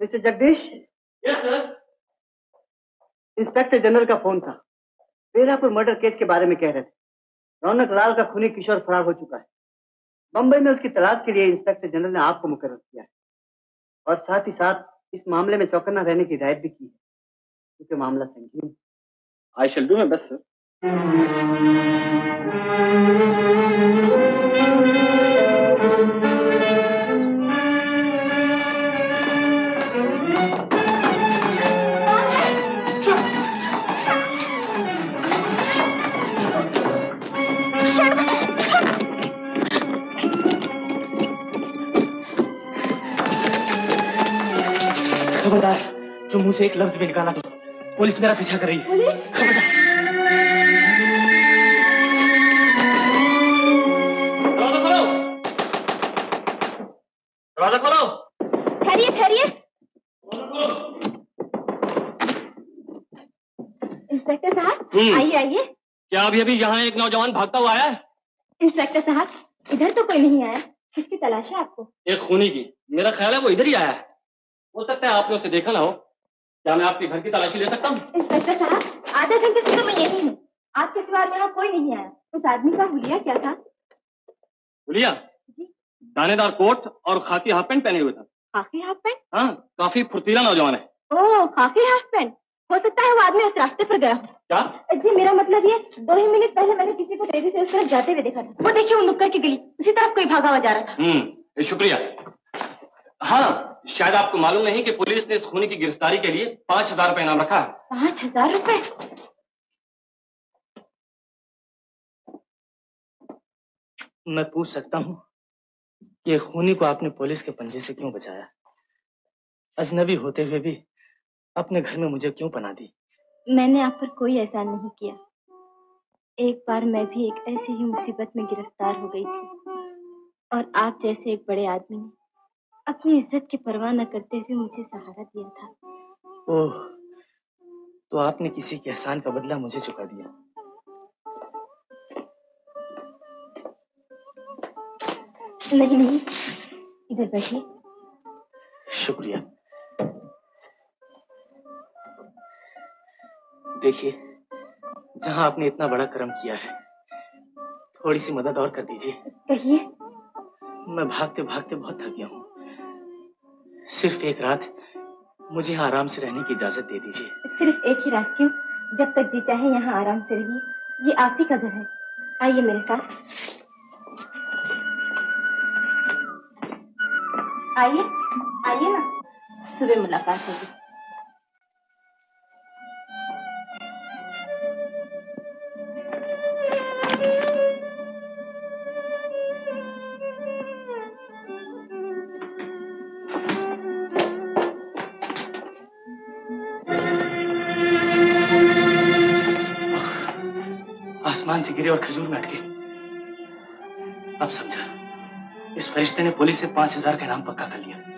Mister Jagdish? Yes sir inspector general का फ़ोन था। बेलापुर मर्डर केस के बारे में कह रहे थे। रौनक लाल का खूनी किशोर फरार हो चुका है। बम्बई में उसकी तलाश के लिए इंस्पेक्टर जनरल ने आपको मुकर किया है। और साथ ही साथ इस मामले में चौकन्ना रहने की हिदायत भी की है। क्योंकि मामला संगीन I shall do my best sir खबरदार जो मुँह से एक लफ्ज भी निकाला तो पुलिस मेरा पीछा कर रही है। दरवाज़ा खोलो। दरवाज़ा खोलो। ठहरिए ठहरिए। इंस्पेक्टर साहब हम्म। आइए आइए। क्या अभी अभी यहाँ एक नौजवान भागता हुआ आया है? इंस्पेक्टर साहब इधर तो कोई नहीं आया। किसकी तलाश है आपको? एक खूनी की। मेरा ख्याल है वो इधर ही आया है। हो सकता है आपने उसे देखा ना हो। क्या मैं आपके घर की तलाशी ले सकता हूँ? इंस्पेक्टर साहब आधे घंटे से तो मैं यही हूँ। आपके सिवा यहाँ कोई नहीं आया उस आदमी का हुलिया क्या था? बोलिया दानेदार कोट और खाकी हाफ़ पैंट पहने हुए था। खाकी हाफ़ पैंट हाँ काफ़ी फुर्तीला नौजवान है। ओह खाकी हाफ़ पैंट हो सकता है वो आदमी उस रास्ते पर गया हो। क्या? जी मेरा मतलब ये दो ही मिनट पहले मैंने किसी को तेज़ी से उस तरफ़ जाते हुए देखा था। वो देखिए वो नुक्कड़ की गली उसी तरफ़ कोई भागा हुआ जा रहा था। हम्म शुक्रिया। हाँ शायद आपको मालूम नहीं कि पुलिस ने इस खूनी की गिरफ्तारी के लिए पाँच हज़ार रुपए इनाम रखा है। पाँच हज़ार रुपए? मैं पूछ सकता हूँ कि ये खूनी को आपने पुलिस के पंजे से क्यों बचाया? अजनबी होते हुए भी अपने घर में मुझे क्यों पना दी? मैंने आप पर कोई एहसान नहीं किया। एक बार मैं भी एक ऐसी ही मुसीबत में गिरफ़्तार हो गई थी। और आप जैसे एक बड़े आदमी ने अपनी इज़्ज़त की परवाह न करते हुए मुझे सहारा दिया था। ओह तो आपने किसी के एहसान का बदला मुझे चुका दिया। नहीं नहीं इधर बैठिए। शुक्रिया। देखिए जहाँ आपने इतना बड़ा कर्म किया है थोड़ी सी मदद और कर दीजिए। कहिए। मैं भागते भागते बहुत थक गया हूँ। सिर्फ़ एक रात मुझे आराम से रहने की इजाज़त दे दीजिए। सिर्फ़ एक ही रात क्यों? जब तक जी चाहे यहाँ आराम से रहिए। ये आप ही का घर है। आइए मेरे साथ। आइए। आइए ना। सुबह मुलाकात होगी। गिरे और खजूर में अटके अब समझा। इस फरिश्ते ने पुलिस से पाँच हज़ार का नाम पक्का कर लिया।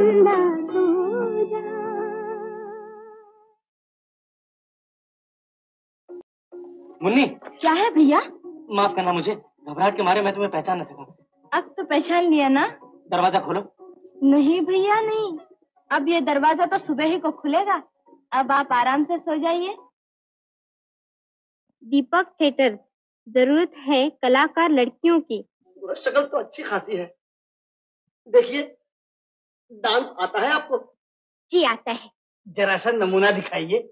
रे सो जा मुन्नी। क्या है भैया? माफ़ करना मुझे घबराहट के मारे मैं तुम्हें पहचान न सका अब तो पहचान लिया ना? दरवाज़ा खोलो। नहीं भैया नहीं। अब ये दरवाज़ा तो सुबह ही को खुलेगा। अब आप आराम से सो जाइए। दीपक थिएटर ज़रूरत है कलाकार लड़कियों की। शक्ल तो अच्छी खासी है। देखिए डांस आता है आपको जी आता है जरा सा नमूना दिखाइए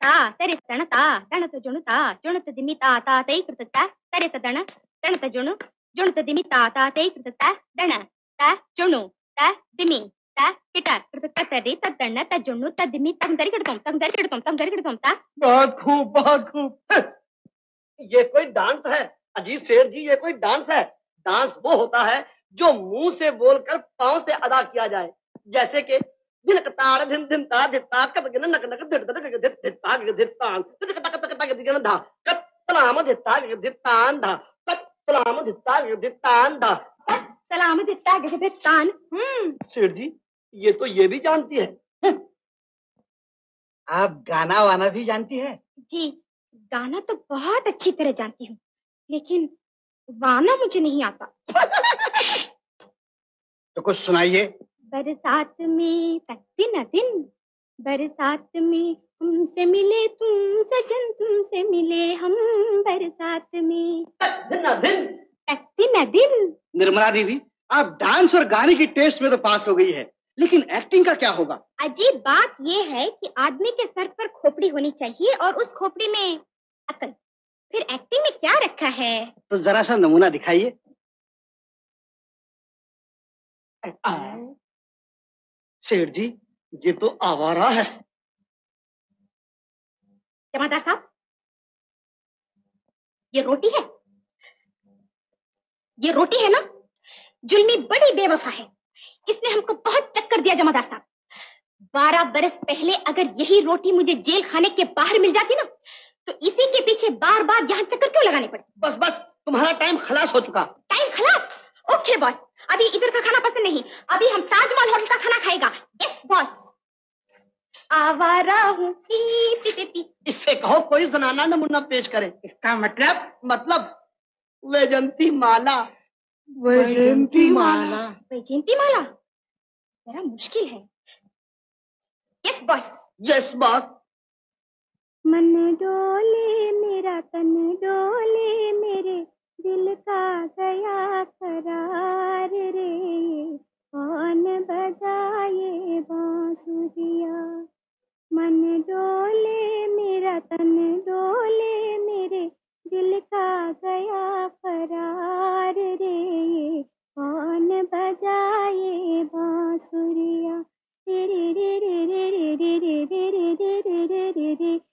ತಾ ತರೆ ತಣ ತಾ ತಣತ ಜುಣು ತಾ ಜುಣುತ ದಿಮಿ ತಾ ತಾ ತೈ ಕೃತ ತ ತರೆ ತ ದಣ ತಣತ ಜುಣು ಜುಣುತ ದಿಮಿ ತಾ ತಾ ತೈ ಕೃತ ತ ದಣ ತ ಜುಣು ತ ದಿಮಿ ತ ಕಿಟ ಕೃತ ತ ತರಿ ತ ದಣ ತ ಜುಣು ತ ದಿಮಿ ತಂ ದರಿ ಕಿಡತಂ ತಂ ದರಿ ಕಿಡತಂ ತಂ ದರಿ ಕಿಡತಂ ತ बहुत खूब बहुत खूब ये कोई डांस है अजीत शेर जी ये कोई डांस है डांस वो होता है जो मुँह से बोलकर पाँव से अदा किया जाए। जैसे कि धिन धिता कत गिन नक नक धिट धिट ता कट गिन धा। धिता धा। धिता धा। हम्म। जी ये तो ये भी जानती है। आप गाना वाना भी जानती है? जी गाना तो बहुत अच्छी तरह जानती हूँ। लेकिन गाना मुझे नहीं आता। तो कुछ सुनाइए। बरसात में तक दिन दिन। बरसात में हमसे मिले तुम सजन तुमसे मिले हम बरसात में। दिन दिन। तक दिन दिन। निर्मला दीदी आप डांस और गाने की टेस्ट में तो पास हो गई है लेकिन एक्टिंग का क्या होगा? अजीब बात यह है कि आदमी के सर पर खोपड़ी होनी चाहिए और उस खोपड़ी में अकल। फिर एक्टिंग में क्या रखा है? तो जरा सा नमूना दिखाइए। सेठ जी ये तो आवारा है। जमादार साहब ये रोटी है? ये रोटी है ना जुल्मी बड़ी बेवफा है। इसने हमको बहुत चक्कर दिया जमादार साहब। बारह बरस पहले अगर यही रोटी मुझे जेल खाने के बाहर मिल जाती ना तो इसी के पीछे बार बार यहाँ चक्कर क्यों लगाने पड़े? बस बस तुम्हारा टाइम खलास हो चुका। टाइम खलास? ओके बॉस अभी इधर का खाना पसंद नहीं। अभी हम ताजमहल होटल का खाना खाएगा। यस बॉस आवारा हूँ पी पी पी पी। इससे कहो कोई जनाना नमूना पेश करे। इसका मतलब मतलब वैजंती माला। वैजंती माला। वैजयंती माला? जरा मुश्किल है। यस बॉस यस बॉस मन डोले मेरा तन डोले मेरे दिल का गया करार रे कौन बजाए बांसुरिया मन डोले मेरा तन डोले मेरे दिल का गया करार रे कौन बजाए बांसुरिया रे रे रे रे रे रे रे रे रे रे रे रे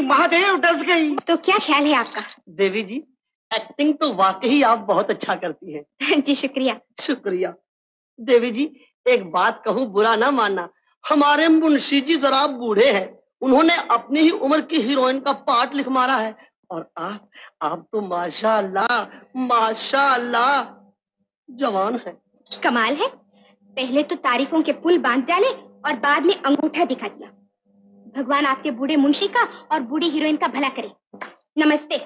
महादेव डस गई। तो क्या ख्याल है आपका? देवी जी एक्टिंग तो वाकई आप बहुत अच्छा करती हैं। जी शुक्रिया। शुक्रिया। देवी जी एक बात कहूँ बुरा ना मानना। हमारे मुंशी जी जरा बूढ़े हैं। उन्होंने अपनी ही उम्र की हीरोइन का पार्ट लिख मारा है। और आप आप तो माशाल्लाह माशाल्लाह जवान है। कमाल है। पहले तो तारीफों के पुल बाँध डाले और बाद में अंगूठा दिखा दिया। भगवान आपके बूढ़े मुंशी का और बूढ़ी हीरोइन का भला करे। नमस्ते।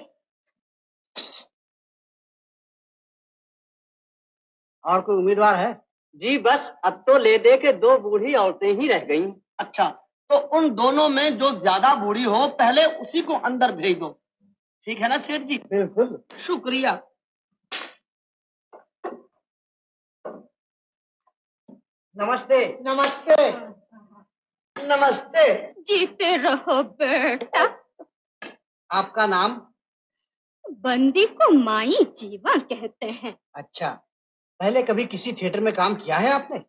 और कोई उम्मीदवार है? जी बस अब तो ले दे के दो बूढ़ी औरतें ही रह गई। अच्छा तो उन दोनों में जो ज़्यादा बूढ़ी हो पहले उसी को अंदर भेज दो। ठीक है ना सेठ जी? बिल्कुल। शुक्रिया। नमस्ते। नमस्ते। नमस्ते। जीते रहो बेटा। आपका नाम? बंदी को माई जीवा कहते हैं। अच्छा पहले कभी किसी थिएटर में काम किया है आपने?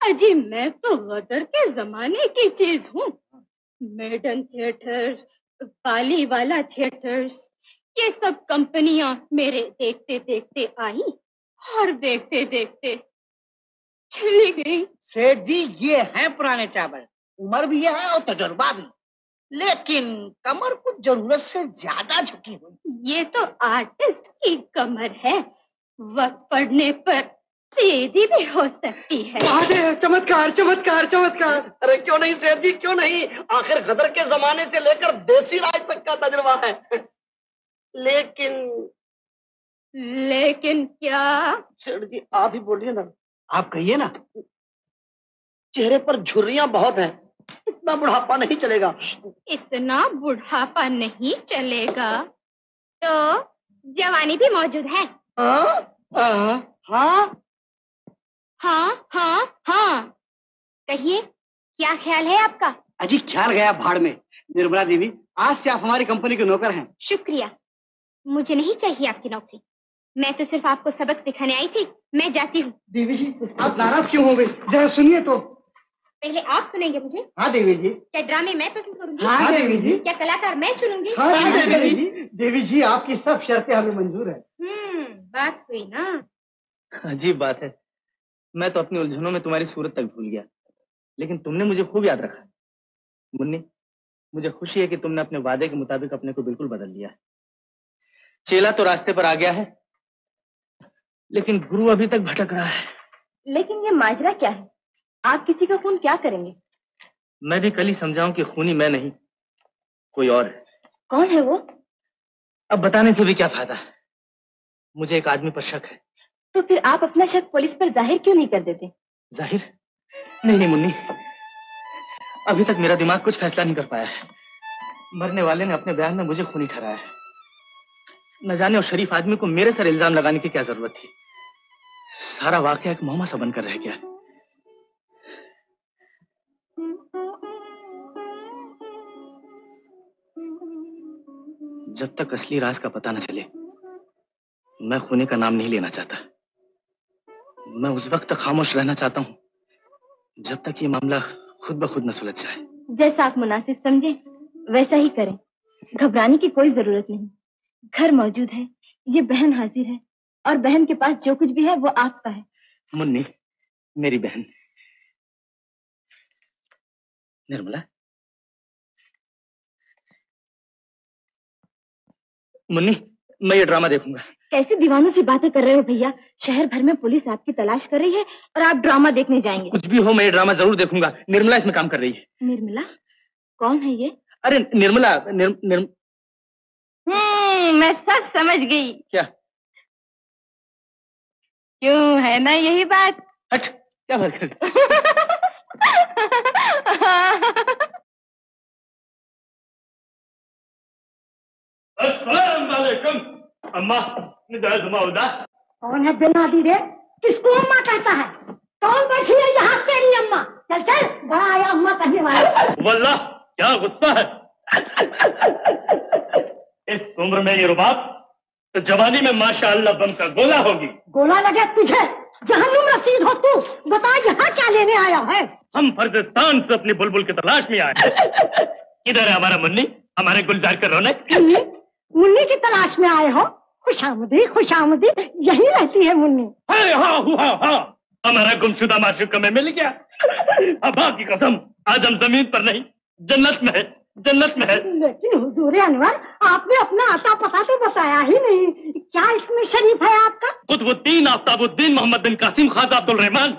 अजी मैं तो गदर के जमाने की चीज़ हूँ। मेडन थिएटर्स पाली वाला थिएटर्स ये सब कंपनियाँ मेरे देखते देखते आई और देखते देखते चली गई। सेठ जी ये हैं पुराने चावल। उम्र भी है और तजुर्बा भी। लेकिन कमर कुछ ज़रूरत से ज़्यादा झुकी हुई। ये तो आर्टिस्ट की कमर है। वक्त पड़ने पर सीधी भी हो सकती है। चमत्कार चमत्कार चमत्कार। अरे क्यों नहीं सेठ जी क्यों नहीं? आखिर गदर के जमाने से लेकर देसी राज तक का तजुर्बा है। लेकिन लेकिन क्या? सेठ जी आप ही बोलिए ना। आप कहिए ना। चेहरे पर झुर्रियाँ बहुत हैं। इतना बुढ़ापा नहीं चलेगा। इतना बुढ़ापा नहीं चलेगा। तो जवानी भी मौजूद है? हाँ? हाँ? हाँ हाँ हाँ। कहिए क्या ख्याल है आपका? अजी ख्याल गया भाड़ में। निर्मला देवी आज से आप हमारी कंपनी के नौकर हैं। शुक्रिया। मुझे नहीं चाहिए आपकी नौकरी। मैं तो सिर्फ़ आपको सबक सिखाने आई थी। मैं जाती हूँ। देवी जी आप नाराज़ क्यों हो गई जरा सुनिए तो। पहले आप सुनेंगे मुझे। हाँ देवी जी। क्या ड्रामे मैं पसंद करूँगी? हाँ, देवी जी। क्या कलाकार मैं चुनूँगी? हाँ देवी जी। देवी जी आपकी सब शर्तें हमें मंजूर है। हम्म बात हुई ना। अजीब बात है। मैं तो अपनी उलझनों में तुम्हारी सूरत तक भूल गया। लेकिन तुमने मुझे खूब याद रखा मुन्नी मुझे खुशी है कि तुमने अपने वादे के मुताबिक अपने को बिल्कुल बदल लिया है। चेला तो रास्ते पर आ गया है लेकिन गुरु अभी तक भटक रहा है। लेकिन ये माजरा क्या है? आप किसी का खून क्या करेंगे? मैं भी कल ही समझाऊं कि खूनी मैं नहीं कोई और है। कौन है वो? अब बताने से भी क्या फ़ायदा? मुझे एक आदमी पर शक है। तो फिर आप अपना शक पुलिस पर ज़ाहिर क्यों नहीं कर देते? ज़ाहिर? नहीं नहीं, मुन्नी। अभी तक मेरा दिमाग कुछ फैसला नहीं कर पाया है। मरने वाले ने अपने बयान में मुझे खूनी ठहराया है। न जाने उस शरीफ आदमी को मेरे सर इल्ज़ाम लगाने की क्या ज़रूरत थी। सारा वाकया एक मोहम्मद सा बनकर रह गया। जब तक असली राज का पता न चले, मैं खूने का नाम नहीं लेना चाहता। मैं उस वक्त तक खामोश रहना चाहता हूँ जब तक ये मामला खुद ब खुद न सुलझ जाए। जैसा आप मुनासिब समझे वैसा ही करें। घबराने की कोई ज़रूरत नहीं। घर मौजूद है ये बहन हाजिर है और बहन के पास जो कुछ भी है वो आपका है। मुन्नी मेरी बहन। निर्मला। मुन्नी मैं ये ड्रामा देखूँगा। कैसे दीवानों से बातें कर रहे हो भैया? शहर भर में पुलिस आपकी तलाश कर रही है और आप ड्रामा देखने जाएँगे। कुछ भी हो मैं ये ड्रामा ज़रूर देखूँगा। निर्मला इसमें काम कर रही है। निर्मला? कौन है ये? अरे निर्मला निर, निर... हम्म मैं सब समझ गई। क्या? क्यों है ना यही बात? हट क्या बात कर अस्सलाम अम्मा निजाज मौदा कौन है बिनादी रे किसको अम्मा कहता है? कौन बैठी है यहाँ तेरी अम्मा? चल चल बड़ा आया अम्मा कहीं वाला। वल्लाह क्या गुस्सा है? इस उम्र में ये रुबाब तो जवानी में माशाअल्लाह बम का गोला होगी। गोला लगे तुझे? जहन्नुम रसीद हो तू? बता यहाँ क्या लेने आया है? हम फर्जिस्तान से अपनी बुलबुल की तलाश में आए किधर है हमारा मुन्नी हमारे गुलजार का रौनक। मुन्नी की तलाश में आए हो? खुशामदी खुशामदी यही रहती है मुन्नी। हाँ हाँ हाँ हाँ हमारा गुमशुदा माशुक हमें मिल गया। अबा की कसम आज हम ज़मीन पर नहीं जन्नत में है जन्नत में है। लेकिन हुजूर अनवर आपने अपना आता पता तो बताया ही नहीं। क्या इसमें शरीफ है आपका? कुतुबुद्दीन आफ्ताबुद्दीन मोहम्मद बिन कासिम खाजा अब्दुल रहमान।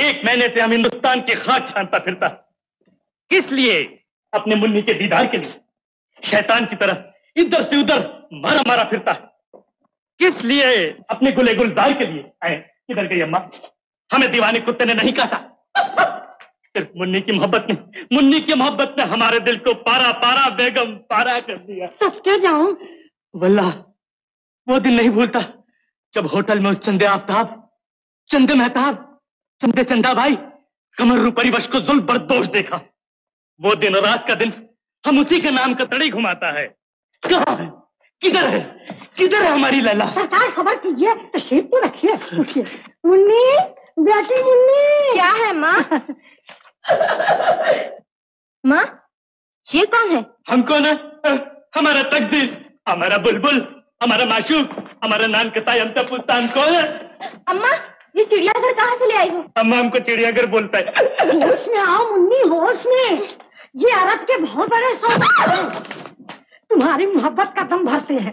एक महीने से हम हिंदुस्तान की खाक छानता फिरता। किस लिए? अपने मुन्नी के दीदार के लिए। शैतान की तरह इधर से उधर मारा मारा फिरता है। किस लिए अपने गुले गुलजार के लिए आए? किधर गई अम्मा? हमें दीवाने कुत्ते ने नहीं काटा सिर्फ़ मुन्नी की मोहब्बत ने मुन्नी की मोहब्बत ने हमारे दिल को पारा पारा बेगम पारा कर दिया। सच क्या जाऊँ वल्ला वो दिन नहीं भूलता जब होटल में उस चंदे आफ्ताब चंदे मेहताब चंदे चंदा भाई कमर परिवश को जुल बर्दोश देखा। वो दिन और आज का दिन हम उसी के नाम का तड़ी घुमाता है। कहाँ है? किधर है? किधर है हमारी लैला? सरकार खबर कीजिए तो शेर तो रखिए उठिए। मुन्नी बेटी मुन्नी। क्या है माँ? माँ ये कौन है? हम कौन है? हमारा तकदीर हमारा बुलबुल हमारा माशूक हमारा नान कताई हम कौन है? अम्मा ये चिड़ियाघर कहाँ से ले आई हो? अम्मा हमको चिड़ियाघर बोलता है। होश में आओ मुन्नी होश में। ये अरब के बहुत बड़े सौदागर हैं। तुम्हारी मोहब्बत का दम भरते हैं।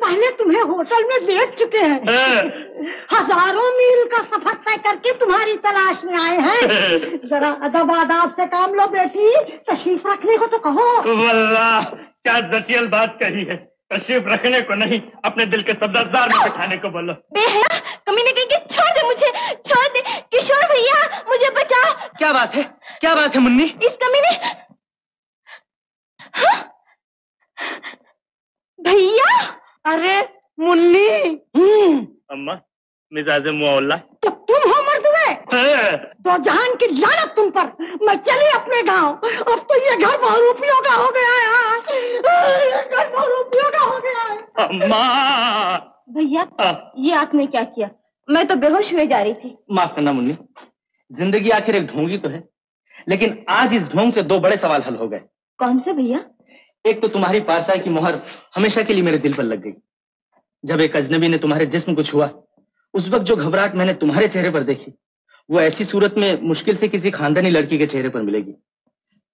पहले तुम्हें होटल में देख चुके हैं। हज़ारों मील का सफ़र तय करके तुम्हारी तलाश में आए हैं। जरा अदब आदाब से काम लो बेटी। तशरीफ़ रखने को तो कहो। वल्लाह क्या जटियल बात कही है। तशरीफ़ रखने को नहीं अपने दिल के सब्जादार में बैठाने को बोलो। बेहया कमी ने कहेंगे छोड़ दे मुझे छोड़ दे। किशोर भैया मुझे बचाओ। क्या बात है? क्या बात है मुन्नी? इस कमी ने हाँ? भैया? अरे मुन्नी। अम्मा मिजाज मुआवला तो तुम हो मर्दवे है। तो जहान की लानत तुम पर। मैं चली अपने गाँव। अब तो ये घर बहुरूपियों का हो गया है। हाँ। ये घर बहुरूपियों का हो गया है। अम्मा। भैया ये आपने क्या किया? मैं तो बेहोश हुए जा रही थी। माफ़ करना मुन्नी। ज़िंदगी आखिर एक ढोंगी तो है। लेकिन आज इस ढोंग से दो बड़े सवाल हल हो गए। कौन से भैया? एक तो तुम्हारी पारसाई की मोहर हमेशा के लिए मेरे दिल पर लग गई। जब एक अजनबी ने तुम्हारे जिस्म को छुआ उस वक्त जो घबराहट मैंने तुम्हारे चेहरे पर देखी वो ऐसी सूरत में मुश्किल से किसी खानदानी लड़की के चेहरे पर मिलेगी।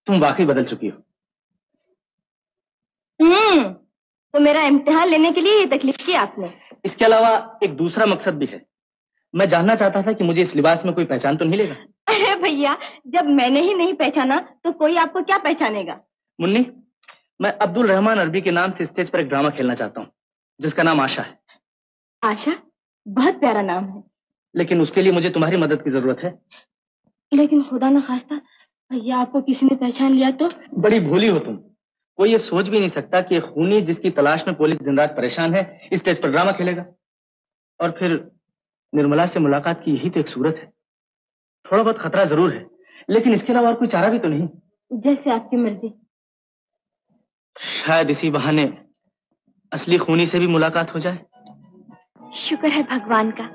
तुम वाकई बदल चुकी हो। हम्म तो मेरा इम्तिहान लेने के लिए ये तकलीफ़ की आपने। इसके अलावा एक दूसरा मकसद भी है। मैं जानना चाहता था कि मुझे इस लिबास में कोई पहचान तो नहीं लेगा? अरे भैया जब मैंने ही नहीं पहचाना तो कोई आपको क्या पहचानेगा? मुन्नी मैं अब्दुल रहमान अरबी के नाम से स्टेज पर एक ड्रामा खेलना चाहता हूँ जिसका नाम आशा है। आशा बहुत प्यारा नाम है। लेकिन उसके लिए मुझे तुम्हारी मदद की ज़रूरत है। लेकिन खुदा न खास्ता भैया आपको किसी ने पहचान लिया तो? बड़ी भोली हो तुम। कोई ये सोच भी नहीं सकता कि खूनी जिसकी तलाश में पुलिस दिन रात परेशान है इस स्टेज पर ड्रामा खेलेगा। और फिर निर्मला से मुलाकात की यही तो एक सूरत है। थोड़ा बहुत खतरा ज़रूर है लेकिन इसके अलावा और कोई चारा भी तो नहीं। जैसे आपकी मर्ज़ी। शायद इसी बहाने असली खूनी से भी मुलाकात हो जाए। शुक्र है भगवान का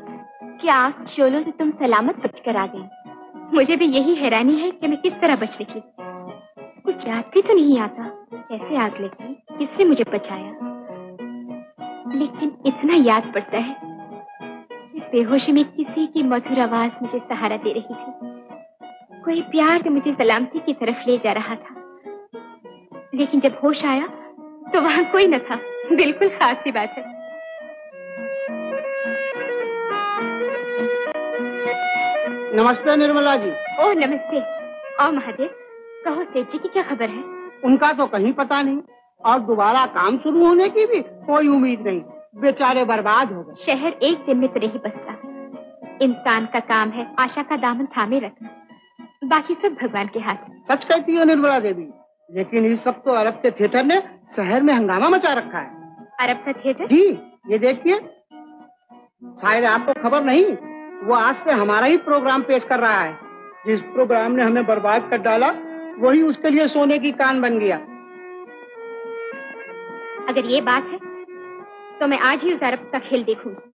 कि आग शोलों से तुम सलामत बचकर आ गए मुझे भी यही हैरानी है कि मैं किस तरह बच निकली कुछ याद भी तो नहीं आता कैसे आग लगी, किसने मुझे बचाया। लेकिन इतना याद पड़ता है कि बेहोशी में किसी की मधुर आवाज़ मुझे सहारा दे रही थी। कोई प्यार मुझे सलामती की तरफ़ ले जा रहा था। लेकिन जब होश आया तो वहाँ कोई न था। बिल्कुल खास सी बात है। नमस्ते निर्मला जी। ओ नमस्ते। और महादेव कहो सेठ जी की क्या खबर है? उनका तो कहीं पता नहीं। और दोबारा काम शुरू होने की भी कोई उम्मीद नहीं। बेचारे बर्बाद हो गए। शहर एक दिन में तो नहीं बसता। इंसान का काम है आशा का दामन थामे रखना। बाकी सब भगवान के हाथ सच कहती हो निर्मला देवी लेकिन इस वक्त तो अरब के थिएटर ने शहर में हंगामा मचा रखा है। अरब का थिएटर? जी ये देखिए। शायद आपको खबर नहीं वो आज से हमारा ही प्रोग्राम पेश कर रहा है। जिस प्रोग्राम ने हमें बर्बाद कर डाला वही उसके लिए सोने की कान बन गया। अगर ये बात है तो मैं आज ही उस अरब का खेल देखूँगी।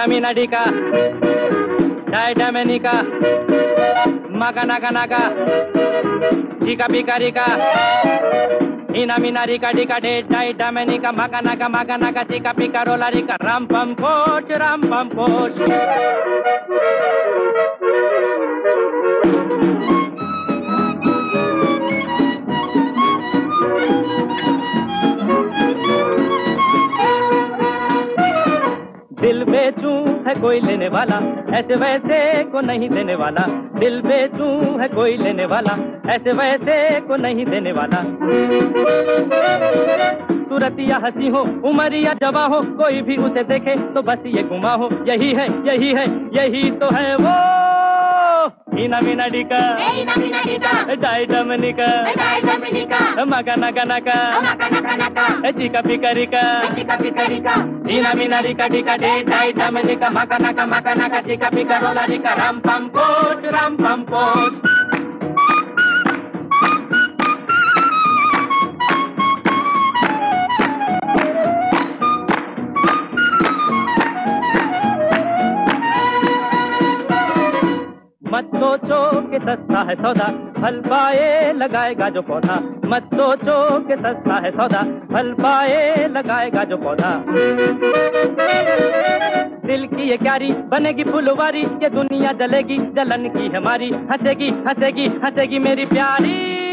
Ina mina dika, dai damenika, maga naga naga, chika pika rika. Ina mina rika dika de dai damenika, maga naga maga naga, chika pika rola rika, ram pam poch, ram pam poch. कोई लेने वाला ऐसे वैसे को नहीं देने वाला। दिल बेचूं है कोई लेने वाला ऐसे वैसे को नहीं देने वाला। सूरत या हँसी हो उम्र या जवा हो कोई भी उसे देखे तो बस ये गुमा हो। यही है यही है यही तो है वो। मीना मीना डिका। डाई डमनिका। मगा नगा नाका चिका पिका ईना मीना रिका डिका डे डाई डमनिका मगा नका मगा नका चिका पिका रोला रिका राम पम पोच राम पम पोच मत सोचो कि सस्ता है सौदा। फल पाए लगाएगा जो पौधा। मत सोचो कि सस्ता है सौदा। फल पाए लगाएगा जो पौधा। दिल की ये क्यारी बनेगी फुलवारी। ये दुनिया जलेगी, जलन की हमारी। हंसेगी हंसेगी हंसेगी मेरी प्यारी।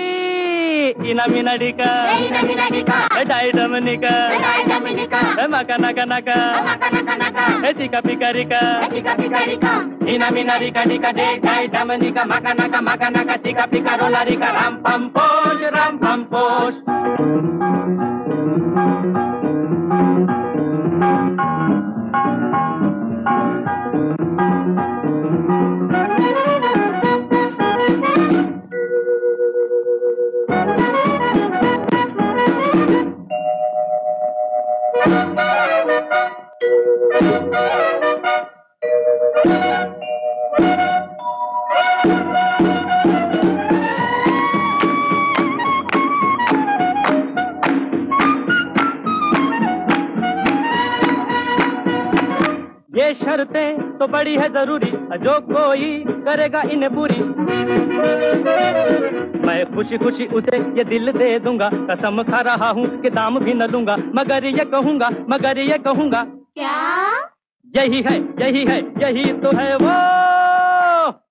इना टीका पिकारिका इनामी मीना डिका डमनिका। डाई डमनिका। मका नका नका। माका नाका नाका। चिका पिका राम चिका पिका तो बड़ी है ज़रूरी जो कोई करेगा इन्हें पूरी मैं खुशी खुशी उसे ये दिल दे दूँगा कसम खा रहा हूँ कि दाम भी न लूँगा। मगर ये कहूँगा मगर ये कहूँगा क्या? यही है यही है यही तो है वो।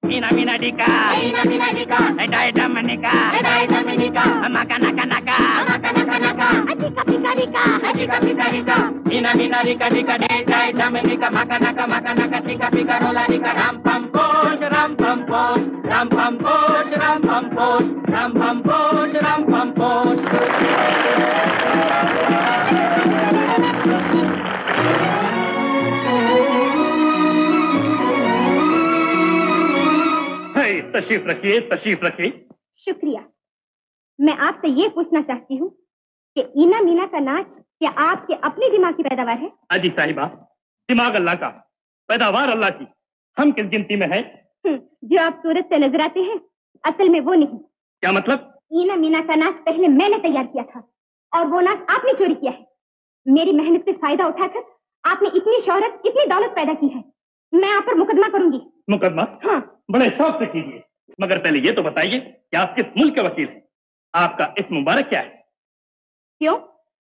मीना मीना डिका ईना मीना डिका डाई डमनिका डाई डमनिका मका नका नका। माका नाका नाका। चिका पिका रिका चिका पिका रिका मीना मीना रिका डिका डे डाई डमनिका मका नका मका नका चिका पिका रोला रिका राम पम पोश राम पम पोश राम पम पोश राम पम पोश राम पम पोश राम पम पोश तशरीफ़ रखिए तशीफ रखिए शुक्रिया। मैं आपसे ये पूछना चाहती हूँ कि ईना मीना का नाच क्या आपके अपने दिमाग की पैदावार है? अजी साहिबा दिमाग अल्लाह का पैदावार अल्लाह की। हम किस गिनती में है? हम्म, जो आप सूरत से नज़र आते हैं असल में वो नहीं। क्या मतलब? ईना मीना का नाच पहले मैंने तैयार किया था और वो नाच आपने चोरी किया है। मेरी मेहनत से फ़ायदा उठाकर आपने इतनी शोहरत इतनी दौलत पैदा की है। मैं आप पर मुकदमा करूँगी। मुकदमा? हाँ। बड़े शौक से कीजिए। मगर पहले ये तो बताइए कि आप किस मुल्क के वकील हैं? आपका इस मुबारक क्या है? क्यों?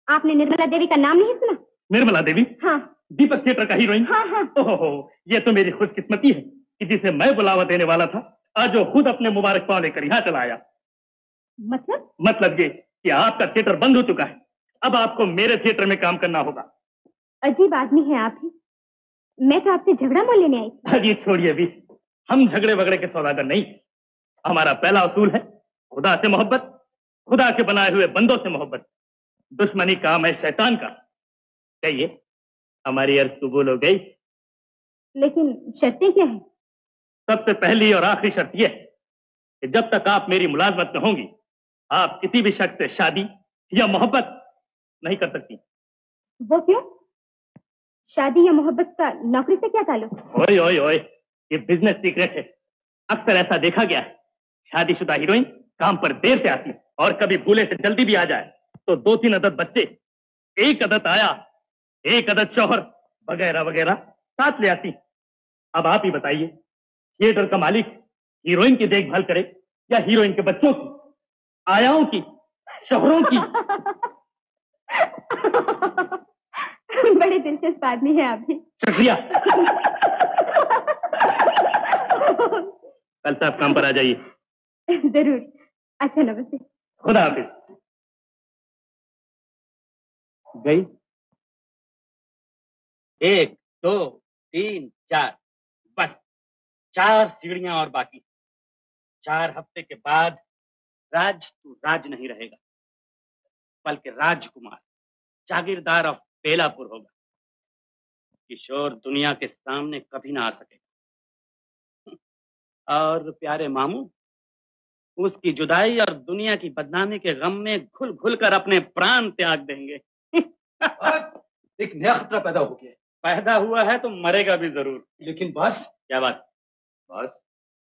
आपने निर्मला देवी का नाम नहीं सुना? निर्मला देवी? हाँ। दीपक थिएटर का हीरोइन? हाँ हाँ। ओहो ये तो मेरी खुशकिस्मती है कि जिसे मैं बुलावा देने वाला था आज वो खुद अपने मुबारक पाव लेकर यहाँ चला आया। मतलब? मतलब ये कि आपका थिएटर बंद हो चुका है। अब आपको मेरे थिएटर में काम करना होगा। अजीब आदमी है आप ही। मैं तो आपसे झगड़ा मोल लेने आई थी। अजी छोड़िए अभी। हम झगड़े वगड़े के सौदागर नहीं। हमारा पहला असूल है खुदा से मोहब्बत खुदा के बनाए हुए बंदों से मोहब्बत। दुश्मनी काम है शैतान का। कहिए हमारी अर्ज़ कबूल हो गई। लेकिन शर्तें क्या है? सबसे पहली और आखिरी शर्त यह है कि जब तक आप मेरी मुलाजमत में होंगी आप किसी भी शख्स से शादी या मोहब्बत नहीं कर सकती। वो क्यों? शादी या मोहब्बत का नौकरी से क्या ताल्लुक? ओए ओए ओए ये बिज़नेस सीक्रेट है। अक्सर ऐसा देखा गया है शादीशुदा हीरोइन काम पर देर से आती है और कभी भूले से जल्दी भी आ जाए। तो दो तीन अदद बच्चे। एक अदद आया एक अदद शोहर वगैरह वगैरह। साथ ले आती। अब आप ही बताइए थिएटर का मालिक हीरोइन की देखभाल करे या हीरोइन के बच्चों की आयाओं की शोहरों की? बड़े दिलचस्प आदमी है आप भी शुक्रिया। कल से आप काम पर आ जाइए। ज़रूर। अच्छा नमस्ते। खुदा हाफिज। गई? एक, दो, तीन, चार। बस, चार सीढ़ियाँ और बाकी। चार हफ़्ते के बाद राज तू राज नहीं रहेगा। बल्कि राजकुमार, जागीरदार ऑफ़ बेलापुर होगा। किशोर दुनिया के सामने कभी ना आ सकेगा। और प्यारे मामू, उसकी जुदाई और दुनिया की बदनामी के गम में घुल घुल कर अपने प्राण त्याग देंगे। एक नया खतरा पैदा हो गया पैदा हुआ है तो मरेगा भी ज़रूर। लेकिन बस। क्या बात? बस।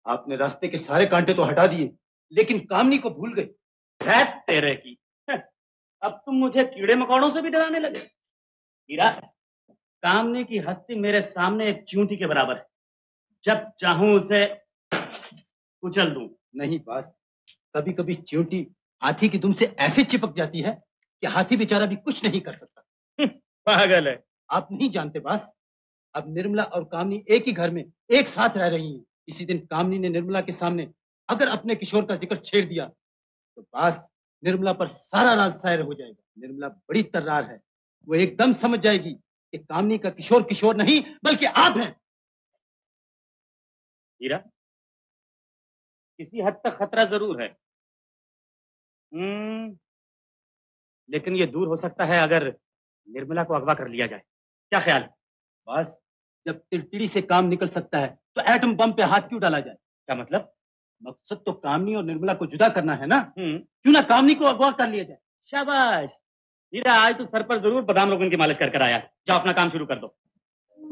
आपने रास्ते के सारे कांटे तो हटा दिए लेकिन कामनी को भूल गए तेरे की। अब तुम मुझे कीड़े मकोड़ों से भी डराने लगे। हीरा कामनी की हस्ती मेरे सामने एक चूंटी के बराबर है। जब चाहूँ उसे कुचल दूँ। नहीं बस। कभी कभी च्यूटी हाथी की दुम से ऐसे चिपक जाती है कि हाथी बेचारा भी कुछ नहीं कर सकता। पागल है। आप नहीं जानते बस अब निर्मला और कामनी एक ही घर में एक साथ रह रही हैं। इसी दिन कामनी ने निर्मला के सामने अगर अपने किशोर का ज़िक्र छेड़ दिया तो बस निर्मला पर सारा राज सायर हो जाएगा। निर्मला बड़ी तर्रार है। वो एकदम समझ जाएगी कि कामनी का किशोर किशोर नहीं बल्कि आप हैं। हीरा किसी हद तक खतरा ज़रूर है। हम्म लेकिन ये दूर हो सकता है अगर निर्मला को अगवा कर लिया जाए। क्या ख्याल बस जब तिड़तिड़ी से काम निकल सकता है तो एटम बम पे हाथ क्यों डाला जाए? क्या मतलब? मकसद तो कामनी और निर्मला को जुदा करना है ना? हम्म। क्यों ना कामनी को अगवा कर लिया जाए? शाबाश! हीरा आज तो सर पर ज़रूर बादाम रोगन की मालिश कर कर आया। जाओ अपना काम शुरू कर दो।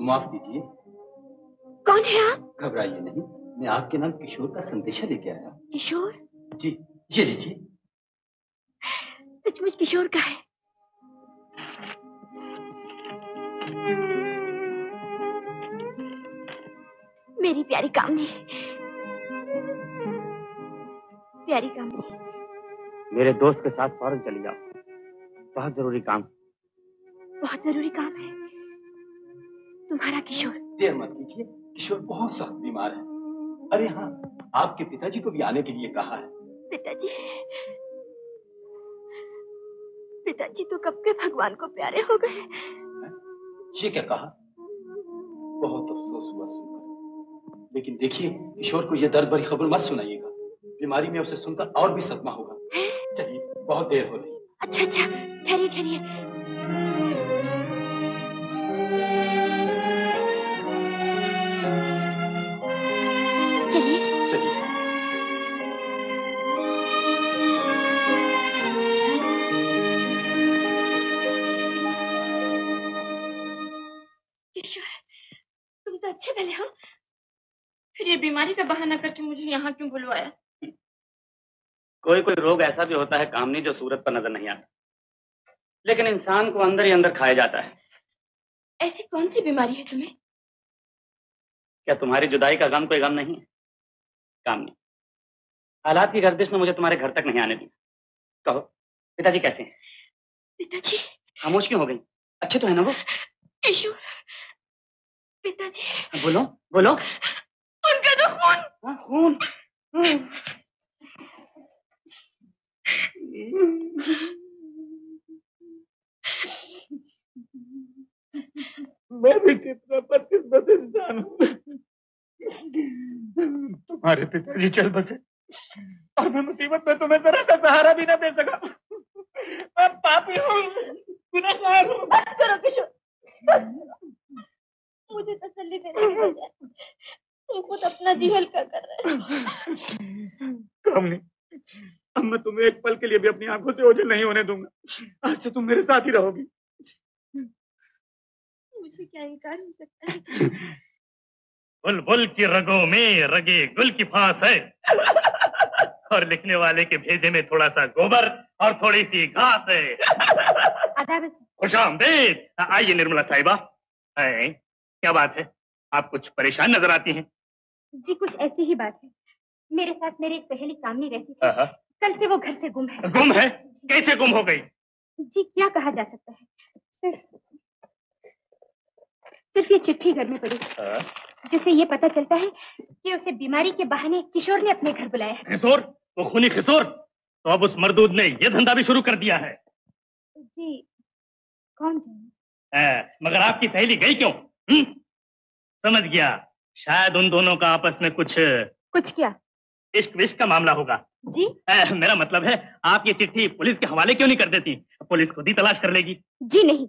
माफ़ कीजिए। कौन है आप? घबराइए नहीं। मैं आपके नाम किशोर का संदेशा लेके आया। किशोर? जी ये लीजिए। सचमुच किशोर का है। मेरी प्यारी कामनी। प्यारी कामनी। मेरे दोस्त के साथ फ़ौरन चली जाओ। बहुत ज़रूरी काम बहुत ज़रूरी काम है। तुम्हारा किशोर। देर मत कीजिए। किशोर बहुत सख्त बीमार है। अरे हाँ आपके पिताजी को भी आने के लिए कहा है। पिताजी। पिताजी तो कब के भगवान को प्यारे हो गए। ये क्या कहा? बहुत अफसोस हुआ सुनकर। लेकिन देखिए किशोर को यह दर्द भरी खबर मत सुनाइएगा। बीमारी में उसे सुनकर और भी सदमा होगा। चलिए बहुत देर हो रही। अच्छा अच्छा चलिए ठहरिए कोई कोई रोग ऐसा भी होता है कामनी जो सूरत पर नज़र नहीं आता। लेकिन इंसान को अंदर ही अंदर खाया जाता है। ऐसी कौन सी बीमारी है तुम्हें? क्या तुम्हारी जुदाई का गम कोई गम नहीं है? कामनी हालात की गर्दिश ने मुझे तुम्हारे घर तक नहीं आने दिया। कहो पिताजी कैसे हैं? पिताजी। खामोश क्यों हो गई? अच्छे तो है ना वो? किशोर पिताजी। बोलो बोलो। उनका तो खून। हाँ, खून। मैं भी कितना बदकिस्मत इंसान हूँ। तुम्हारे पिताजी चल बसे। और मैं मुसीबत में तुम्हें जरा सा सहारा भी ना दे सका। मैं पापी हूँ गुनहगार हूँ। बस करो किशोर। मुझे तसल्ली देने के बजाय तुम खुद अपना जी हल्का कर रहे हो? कामनी अब मैं तुम्हें एक पल के लिए भी अपनी आँखों से ओझल नहीं होने दूँगा। आज से तुम मेरे साथ ही रहोगी। मुझे क्या इनकार हो सकता है? बुलबुल की रगों में रगे गुल की फांस है। और लिखने वाले के भेजे में थोड़ा सा गोबर और थोड़ी सी घास है। आदाब खुश आमदेद। आइए निर्मला साहिबा। क्या बात है? आप कुछ परेशान नज़र आती हैं। जी कुछ ऐसी ही बात है। मेरे साथ मेरी एक सहेली कामनी रहती थी। आहा, कल से वो घर से गुम है। गुम है? कैसे गुम हो गई? जी क्या कहा जा सकता है? सिर्फ़ सिर्फ़ ये चिट्ठी घर में पड़ी। हाँ, जिससे ये पता चलता है कि उसे बीमारी के बहाने किशोर ने अपने घर बुलाया किशोर वो खूनी किशोर तो अब उस मरदूद ने ये धंधा भी शुरू कर दिया है। जी कौन जाने? हाँ, मगर आपकी सहेली गई क्यों? हम्म? समझ गया। शायद उन दोनों का आपस में कुछ कुछ क्या। इश्क विश्क का मामला होगा। जी। अ, मेरा मतलब है आप ये चिट्ठी पुलिस के हवाले क्यों नहीं कर देती? पुलिस खुद ही तलाश कर लेगी। जी नहीं।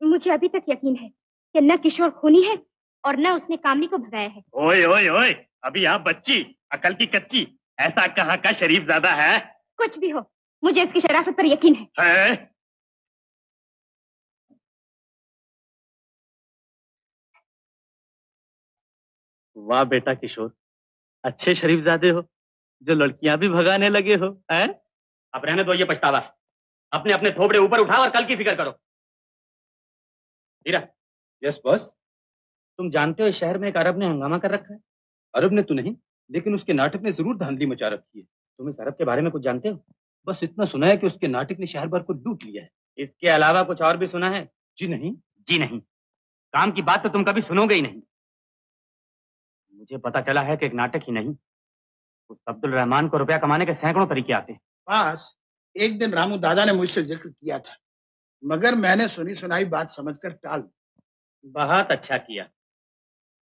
मुझे अभी तक यकीन है कि न किशोर खूनी है और न उसने कामनी को भगाया है। ओए ओए ओए अभी आप बच्ची अकल की कच्ची ऐसा कहाँ का शरीफ ज़्यादा है, कुछ भी हो मुझे उसकी शराफत पर यकीन है। है? वाह बेटा किशोर अच्छे शरीफ ज़्यादा हो जो लड़कियाँ भी भगाने लगे हो हैं? अब रहने दो ये पछतावा। अपने अपने थोबड़े ऊपर उठाओ और कल की फ़िक्र करो। हीरा। यस बॉस तुम जानते हो इस शहर में एक अरब ने हंगामा कर रखा है? अरब ने तो नहीं लेकिन उसके नाटक ने ज़रूर धांधली मचा रखी है। तुम इस अरब के बारे में कुछ जानते हो? बस इतना सुना है कि उसके नाटक ने शहर भर को लूट लिया है। इसके अलावा कुछ और भी सुना है? जी नहीं। जी नहीं। काम की बात तो तुम कभी सुनोगे ही नहीं। मुझे पता चला है कि एक नाटक ही नहीं। उस अब्दुल रहमान को रुपया कमाने के सैकड़ों तरीके आते हैं। पास एक दिन रामू दादा ने मुझसे ज़िक्र किया था मगर मैंने सुनी सुनाई बात समझकर टाल बहुत अच्छा किया।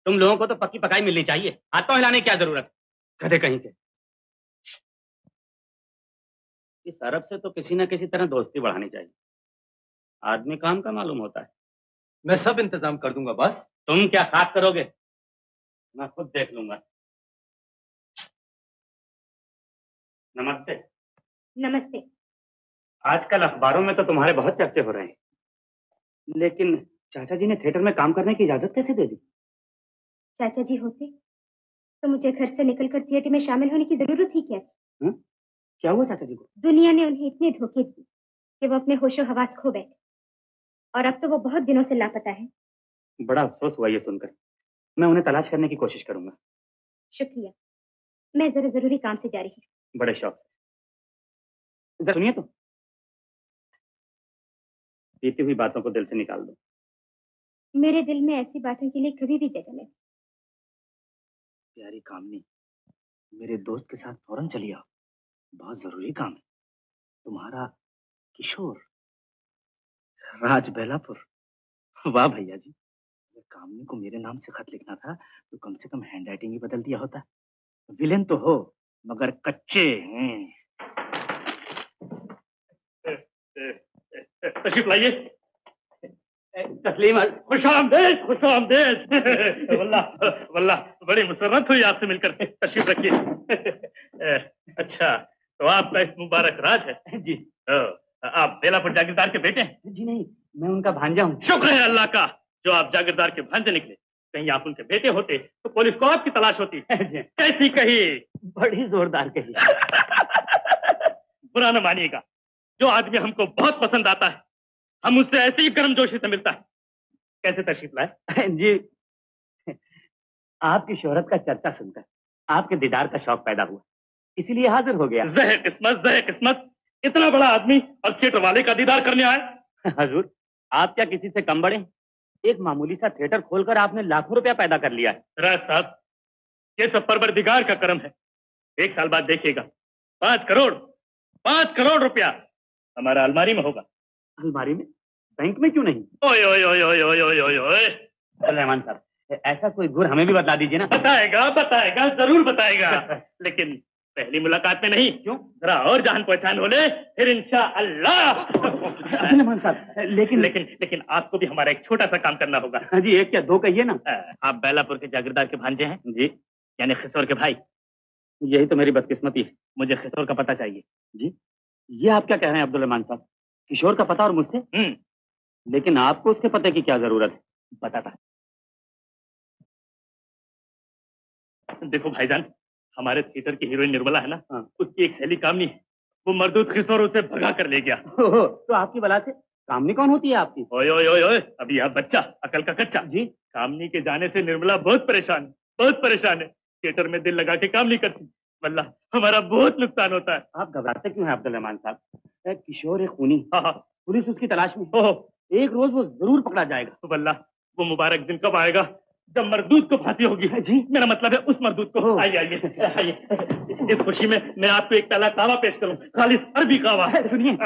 तुम लोगों को तो पक्की पकाई मिलनी चाहिए। हाथों हिलाने की क्या ज़रूरत? कदे कहीं के। इस अरब से तो किसी न किसी तरह दोस्ती बढ़ानी चाहिए। आदमी काम का मालूम होता है। मैं सब इंतज़ाम कर दूँगा बस। तुम क्या खाक करोगे? मैं खुद देख लूँगा। नमस्ते। नमस्ते। आजकल अखबारों में तो तुम्हारे बहुत चर्चे हो रहे हैं। लेकिन चाचा जी ने थिएटर में काम करने की इजाज़त कैसे दे दी? चाचा जी होते? तो मुझे घर से निकलकर थिएटर में शामिल होने की ज़रूरत ही क्या थी? क्या हुआ चाचा जी को? दुनिया ने उन्हें इतने धोखे दिए कि वो अपने होशो हवास खो बैठे। और अब तो वो बहुत दिनों से लापता है। बड़ा अफसोस हुआ ये सुनकर। मैं उन्हें तलाश करने की कोशिश करूँगा। शुक्रिया। मैं जरा ज़रूरी काम से जा रही हूँ। बड़े शौक से। सुनिए तो। बीती हुई बातों को दिल से निकाल दो। मेरे दिल में ऐसी बातों के लिए कभी भी जगह नहीं। प्यारी कामनी मेरे दोस्त के साथ फ़ौरन चली आओ बहुत ज़रूरी काम है। तुम्हारा किशोर राज बेलापुर वाह भैया जी। कामनी को मेरे नाम से खत लिखना था तो कम से कम हैंड राइटिंग ही बदल दिया होता। विलेन तो हो मगर कच्चे हैं। तशरीफ़ लाइए। तस्लीम खुश आमदेद खुश आमदेद। वल्ला वल्ला बड़ी मुसरत हुई आपसे मिलकर। तशरीफ़ रखिए। अच्छा तो आपका इस मुबारक राज है? जी। आप बेलापुर जागीरदार के बेटे हैं? जी नहीं मैं उनका भांजा हूँ। शुक्र है अल्लाह का। जो आप जागीरदार के भांजे निकले कहीं आप उनके बेटे होते तो पुलिस को आपकी तलाश होती। कैसी कही? बड़ी जोरदार कही। बुरा न मानिएगा। जो आदमी हमको बहुत पसंद आता है हम उससे ऐसे ही गर्म जोशी से मिलता है। कैसे तशरीफ़ लाए? जी। आपकी शोहरत का चर्चा सुनकर आपके दीदार का शौक पैदा हुआ। इसीलिए हाजिर हो गया। जह किस्मत जह किस्मत। इतना बड़ा आदमी और थिएटर वाले का दीदार करने आए। हजूर आप क्या किसी से कम बड़े? एक मामूली सा थिएटर खोलकर आपने लाखों रुपया पैदा कर लिया है। राज साहब ये सब परवरदिगार का करम है। एक साल बाद देखिएगा। पाँच करोड़ पाँच करोड़ रुपया हमारा अलमारी में होगा। अलमारी में? बैंक में क्यों नहीं? ओए ओए ओए ओए ओए ओए ओए ओए। रहमान साहब ऐसा कोई गुर हमें भी बता दीजिए ना। बताएगा बताएगा ज़रूर बताएगा। लेकिन पहली मुलाकात में नहीं क्यों? जरा और जान पहचान हो ले फिर इंशा अल्लाह लेकिन लेकिन लेकिन आपको भी हमारा एक छोटा सा काम करना होगा। हाँ जी एक क्या दो कहिए ना। आप बैलापुर के जागीरदार के भांजे हैं? जी। यानी खिसौर के भाई? यही तो मेरी बदकिस्मती है। मुझे खिसौर का पता चाहिए। जी। ये आप क्या कह रहे हैं अब्दुल रहमान साहब? किशोर का पता और मुझसे? लेकिन आपको उसके पते की क्या ज़रूरत है? बताता। देखो भाईजान हमारे थिएटर की हीरोइन निर्मला है ना? हाँ। उसकी एक सहेली कामनी वो मरदूत खिसौर उसे भगा कर ले गया। तो आपकी बला से कामनी कौन होती है आपकी? ओए ओए ओए ओए अभी आप बच्चा अकल का कच्चा। जी। कामनी के जाने से निर्मला बहुत परेशान बहुत परेशान है। थिएटर में दिल लगा के काम नहीं करती। वल्ला हमारा बहुत नुकसान होता है। आप घबराते क्यों हैं अब्दुल रहमान साहब? किशोर है खूनी। हाँ पुलिस उसकी तलाश में एक रोज वो ज़रूर पकड़ा जाएगा। वल्ला वो मुबारक दिन कब आएगा? जब मरदूत को फांसी होगी। जी। मेरा मतलब है उस मरदूत को। आइए आइए आइए। इस खुशी में मैं आपको एक पहला कावा पेश करूँ। खालिस अरबी कावा। है सुनिए।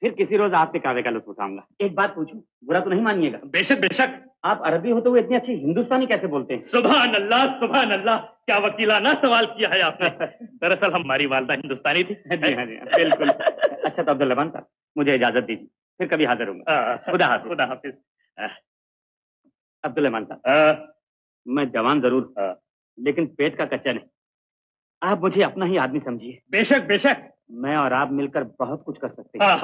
फिर किसी रोज आपके कावे का लुत्फ उठाऊँगा। एक बात पूछूँ बुरा तो नहीं मानिएगा? बेशक बेशक। आप अरबी होते हुए इतनी अच्छी हिंदुस्तानी कैसे बोलते हैं? सुबह अल्लाह सुबह अल्लाह। क्या वकीलाना सवाल किया है आपने? दरअसल हमारी वालदा हिंदुस्तानी थी। जी हाँ जी बिल्कुल। अच्छा तो अब्दुल रहमान साहब मुझे इजाज़त दीजिए। फिर कभी हाजिर होंगे खुदा हाफिज। खुदा हाफिज। अब्दुल साहब। मैं जवान ज़रूर था लेकिन पेट का कच्चा नहीं। आप मुझे अपना ही आदमी समझिए। बेशक बेशक। मैं और आप मिलकर बहुत कुछ कर सकते हैं।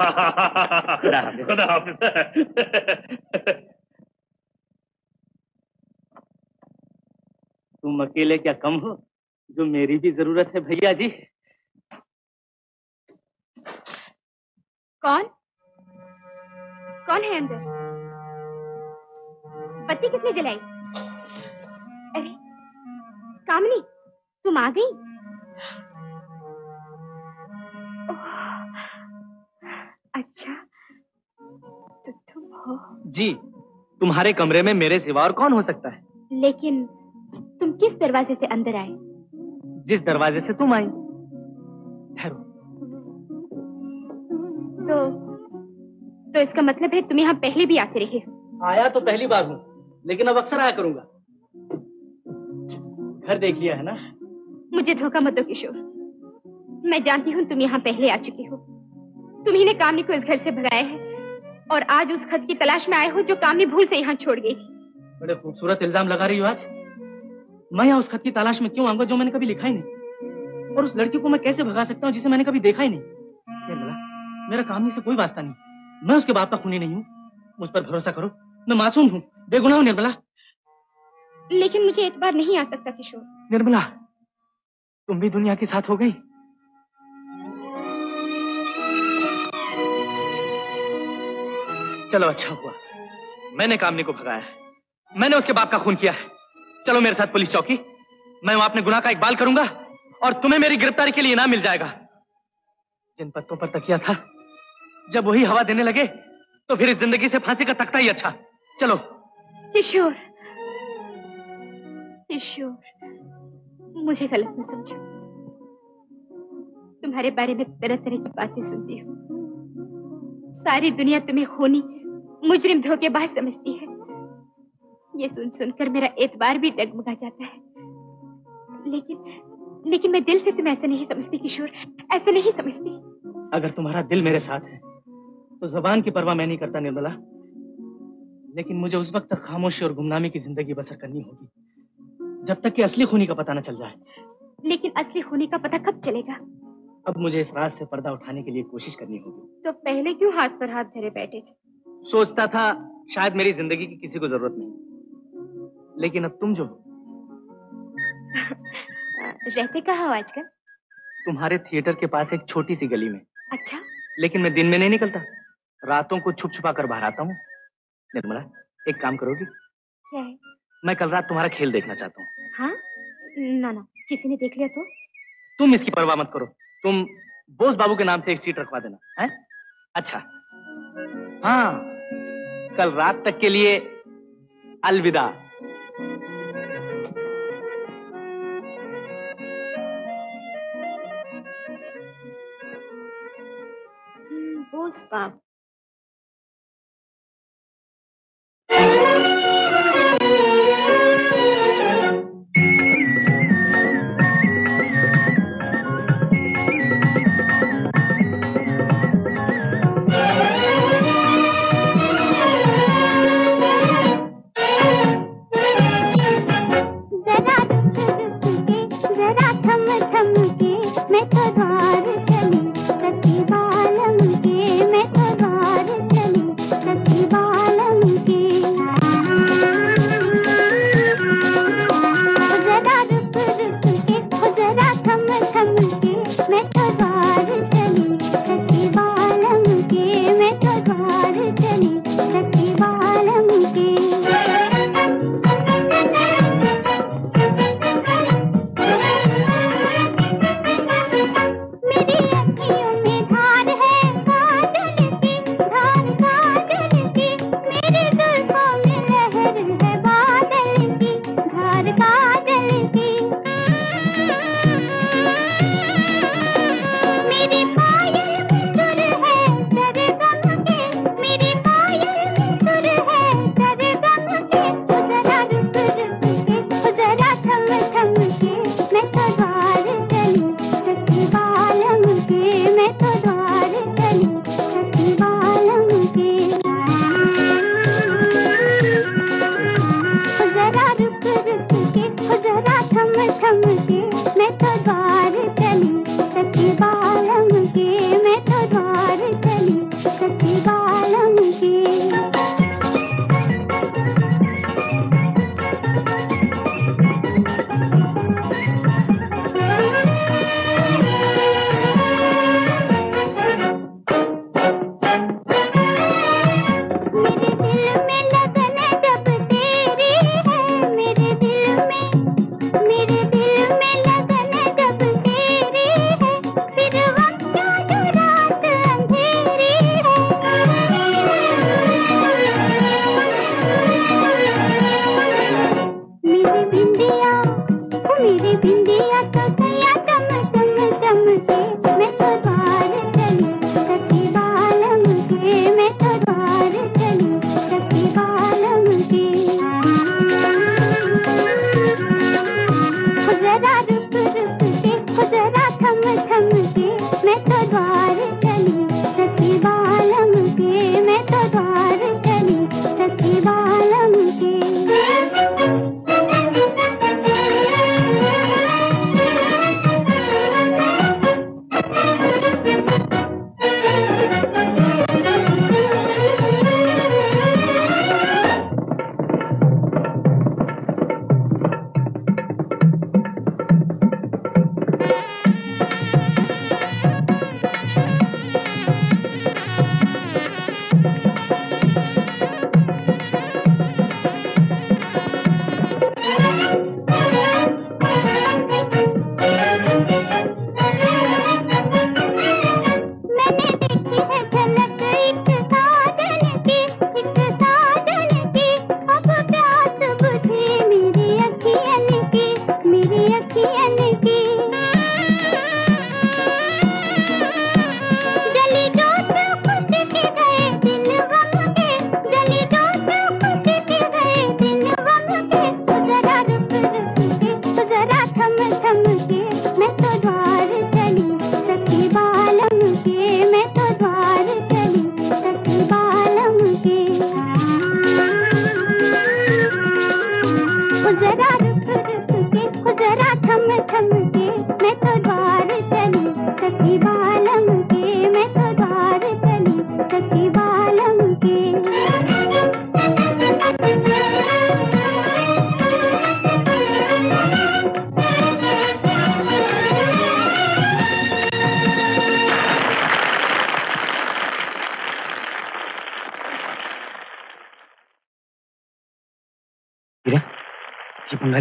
खुदा हाफिज। खुदा हाफिज। तुम अकेले क्या कम हो? जो मेरी भी ज़रूरत है भैया जी। कौन? कौन है अंदर? बत्ती किसने जलाई? कामनी तुम आ गई? अच्छा। तो तुम हो। जी तुम्हारे कमरे में मेरे सिवा और कौन हो सकता है? लेकिन तुम किस दरवाजे से अंदर आए? जिस दरवाजे से तुम आई। ठहरो। तो तो इसका मतलब है तुम यहाँ पहले भी आते रहे आया तो पहली बार हूँ लेकिन अब अक्सर आया करूँगा। घर देख लिया है ना? मुझे धोखा मत दो किशोर। मैं जानती हूँ तुम यहाँ पहले आ चुके हो। तुम्ही ने कामनी को इस घर से भगाया है और आज उस खत की तलाश में आए हो जो कामनी भूल से यहाँ छोड़ गई थी। बड़े खूबसूरत इल्ज़ाम लगा रही हो आज। मैं यहाँ उस खत की तलाश में क्यों आऊँगा जो मैंने कभी लिखा ही नहीं? और उस लड़की को मैं कैसे भगा सकता हूँ जिसे मैंने कभी देखा ही नहीं? मेरा कामनी से कोई वास्ता नहीं। मैं उसके बाप का खूनी नहीं हूँ। मुझ पर भरोसा करो। मैं मासूम हूँ। बेगुनाह हूँ निर्मला लेकिन मुझे एतबार नहीं आ सकता किशोर। निर्मला तुम भी दुनिया के साथ हो गई। चलो अच्छा हुआ। मैंने कामनी को भगाया है। मैंने उसके बाप का खून किया है। चलो मेरे साथ पुलिस चौकी। मैं वहाँ अपने गुनाह का इकबाल करूँगा और तुम्हें मेरी गिरफ्तारी के लिए इनाम मिल जाएगा। जिन पत्तों पर तकिया था जब वही हवा देने लगे तो फिर इस ज़िंदगी से फांसी का तख्ता ही अच्छा। चलो। किशोर मुझे गलत न समझो। तुम्हारे बारे में तरह तरह की बातें सुनती हूँ। सारी दुनिया तुम्हें खूनी, मुजरिम, धोखेबाज समझती है। ये सुन सुनकर मेरा एतबार भी डगमगा जाता है। लेकिन लेकिन मैं दिल से तुम्हें ऐसा नहीं समझती, किशोर। ऐसा नहीं समझती। अगर तुम्हारा दिल मेरे साथ है तो जबान की परवाह मैं नहीं करता, निर्मला। लेकिन मुझे उस वक्त तक खामोशी और गुमनामी की ज़िंदगी बसर करनी होगी। जब तक कि असली खूनी का पता न चल जाए। लेकिन असली खूनी का पता कब चलेगा? अब मुझे इस रात से पर्दा उठाने के लिए कोशिश करनी होगी। तो पहले क्यों हाथ पर हाथ धरे बैठे थे? सोचता था शायद मेरी ज़िंदगी की किसी को ज़रूरत नहीं। लेकिन अब तुम जो रहते कहाँ हो आजकल? तुम्हारे थिएटर के पास एक छोटी सी गली में। अच्छा। लेकिन मैं दिन में नहीं निकलता। रातों को छुप छुपा कर बाहर आता हूँ। निर्मला एक काम करोगी? क्या है? मैं कल रात तुम्हारा खेल देखना चाहता हूँ। हाँ? ना ना किसी ने देख लिया तो? तुम इसकी परवाह मत करो। तुम बोस बाबू के नाम से एक सीट रखवा देना है? अच्छा। हाँ कल रात तक के लिए अलविदा। बोस बाबू।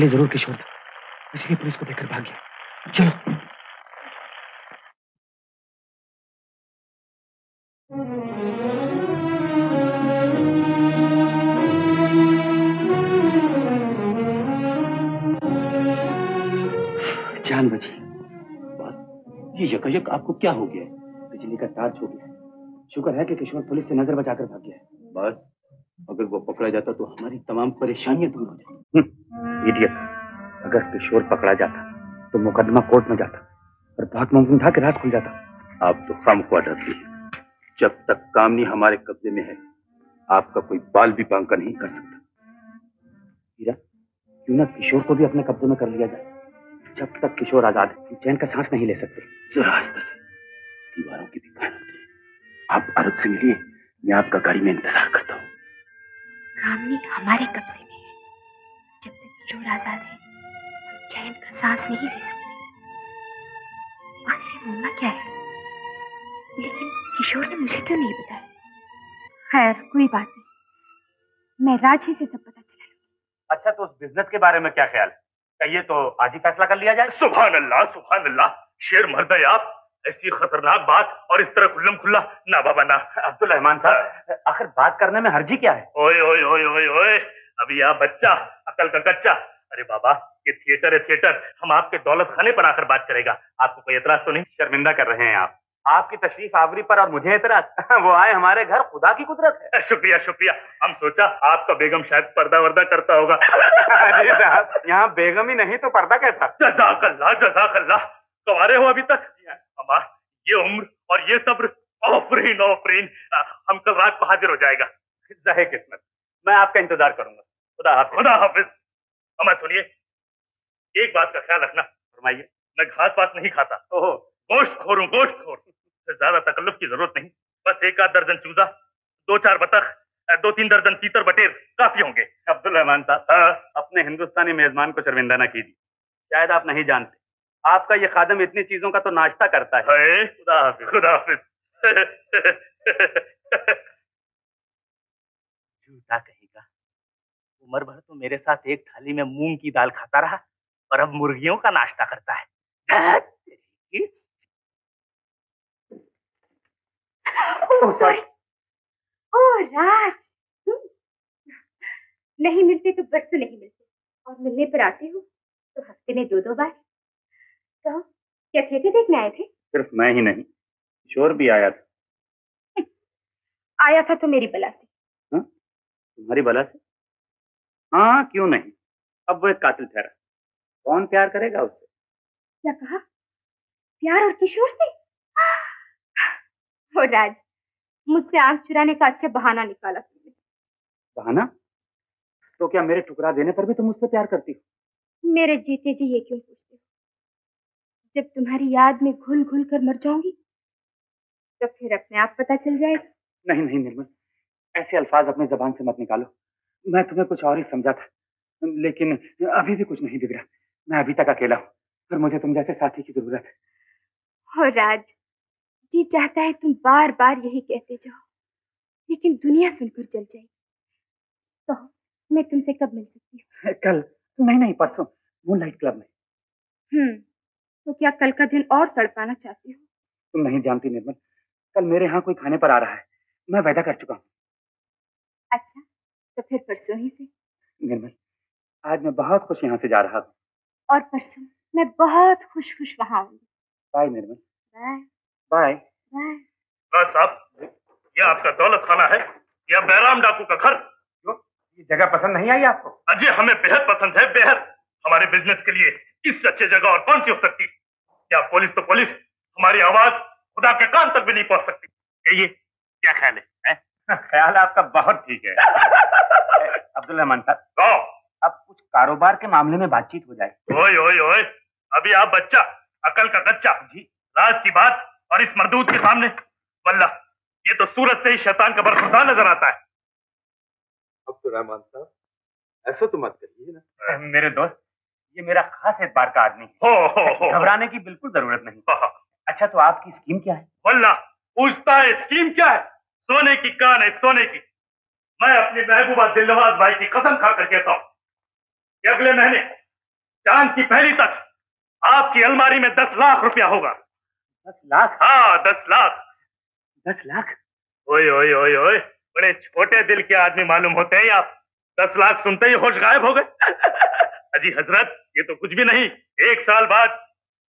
ये ज़रूर किशोर इसलिए पुलिस को देखकर भाग गया। चलो। जान बची। बस ये यकायक आपको क्या हो गया है? बिजली का तार छूट गया। शुक्र है कि किशोर पुलिस से नज़र बचाकर भाग गया है। बस अगर वो पकड़ा जाता तो हमारी तमाम परेशानियाँ दूर हो जाती। इडियट अगर किशोर पकड़ा जाता तो मुकदमा कोर्ट में जाता और बहुत मुमकिन था कि रात खुल जाता। आप तो खाम खुआ डरती है। जब तक कामनी हमारे कब्जे में है आपका कोई बाल भी बांका नहीं कर सकता। हीरा क्यों ना किशोर को भी अपने कब्जे में कर लिया जाए? जब तक किशोर आज़ाद है चैन का सांस नहीं ले सकते। जरा आहिस्ता से। दीवारों की भी होती है। आप अरब से मिलिए मैं आपका गाड़ी में इंतज़ार करता हूँ। कामनी हमारे कब्जे जब आज़ाद है चैन का सांस नहीं ले सकते। आखिर मुन्ना क्या है? लेकिन किशोर ने मुझे क्यों नहीं बताया? खैर कोई बात नहीं। मैं राज ही से सब पता चला अच्छा तो उस बिज़नेस के बारे में क्या ख्याल? है कहिए तो आज ही फैसला कर लिया जाए। सुबह अल्लाह सुबह अल्लाह शेर मर्द है आप। ऐसी खतरनाक बात और इस तरह खुल्लम खुल्ला ना बाबा ना। अब्दुल रहमान साहब आखिर बात करने में हर्जी क्या है? ओए ओए ओए ओए ओए। अभी आप बच्चा अकल का कच्चा। अरे बाबा ये थिएटर है थिएटर हम आपके दौलत खाने पर आकर बात करेगा। आपको कोई एतराज़ तो नहीं? शर्मिंदा कर रहे हैं आप। आपकी तशरीफ़ आवरी पर और मुझे एतराज़ वो आए हमारे घर खुदा की कुदरत है। शुक्रिया शुक्रिया। हम सोचा आपका बेगम शायद पर्दा वर्दा करता होगा। अरे साहब यहाँ बेगम ही नहीं तो पर्दा कैसा? जजाकल्ला जजाकल्ला। कवारे हो अभी तक? अम्मा ये उम्र और ये सब्र ऑफरीन ऑफरीन हम कल रात को हाजिर हो जाएगा। जाहे किस्मत। मैं आपका इंतज़ार करूँगा। खुदा हाफिज। खुदा हाफिज। अम्मा सुनिए। एक बात का ख्याल रखना फरमाइए। मैं घास वास नहीं खाता। ओहो। गोश्त खोरूं गोश्त खोर। ज़्यादा तकल्लुफ की ज़रूरत नहीं। बस एक आध दर्जन चूजा दो चार बतख दो तीन दर्जन तीतर बटेर काफ़ी होंगे। अब्दुल रहमान साहब अपने हिंदुस्तानी मेजबान को शर्मिंदा न कीजिए शायद आप नहीं जानते। आपका ये खादम इतनी चीज़ों का तो नाश्ता करता है। खुदा हाफिज खुदा हाफिज। झूठा कहेगा उम्र भर तो मेरे साथ एक थाली में मूंग की दाल खाता रहा और अब मुर्गियों का नाश्ता करता है। सॉरी। ओ राज नहीं मिलते तो बस तो नहीं मिलते। और मिलने पर आते हो तो हफ़्ते में दो दो बार। कहो क्या थिएटर देखने आए थे? सिर्फ़ मैं ही नहीं किशोर भी आया था। आया था तो मेरी बला से। हा? तुम्हारी बला से? हाँ क्यों नहीं? अब वो एक कातिल ठहरा। कौन प्यार करेगा उससे क्या कहा? प्यार और किशोर से? हो राज मुझसे आँख चुराने का अच्छा बहाना निकाला तुमने। बहाना? तो क्या मेरे ठुकरा देने पर भी तुम मुझसे प्यार करती हो? मेरे जीते जी ये क्यों पूछते हो? जब तुम्हारी याद में घुल घुल कर मर जाऊँगी तो फिर अपने आप पता चल जाएगा। नहीं नहीं निर्मल। ऐसे अल्फाज अपने जबान से मत निकालो। मैं तुम्हें कुछ और ही समझा था लेकिन अभी भी कुछ नहीं बिगड़ा। मैं अभी तक अकेला हूँ और मुझे तुम जैसे साथी की ज़रूरत है। हो राज जी चाहता है तुम बार बार यही कहते जाओ लेकिन दुनिया सुनकर जल जाएगी। तो मैं तुमसे कब मिल सकती हूँ? कल नहीं नहीं परसों मूनलाइट क्लब में। हम्म तो क्या कल का दिन और तड़पाना चाहती हो? तुम नहीं जानती निर्मल कल मेरे यहाँ कोई खाने पर आ रहा है मैं वायदा कर चुका हूँ। अच्छा तो फिर परसों ही से। निर्मल आज मैं बहुत खुश यहाँ से जा रहा हूँ। और परसों मैं बहुत खुश खुश वहाँ आऊँगी bye Nirmal. Bye bye bye साहब ये आपका दौलत खाना है या बैराम डाकू का घर? ये जगह पसंद नहीं आई आपको? अजय हमें बेहद पसंद है बेहद। हमारे बिज़नेस के लिए इससे अच्छी जगह और कौन सी हो सकती? क्या पुलिस तो पुलिस हमारी आवाज़ खुदा के कान तक भी नहीं पहुँच सकती? कहिए क्या ख्याल है, है? ख्याल आपका बहुत ठीक है। अब्दुल रहमान साहब अब कुछ कारोबार के मामले में बातचीत हो जाए। ओए ओए ओए अभी आप बच्चा अकल का कच्चा जी। राज की बात और इस मरदूत के सामने। वल्ला ये तो सूरत से ही शैतान का बरखुरदार नज़र आता है। अब्दुल रहमान साहब ऐसा तो मत करिए ना। मेरे दोस्त ये मेरा खास एतबार का आदमी है। घबराने की बिल्कुल ज़रूरत नहीं। अच्छा तो आपकी स्कीम क्या है? वल्ला पूछता है स्कीम क्या है? सोने की कान है सोने की। मैं अपनी महबूबा दिलनवाज भाई की कसम खा कर कहता हूँ कि अगले महीने चाँद की पहली तक आपकी अलमारी में दस लाख रुपया होगा। दस लाख? हाँ दस लाख। दस लाख? ओए ओए ओए ओए बड़े छोटे दिल के आदमी मालूम होते हैं आप। दस लाख सुनते ही होश गायब हो गए। अजी हज़रत ये तो कुछ भी नहीं। एक साल बाद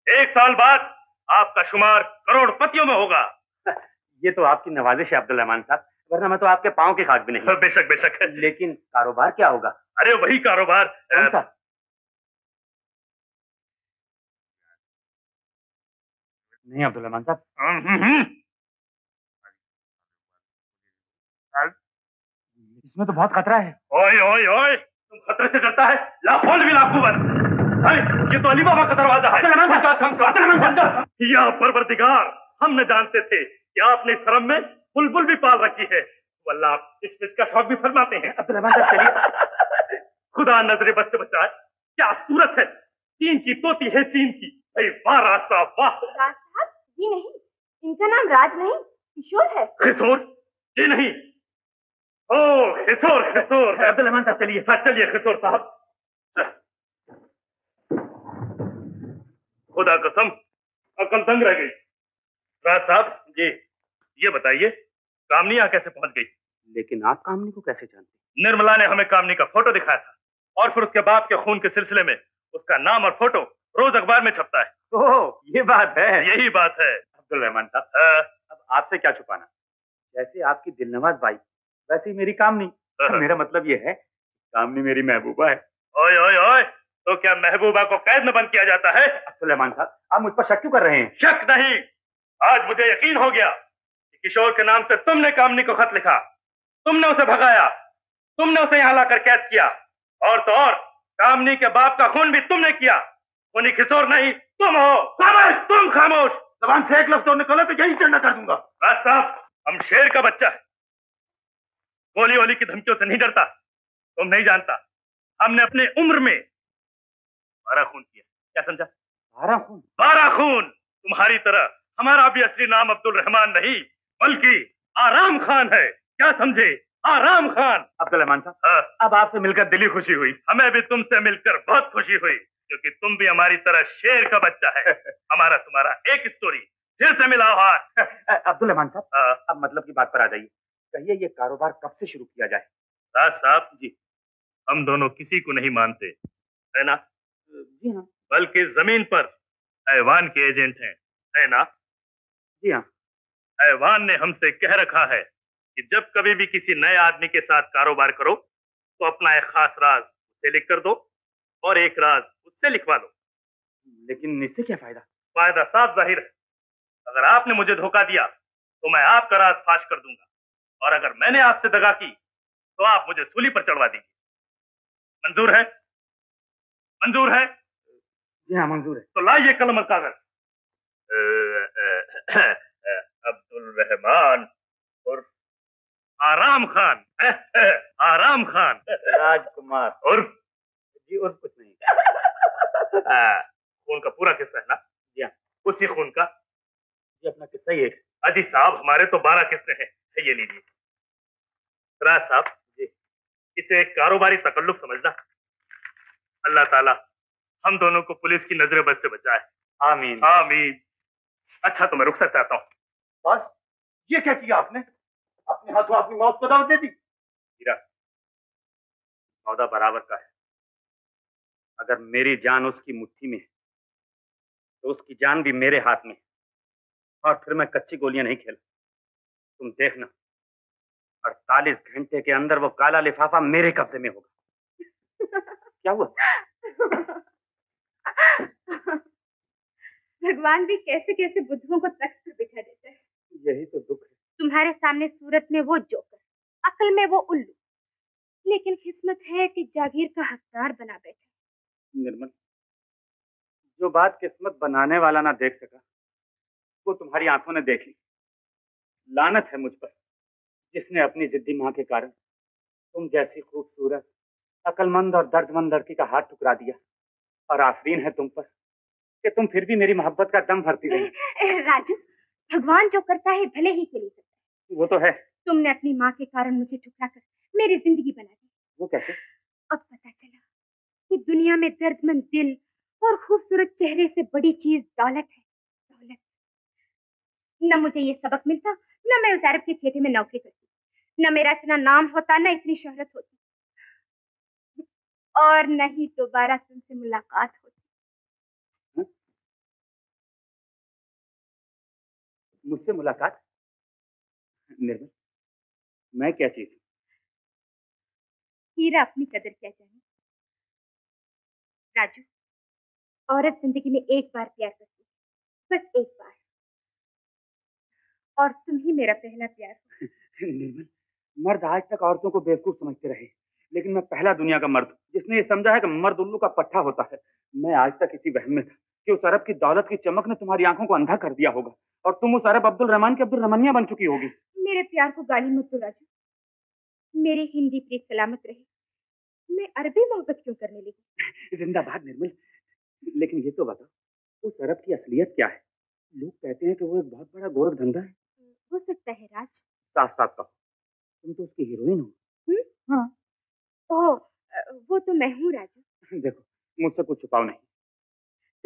एक साल बाद आपका शुमार करोड़पतियों में होगा। ये तो आपकी नवाजिश है अब्दुल रहमान साहब वरना मैं तो आपके पाँव के खाक भी नहीं। बेशक बेशक। लेकिन कारोबार क्या होगा? अरे वही कारोबार। नहीं अब्दुल रहमान साहब। हम्म, हम्म, इसमें तो बहुत खतरा है। ओए ओए ओए तुम खतरे से डरता है? लाखों भी लाखूबर ये तो अली बाबा का दरवाज़ा है। या परवरदिगार हम न जानते थे कि आपने हरम में बुलबुल भी पाल रखी है। वल्ला आप इस फ़िश का शौक भी फरमाते हैं। अब्दुल रहमान साहब चलिए। खुदा नजरे बस से बचाए। क्या सूरत है? चीन की तोती है चीन की। भाई वाह रास्ता वाह। राज साहब जी नहीं। इनका नाम राज नहीं किशोर है। खिसोर? जी नहीं। ओ खिसोर खिसोर। अब्दुल रहमान साहब चलिए। हाँ चलिए खिसोर साहब। खुदा कसम अकल दंग रह गई। राज साहब जी। ये बताइए कामनी यहाँ कैसे पहुँच गई? लेकिन आप कामनी को कैसे जानते निर्मला ने हमें कामनी का फ़ोटो दिखाया था और फिर उसके बाप के खून के सिलसिले में उसका नाम और फ़ोटो रोज अखबार में छपता है। ओह ये बात है। यही बात है। अब्दुल रहमान साहब अब आपसे क्या छुपाना? जैसे आपकी दिलनवाज बाई वैसे ही मेरी कामनी। मेरा मतलब ये है कामनी मेरी महबूबा है। ओए ओए ओए तो क्या महबूबा को कैद में बंद किया जाता है? अब्दुल रहमान साहब आप मुझ पर शक क्यों कर रहे हैं? शक नहीं। आज मुझे यकीन हो गया। किशोर के नाम से तुमने कामनी को खत लिखा। तुमने उसे भगाया। तुमने उसे यहाँ लाकर कैद किया। और तो और कामनी के बाप का खून भी तुमने किया। उन्हीं किशोर नहीं तुम हो। खामोश! तुम खामोश! जबान से एक लफ्ज और निकला तो यही चंडा कर दूँगा। राज साहब हम शेर का बच्चा है। गोली वोली की धमकियों से नहीं डरता। तुम नहीं जानता। हमने अपने उम्र में बारह खून किया क्या समझा? बारह खून? बारह खून! तुम्हारी तरह। हमारा भी असली नाम अब्दुल रहमान नहीं। बल्कि आराम खान है। क्या समझे? आराम खान। अब्दुल रहमान साहब अब आपसे मिलकर दिली खुशी हुई। हमें भी तुमसे मिलकर बहुत खुशी हुई क्योंकि तुम भी हमारी तरह शेर का बच्चा है। हमारा तुम्हारा एक स्टोरी फिर से मिला हुआ अब्दुल रहमान साहब अब मतलब की बात पर आ जाइए। कहिए ये कारोबार कब से शुरू किया जाए? साहब जी हम दोनों किसी को नहीं मानते है ना? जी हाँ। बल्कि ज़मीन पर ऐवान के एजेंट हैं है ना? जी हाँ। ऐवान ने हमसे कह रखा है कि जब कभी भी किसी नए आदमी के साथ कारोबार करो तो अपना एक खास राज उसे लिख कर दो और एक राज उससे लिखवा लो लेकिन इससे क्या फ़ायदा? फ़ायदा साफ़ ज़ाहिर है। अगर आपने मुझे धोखा दिया तो मैं आपका राज फाश कर दूँगा। और अगर मैंने आपसे दगा की तो आप मुझे सूली पर चढ़वा दीजिए। मंजूर है? मंजूर है? जी हाँ मंजूर है। तो लाइए कलम और कागज़। अब्दुल रहमान और आराम खान। आराम खान। राजकुमार। और जी और कुछ नहीं। खून का पूरा किस्सा है ना? जी हाँ। उसी खून का। ये अपना किस्सा ही है। अजी साहब हमारे तो बारह किस्से हैं। ये लीजिए। राज साहब जी। इसे एक कारोबारी तकल्लुफ समझना। अल्लाह ताला हम दोनों को पुलिस की नज़र बस से बचाए। आमीन। आमीन। अच्छा तो मैं रुखसत चाहता हूँ। बस ये क्या किया आपने? अपने हाथों अपनी मौत को दावत दे दी। हीरा सौदा बराबर का है। अगर मेरी जान उसकी मुट्ठी में है तो उसकी जान भी मेरे हाथ में है। और फिर मैं कच्ची गोलियाँ नहीं खेल। तुम देखना अड़तालीस घंटे के अंदर वो काला लिफाफा मेरे कब्जे में होगा। क्या हुआ? भगवान भी कैसे कैसे बुद्धों को तख्त पर बिठा देता है। यही तो दुख है। तुम्हारे सामने सूरत में वो जोकर अकल में वो उल्लू। लेकिन किस्मत है कि जागीर का हकदार बना बैठे निर्मल जो बात किस्मत बनाने वाला ना देख सका वो तुम्हारी आँखों ने देख। ली लानत है मुझ पर जिसने अपनी जिद्दी माँ के कारण तुम जैसी खूबसूरत अकलमंद और दर्दमंद लड़की का हाथ टुकरा दिया। और आफरीन है तुम पर कि तुम फिर भी मेरी मोहब्बत का दम भरती रही। राजू भगवान जो करता है भले ही के लिए करता वो तो है। तुमने अपनी माँ के कारण मुझे ठुकरा कर मेरी ज़िंदगी बना दी। वो कैसे? अब पता चला कि दुनिया में दर्दमंद दिल और खूबसूरत चेहरे से बड़ी चीज़ दौलत है। दौलत। न मुझे ये सबक मिलता न मैं उस अरब के खेते में नौकरी करती। न मेरा इतना नाम होता न इतनी शोहरत होती। और न ही दोबारा तुमसे मुलाकात होती। मुझसे मुलाकात। निर्मल मैं क्या चीज़? हूँ हीरा अपनी कदर क्या जाने? राजू औरत ज़िंदगी में एक बार प्यार करती है बस एक बार। और तुम ही मेरा पहला प्यार हो। निर्मल मर्द आज तक औरतों को बेवकूफ़ समझते रहे लेकिन मैं पहला दुनिया का मर्द जिसने ये समझा है कि मर्द उल्लू का पट्टा होता है। मैं आज तक इसी वहम में था। कि उस अरब की दौलत की चमक ने तुम्हारी आँखों को अंधा कर दिया होगा और तुम उस अरब अब्दुल रहमान की अब्दुल रहमानिया बन चुकी होगी। मेरे प्यार को गाली मत दो राजू। मेरी हिंदी प्रीत सलामत रहे। मैं अरबी मोहब्बत क्यों करने लगी? जिंदाबाद निर्मल। लेकिन ये तो बताओ उस अरब की असलियत क्या है? लोग कहते हैं कि वो एक बहुत बड़ा गोरख धंधा है। हो सकता है राज। साफ़ साफ़ कहो। तुम तो उसकी हीरोइन हो। हम्म? हाँ। अ, वो तो मैं हूँ राजू। देखो मुझसे कुछ छुपाओ नहीं।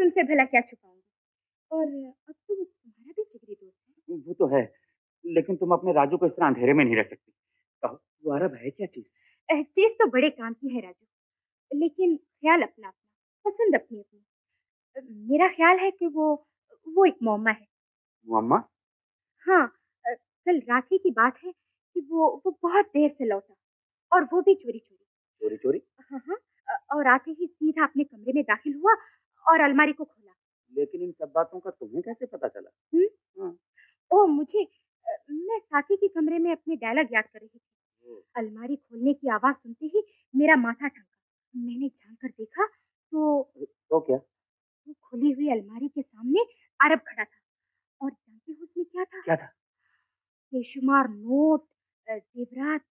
तुमसे भला क्या छुपाऊँगी? और अब तो वो तुम्हारा भी जिगरी दोस्त है। वो तो है लेकिन तुम अपने राजू को इस तरह अंधेरे में नहीं रह सकती। वो अरब है क्या चीज़? चीज़ तो बड़े काम की है राजू लेकिन ख्याल अपना अपना पसंद अपनी अपनी मेरा ख्याल है कि वो वो एक मोमा है। मुअम्मा हाँ कल रात ही की बात है कि वो वो बहुत देर से लौटा और वो भी चोरी चोरी चोरी चोरी हाँ हाँ और आते ही सीधा अपने कमरे में दाखिल हुआ और अलमारी को खोला। लेकिन इन सब बातों का तुम्हें कैसे पता चला? हम्म? हाँ। ओ मुझे मैं साथी के कमरे में अपने डायलॉग याद कर रही थी। अलमारी खोलने की आवाज़ सुनते ही मेरा माथा ठनका मैंने झाँक कर देखा तो तो क्या? वो खुली हुई अलमारी के सामने अरब खड़ा था। और जानते हो उसमें क्या था? क्या था? बेशुमार नोट जेवरात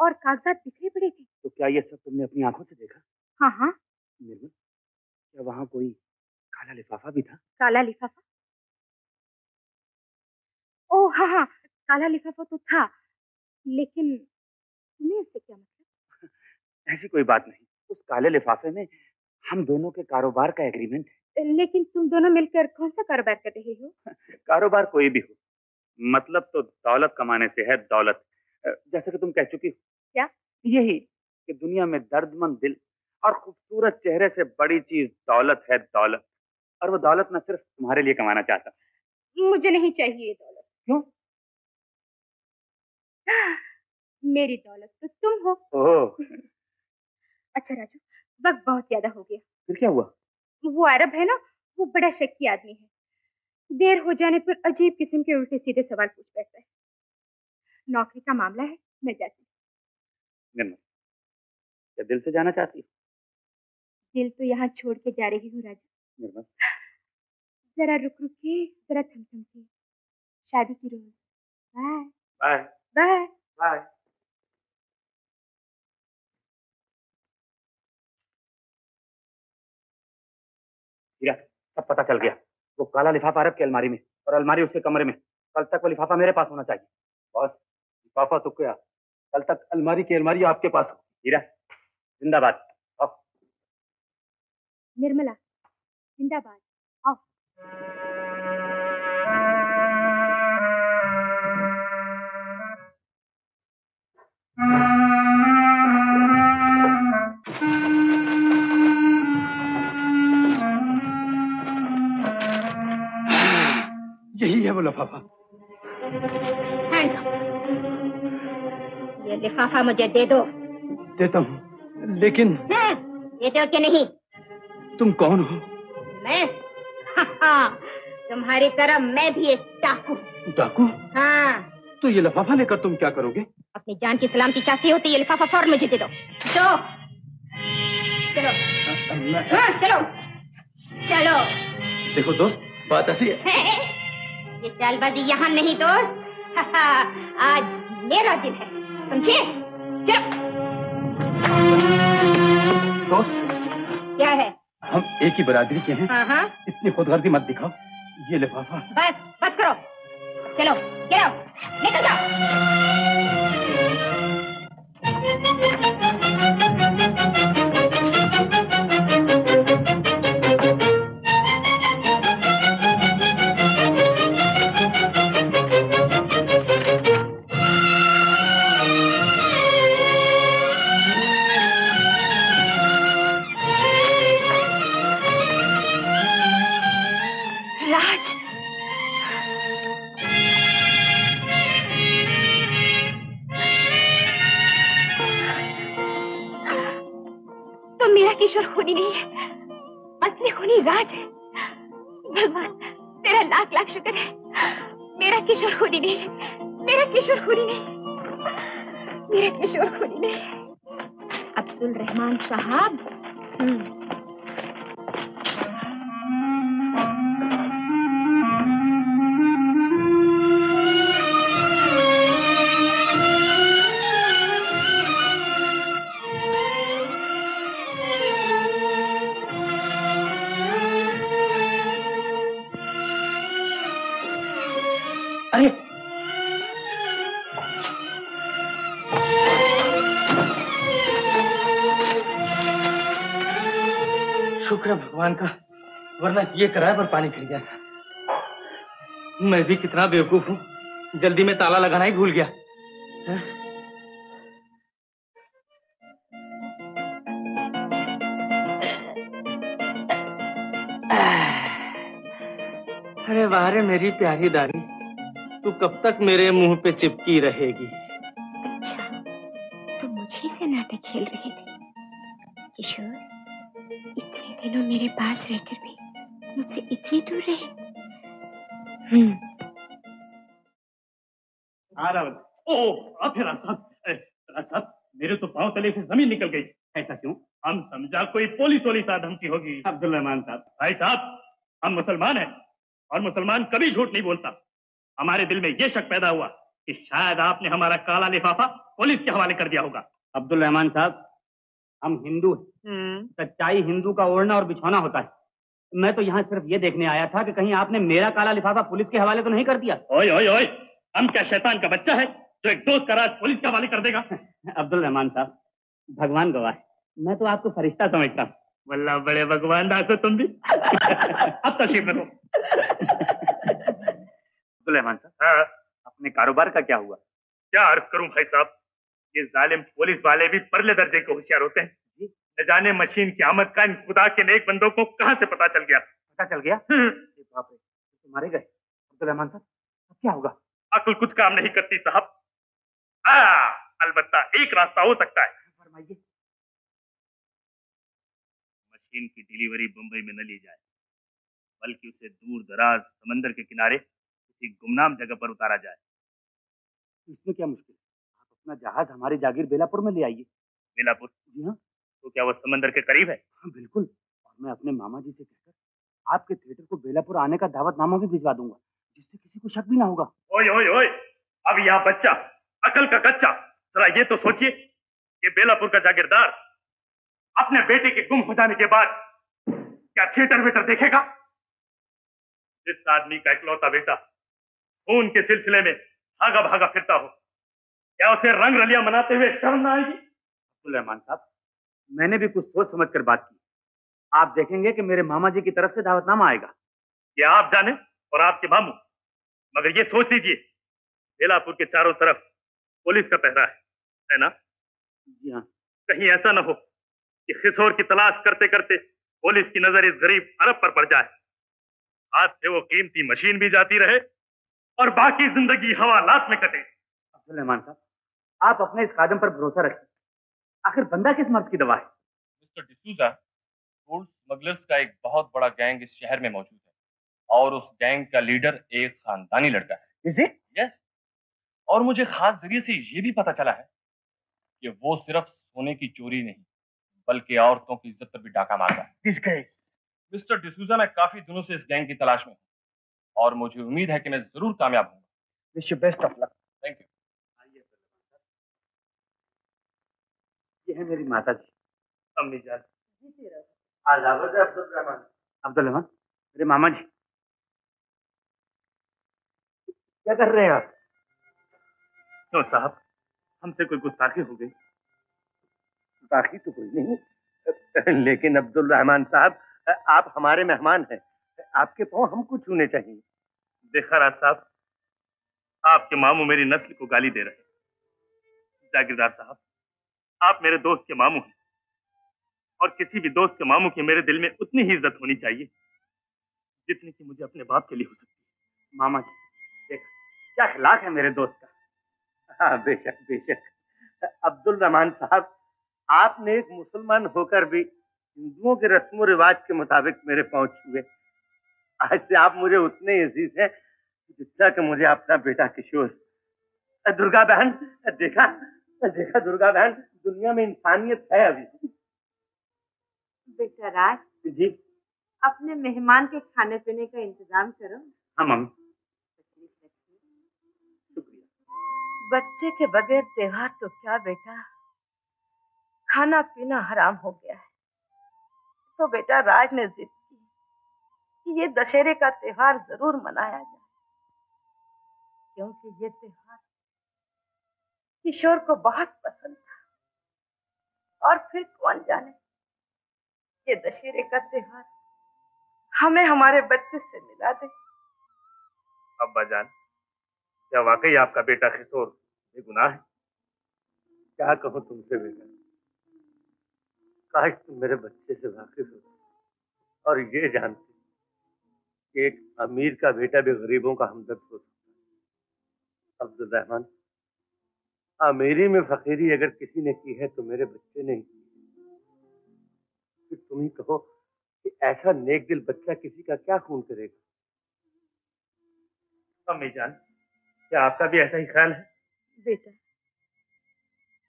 और कागजात बिखरे पड़े थे। तो क्या ये सब तुमने अपनी आँखों से देखा? हाँ हाँ। निर्मल क्या वहाँ कोई काला लिफाफा भी था? काला लिफाफा? ओ हाँ हाँ काला लिफाफा तो था लेकिन तुम्हें उससे क्या मतलब? ऐसी कोई बात नहीं उस काले लिफाफे में हम दोनों के कारोबार का एग्रीमेंट है लेकिन तुम दोनों मिलकर कौन सा कारोबार कर रहे हो? कारोबार कोई भी हो मतलब तो दौलत कमाने से है दौलत। जैसे कि तुम कह चुकी हो। क्या? यही कि दुनिया में दर्दमंद दिल और खूबसूरत चेहरे से बड़ी चीज़ दौलत है दौलत। और वो दौलत मैं सिर्फ़ तुम्हारे लिए कमाना चाहता। मुझे नहीं चाहिए दौलत। क्यों? मेरी दौलत तो तुम हो। ओह। अच्छा राजू वक्त बहुत ज़्यादा हो गया। फिर क्या हुआ? वो अरब है ना वो बड़ा शक्की आदमी है। देर हो जाने पर अजीब किस्म के उल्टे सीधे सवाल पूछ बैठता है। नौकरी का मामला है मैं जाती हूँ। दिल से जाना चाहती हो? दिल तो यहाँ छोड़ के जा रही हूँ राजू। जरा रुक रुक के जरा थम थम के। शादी की रोज। बाय। बाय। बाय। बाय। सब पता चल गया। वो काला लिफाफा अरब की अलमारी में और अलमारी उसके कमरे में। कल तक वो लिफाफा मेरे पास होना चाहिए। बॉस लिफाफा तो क्या कल तक अलमारी की अलमारी आपके पास हो हीरा जिंदाबाद। निर्मला जिंदाबाद आओ यही है वो लफाफा ये लिफाफा मुझे दे दो। देता हूँ लेकिन हम्म, दे दो कि नहीं? तुम कौन हो? मैं? तुम्हारी तरह मैं भी एक डाकू। डाकू? हाँ। तो ये लफाफा लेकर तुम क्या करोगे? अपनी जान की सलामती चाहती हो तो ये लिफाफा फ़ौरन मुझे दे दो। दो चलो। हाँ चलो। चलो। देखो दोस्त बात ऐसी है। ये चालबाजी यहाँ नहीं दोस्त। आज मेरा दिन है। समझे? चलो। दोस्त। क्या है? हम एक ही बरादरी के हैं। हाँ हाँ। इतनी खुदगर्दी मत दिखाओ। ये लिफाफा। बस बस करो। चलो गिरो निकल जाओ। किशोर खूनी नहीं है। असली खूनी राज है। भगवान, तेरा लाख लाख शुक्र है। मेरा किशोर खूनी नहीं है। मेरा किशोर खूनी नहीं मेरा किशोर खूनी नहीं अब्दुल रहमान साहब। अरे। शुक्र है भगवान का, वरना ये किराए पर पानी फिर गया था। मैं भी कितना बेवकूफ़ हूँ, जल्दी में ताला लगाना ही भूल गया। हैं? अरे वाह मेरी प्यारी दादी। तू कब तक मेरे मुँह पे चिपकी रहेगी? अच्छा तो मुझे से नाटक खेल रहे थे। किशोर इतने दिनों मेरे पास रहकर भी मुझसे इतनी दूर रहे। हम्म। आ रहा हूँ। आप साहब ए, मेरे तो पाँव तले से ज़मीन निकल गई। ऐसा क्यों? हम समझा कोई पुलिस वोलिस आदम की होगी। अब्दुल रहमान साहब। भाई साहब हम मुसलमान हैं और मुसलमान कभी झूठ नहीं बोलता। हमारे दिल में ये शक पैदा हुआ कि शायद आपने हमारा काला लिफाफा पुलिस के हवाले कर दिया होगा। अब्दुल रहमान साहब हम हिंदू हैं। सच्चाई हिंदू का ओढ़ना और बिछौना होता है। मैं तो यहाँ सिर्फ़ ये देखने आया था कि कहीं आपने मेरा काला लिफाफा पुलिस के हवाले तो नहीं कर दिया। ओए ओए ओए हम क्या शैतान का बच्चा है जो एक दोस्त का राज पुलिस के हवाले कर देगा? अब्दुल रहमान साहब भगवान गवाह है। मैं तो आपको फरिश्ता समझता हूँ। वल्ला बड़े भगवान दास हो तुम भी। अब तशरीफ़ रखो। सुलेमान साहब अपने कारोबार का क्या हुआ? क्या अर्ज़ करूँ भाई साहब? ये जालिम पुलिस वाले भी परले दर्जे के होशियार होते हैं। न जाने मशीन की आमद का इन खुदा के नेक बंदों को कहाँ से पता चल गया? पता चल गया? बाप रे तो मारे गए। अब्दुल रहमान साहब अब क्या होगा? अकल कुछ काम नहीं करती साहब। अलबत्ता एक रास्ता हो सकता है। फरमाइए मशीन की डिलीवरी मुंबई में न ली जाए बल्कि उसे दूर दराज समंदर के किनारे किसी गुमनाम जगह पर उतारा जाए। इसमें क्या मुश्किल आप अपना जहाज़ हमारी जागीर बेलापुर में ले आइए। बेलापुर? जी हाँ। तो क्या वो समंदर के करीब है? हाँ बिल्कुल। और मैं अपने मामा जी से कहकर आपके थिएटर को बेलापुर आने का दावतनामा भी भिजवा दूँगा जिससे किसी को शक भी ना होगा। ओए ओए ओए अब यहाँ बच्चा अकल का कच्चा जरा ये तो सोचिए कि बेलापुर का जागीरदार अपने बेटे के गुम हो जाने के बाद क्या थिएटर वेटर देखेगा? जिस आदमी का इकलौता बेटा खून के सिलसिले में भागा भागा फिरता हो। क्या उसे रंग रलिया मनाते हुए शर्म ना आएगी? रहमान साहब मैंने भी कुछ सोच समझ कर बात की। आप देखेंगे कि मेरे मामा जी की तरफ़ से दावतनामा आएगा। ये आप जाने और आपके मामू। मगर ये सोच लीजिए बेलापुर के चारों तरफ़ पुलिस का पहरा है है ना? जी हाँ। कहीं ऐसा ना हो कि खिसोर की तलाश करते करते पुलिस की नज़र इस गरीब अरब पर पड़ जाए। हाथ से वो कीमती मशीन भी जाती रहे और बाकी ज़िंदगी हवालात में कटे। अब्दुल रहमान साहब आप अपने इस कादम पर भरोसा रखिए। आखिर बंदा किस मर्ज की दवा है? मिस्टर डिसूजा गोल्ड स्मगलर्स का एक बहुत बड़ा गैंग इस शहर में मौजूद है और उस गैंग का लीडर एक खानदानी लड़का है। इज़ इट यस और मुझे खास ज़रिए से ये भी पता चला है कि वो सिर्फ़ सोने की चोरी नहीं बल्कि औरतों की इज़्ज़त पर भी डाका मारता है। मिस्टर डिसूजा मैं काफ़ी दिनों से इस गैंग की तलाश में हूँ। और मुझे उम्मीद है कि मैं ज़रूर कामयाब हूँ wish you best of luck thank you ये है मेरी माता जी अम्मी जान। अब्दुल रहमान। अब्दुल रहमान? मेरे मामा जी। क्या कर रहे हैं आप? क्यों साहब? हमसे कोई गुस्ताखी हो गई। बाकी तो कोई नहीं। लेकिन अब्दुल रहमान साहब आप हमारे मेहमान हैं। आपके पाँव हमको छूने चाहिए। देखा राज साहब, आपके मामू मेरी नस्ल को गाली दे रहे हैं। जागीरदार साहब, आप मेरे दोस्त के मामू हैं। और किसी भी दोस्त के मामू की मेरे दिल में उतनी ही इज़्ज़त होनी चाहिए जितनी की मुझे अपने बाप के लिए हो सकती है। मामा जी, देख, क्या अखलाक है मेरे दोस्त का? हाँ बेशक बेशक। अब्दुल रहमान साहब, आपने एक मुसलमान होकर भी हिंदुओं के रस्मो रिवाज के मुताबिक मेरे पहुँच हुए आज से आप मुझे उतने अज़ीज़ हैं जितना कि मुझे अपना बेटा किशोर। दुर्गा बहन देखा देखा दुर्गा बहन दुनिया में इंसानियत है अभी। बेटा राज जी। अपने मेहमान के खाने पीने का इंतज़ाम करो। हाँ मम्मी। बच्चे के बगैर त्योहार तो क्या बेटा? खाना पीना हराम हो गया है। तो बेटा राज ने जिद की ये दशहरे का त्योहार ज़रूर मनाया जाए। क्योंकि ये त्योहार किशोर को बहुत पसंद था। और फिर कौन जाने? ये दशहरे का त्योहार हमें हमारे बच्चे से मिला दे। अब्बा जान, क्या वाकई आपका बेटा किशोर बेगुनाह है? क्या कहूँ तुमसे बेटा? काश तुम मेरे बच्चे से वाकिफ हो और ये जानते कि एक अमीर का बेटा भी गरीबों का हमदर्द हो सकता है। अमीरी में फकीरी अगर किसी ने की है तो मेरे बच्चे ने की तुम ही कहो कि ऐसा नेक दिल बच्चा किसी का क्या खून करेगा? अम्मी जान, क्या आपका भी ऐसा ही ख्याल है? बेटा,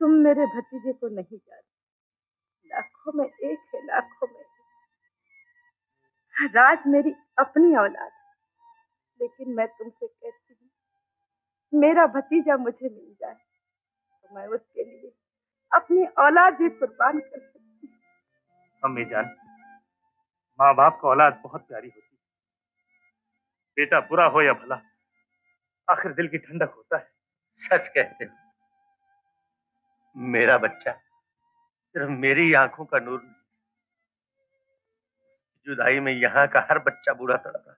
तुम मेरे भतीजे को नहीं जानते। लाखों में एक है, लाखों में। राज मेरी अपनी औलाद लेकिन मैं तुमसे कहती हूँ, मेरा भतीजा मुझे मिल जाए तो मैं उसके लिए अपनी औलाद भी कुर्बान कर सकती अम्मी जान माँ बाप का औलाद बहुत प्यारी होती है। बेटा बुरा हो या भला, आखिर दिल की ठंडक होता है। सच कहते हो, मेरा बच्चा सिर्फ़ मेरी आँखों का नूर नहीं। जुदाई में यहाँ का हर बच्चा बुरा तड़प रहा।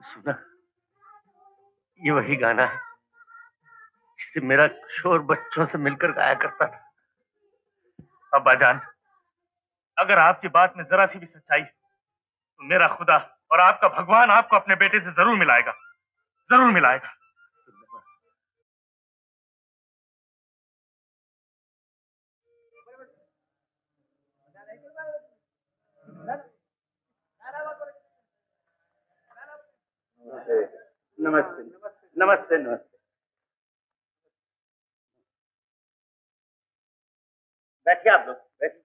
सुना? ये वही गाना है, जिसे मेरा शोर बच्चों से मिलकर गाया करता था। अब्बा जान अगर आपकी बात में जरा सी भी सच्चाई तो मेरा खुदा और आपका भगवान आपको अपने बेटे से ज़रूर मिलाएगा ज़रूर मिलाएगा। नमस्ते। नमस्ते। नमस्ते बैठिए आप लोग बैठिए।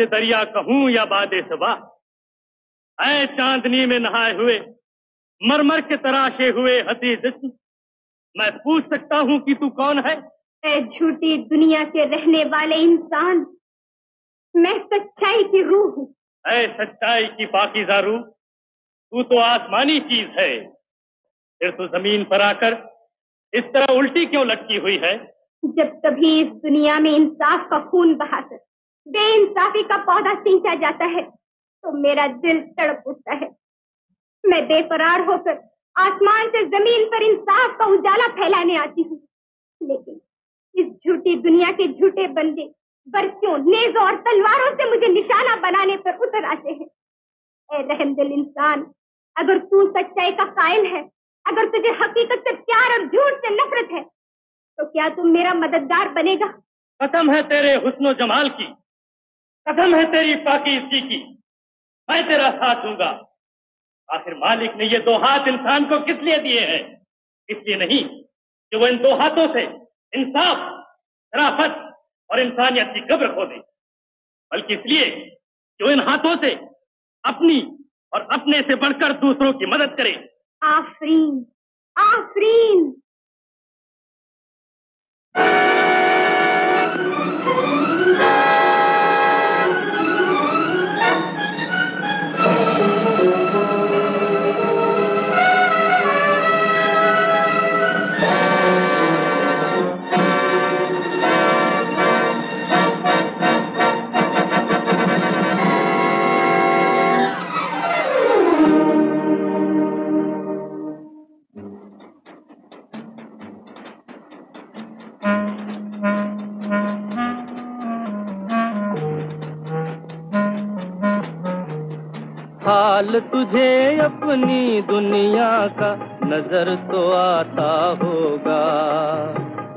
मौज दरिया कहूँ या बादे सबा ऐ चांदनी में नहाए हुए मरमर के तराशे हुए हसी जिस्म मैं पूछ सकता हूँ कि तू कौन है? ऐ झूठी दुनिया के रहने वाले इंसान मैं सच्चाई की रूह हूँ। ऐ सच्चाई की पाकिजा रूह तू तो आसमानी चीज़ है। फिर तू ज़मीन पर आकर इस तरह उल्टी क्यों लटकी हुई है? जब कभी इस दुनिया में इंसाफ का खून बहाकर बेइंसाफी का पौधा सींचा जाता है तो मेरा दिल तड़प उठता है। मैं बेकरार होकर आसमान से ज़मीन पर इंसाफ का उजाला फैलाने आती हूँ। लेकिन इस झूठी दुनिया के झूठे बंदे बरसियों नेजों और तलवारों से मुझे निशाना बनाने पर उतर आते हैं। ए रहमदिल इंसान, अगर तू सच्चाई का कायल है, अगर तुझे हकीकत से प्यार और झूठ से नफरत है तो क्या तुम मेरा मददगार बनेगा? कसम है तेरे हुस्नो जमाल की। कसम है तेरी पाकिजगी की। मैं तेरा साथ दूँगा। आखिर मालिक ने ये दो हाथ इंसान को किस लिए दिए हैं? इसलिए नहीं कि वो इन दो हाथों से इंसाफ, शराफत और इंसानियत की कब्र खो दे बल्कि इसलिए कि वो इन हाथों से अपनी और अपने से बढ़कर दूसरों की मदद करे। आफरीन आफरीन। हाल तुझे अपनी दुनिया का नज़र तो आता होगा,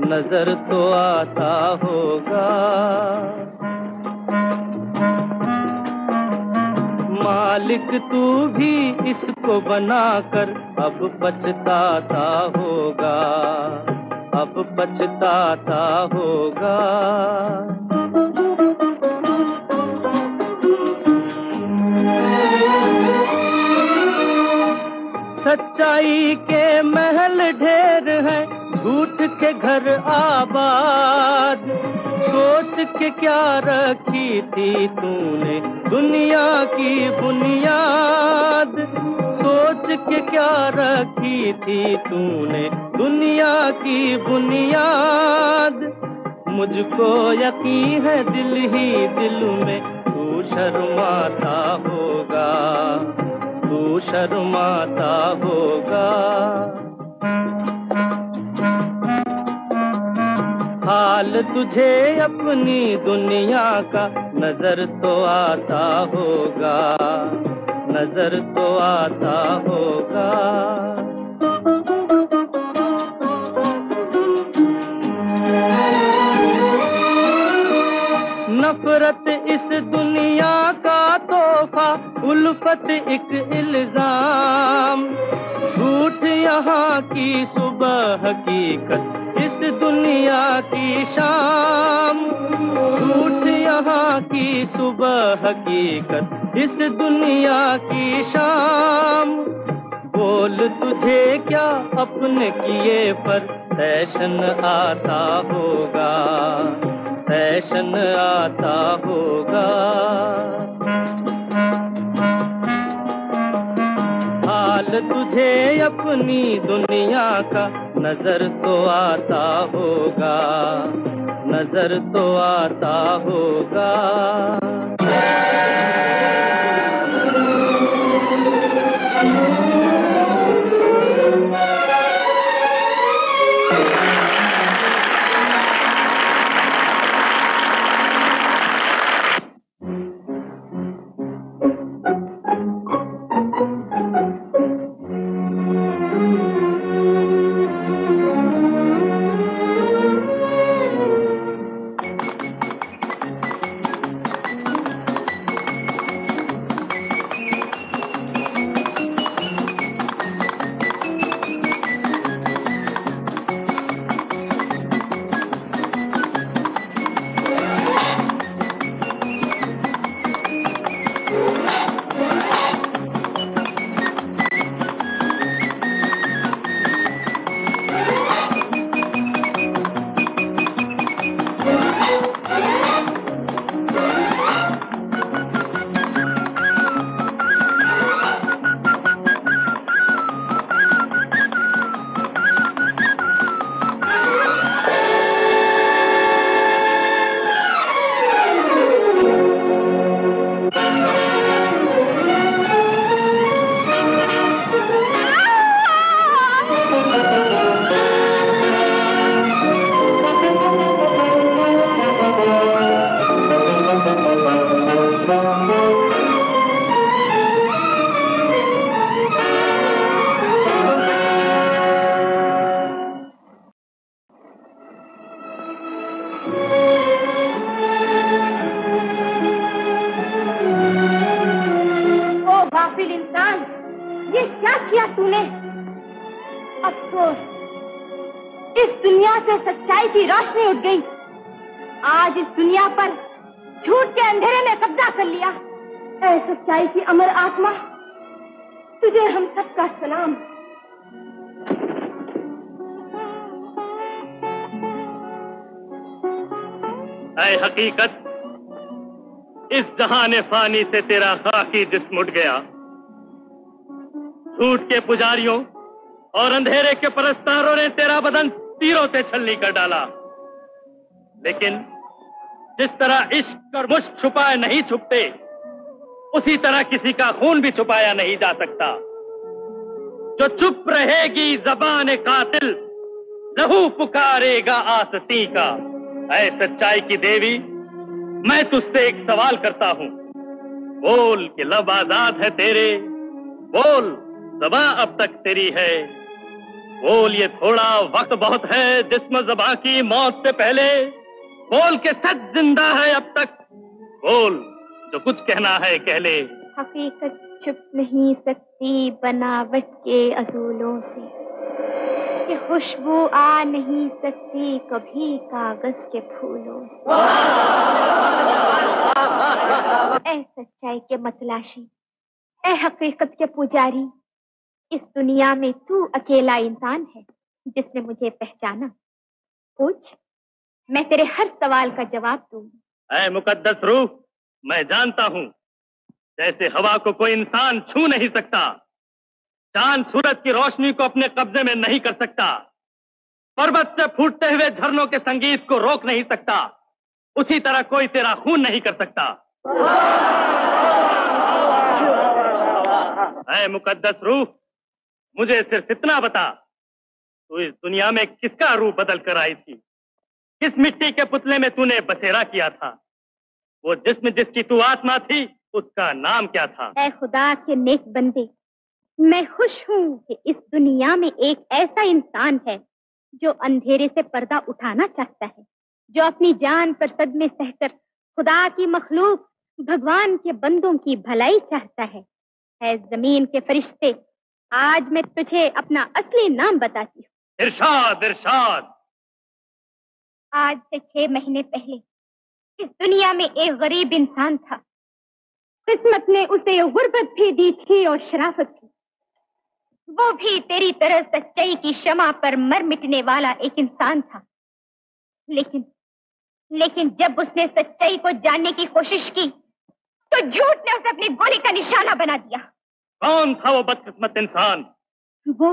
नज़र तो आता होगा। मालिक तू भी इसको बनाकर अब पछताता होगा, अब पछताता होगा। सच्चाई के महल ढेर हैं, झूठ के घर आबाद। सोच के क्या रखी थी तूने दुनिया की बुनियाद? सोच के क्या रखी थी तूने दुनिया की बुनियाद? मुझको यकीन है दिल ही दिल में तू शर्माता होगा। तू शर्माता होगा। हाल तुझे अपनी दुनिया का नज़र तो आता होगा, नज़र तो आता होगा। उल्फत एक इल्ज़ाम। झूठ यहाँ की सुबह हकीकत, इस दुनिया की शाम। झूठ यहाँ की सुबह हकीकत, इस दुनिया की शाम। बोल तुझे क्या अपने किए पर, फ़ैशन आता होगा, फ़ैशन आता होगा। हाल तुझे अपनी दुनिया का नज़र तो आता होगा नज़र तो आता होगा। हकीकत, इस जहान फानी से तेरा खाकी जिस्म उठ गया। झूठ के पुजारियों और अंधेरे के परस्तारों ने तेरा बदन तीरों से छलनी कर डाला। लेकिन जिस तरह इश्क और मुश्क छुपाए नहीं छुपते, उसी तरह किसी का खून भी छुपाया नहीं जा सकता। जो चुप रहेगी जबान कातिल, लहू पुकारेगा आसती का। ऐ सच्चाई की देवी, मैं तुझसे एक सवाल करता हूँ। बोल के लब आज़ाद है तेरे, बोल, जबा अब तक तेरी है। बोल ये थोड़ा वक्त बहुत है जिसम जबा की मौत से पहले। बोल के सच ज़िंदा है अब तक। बोल, जो कुछ कहना है कह ले हकीकत छुप नहीं सकती बनावट के असूलों से। कि खुशबू आ नहीं सकती कभी कागज़ के फूलों से। ऐ सच्चाई के मतलाशी, ऐ हकीकत के पुजारी, इस दुनिया में तू अकेला इंसान है जिसने मुझे पहचाना। पूछ, मैं तेरे हर सवाल का जवाब दूँगी। ऐ मुकद्दस रूह, मैं जानता हूँ, जैसे हवा को कोई इंसान छू नहीं सकता। चाँद सूरज की रोशनी को अपने कब्जे में नहीं कर सकता। पर्वत से फूटते हुए झरनों के संगीत को रोक नहीं सकता। उसी तरह कोई तेरा खून नहीं कर सकता। ऐ मुकद्दस रूह, मुझे सिर्फ़ इतना बता, तू इस दुनिया में किसका रूप बदल कर आई थी? किस मिट्टी के पुतले में तूने बसेरा किया था? वो जिसम जिसकी तू आत्मा थी, उसका नाम क्या था? खुदा के नेक बंदे मैं खुश हूँ कि इस दुनिया में एक ऐसा इंसान है जो अंधेरे से पर्दा उठाना चाहता है जो अपनी जान पर सदमे सहकर खुदा की मखलूक भगवान के बंदों की भलाई चाहता है। है ज़मीन के फरिश्ते आज मैं तुझे अपना असली नाम बताती हूँ। इरशाद इरशाद। आज से छह महीने पहले इस दुनिया में एक गरीब इंसान था। किस्मत ने उसे गुर्बत भी दी थी और शराफत भी। वो भी तेरी तरह सच्चाई की क्षमा पर मर मिटने वाला एक इंसान था। लेकिन लेकिन जब उसने सच्चाई को जानने की कोशिश की तो झूठ ने उसे अपनी गोली का निशाना बना दिया। कौन था वो बदकिस्मत इंसान? वो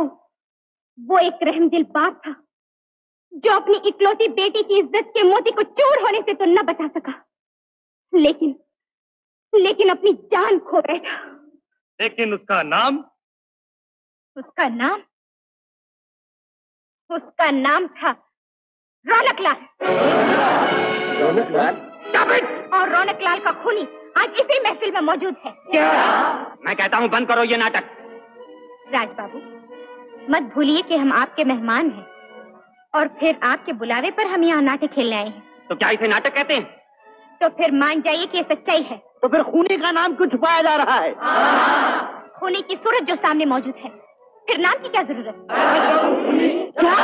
वो एक रहमदिल बाप था जो अपनी इकलौती बेटी की इज़्ज़त के मोती को चूर होने से तो न बचा सका। लेकिन लेकिन अपनी जान खो बैठा। लेकिन उसका नाम? उसका नाम उसका नाम था रौनक लाल। रौनक लाल? और रौनक लाल का खूनी आज इसी महफिल में मौजूद है। क्या? मैं कहता हूँ बंद करो ये नाटक। राज बाबू मत भूलिए कि हम आपके मेहमान हैं और फिर आपके बुलावे पर हम यहाँ नाटक खेलने आए हैं। तो क्या इसे नाटक कहते हैं? तो फिर मान जाइए कि ये सच्चाई है। तो फिर खूनी का नाम क्यों छुपाया जा रहा है? खूनी की सूरत जो सामने मौजूद है। फिर नाम की क्या ज़रूरत क्या?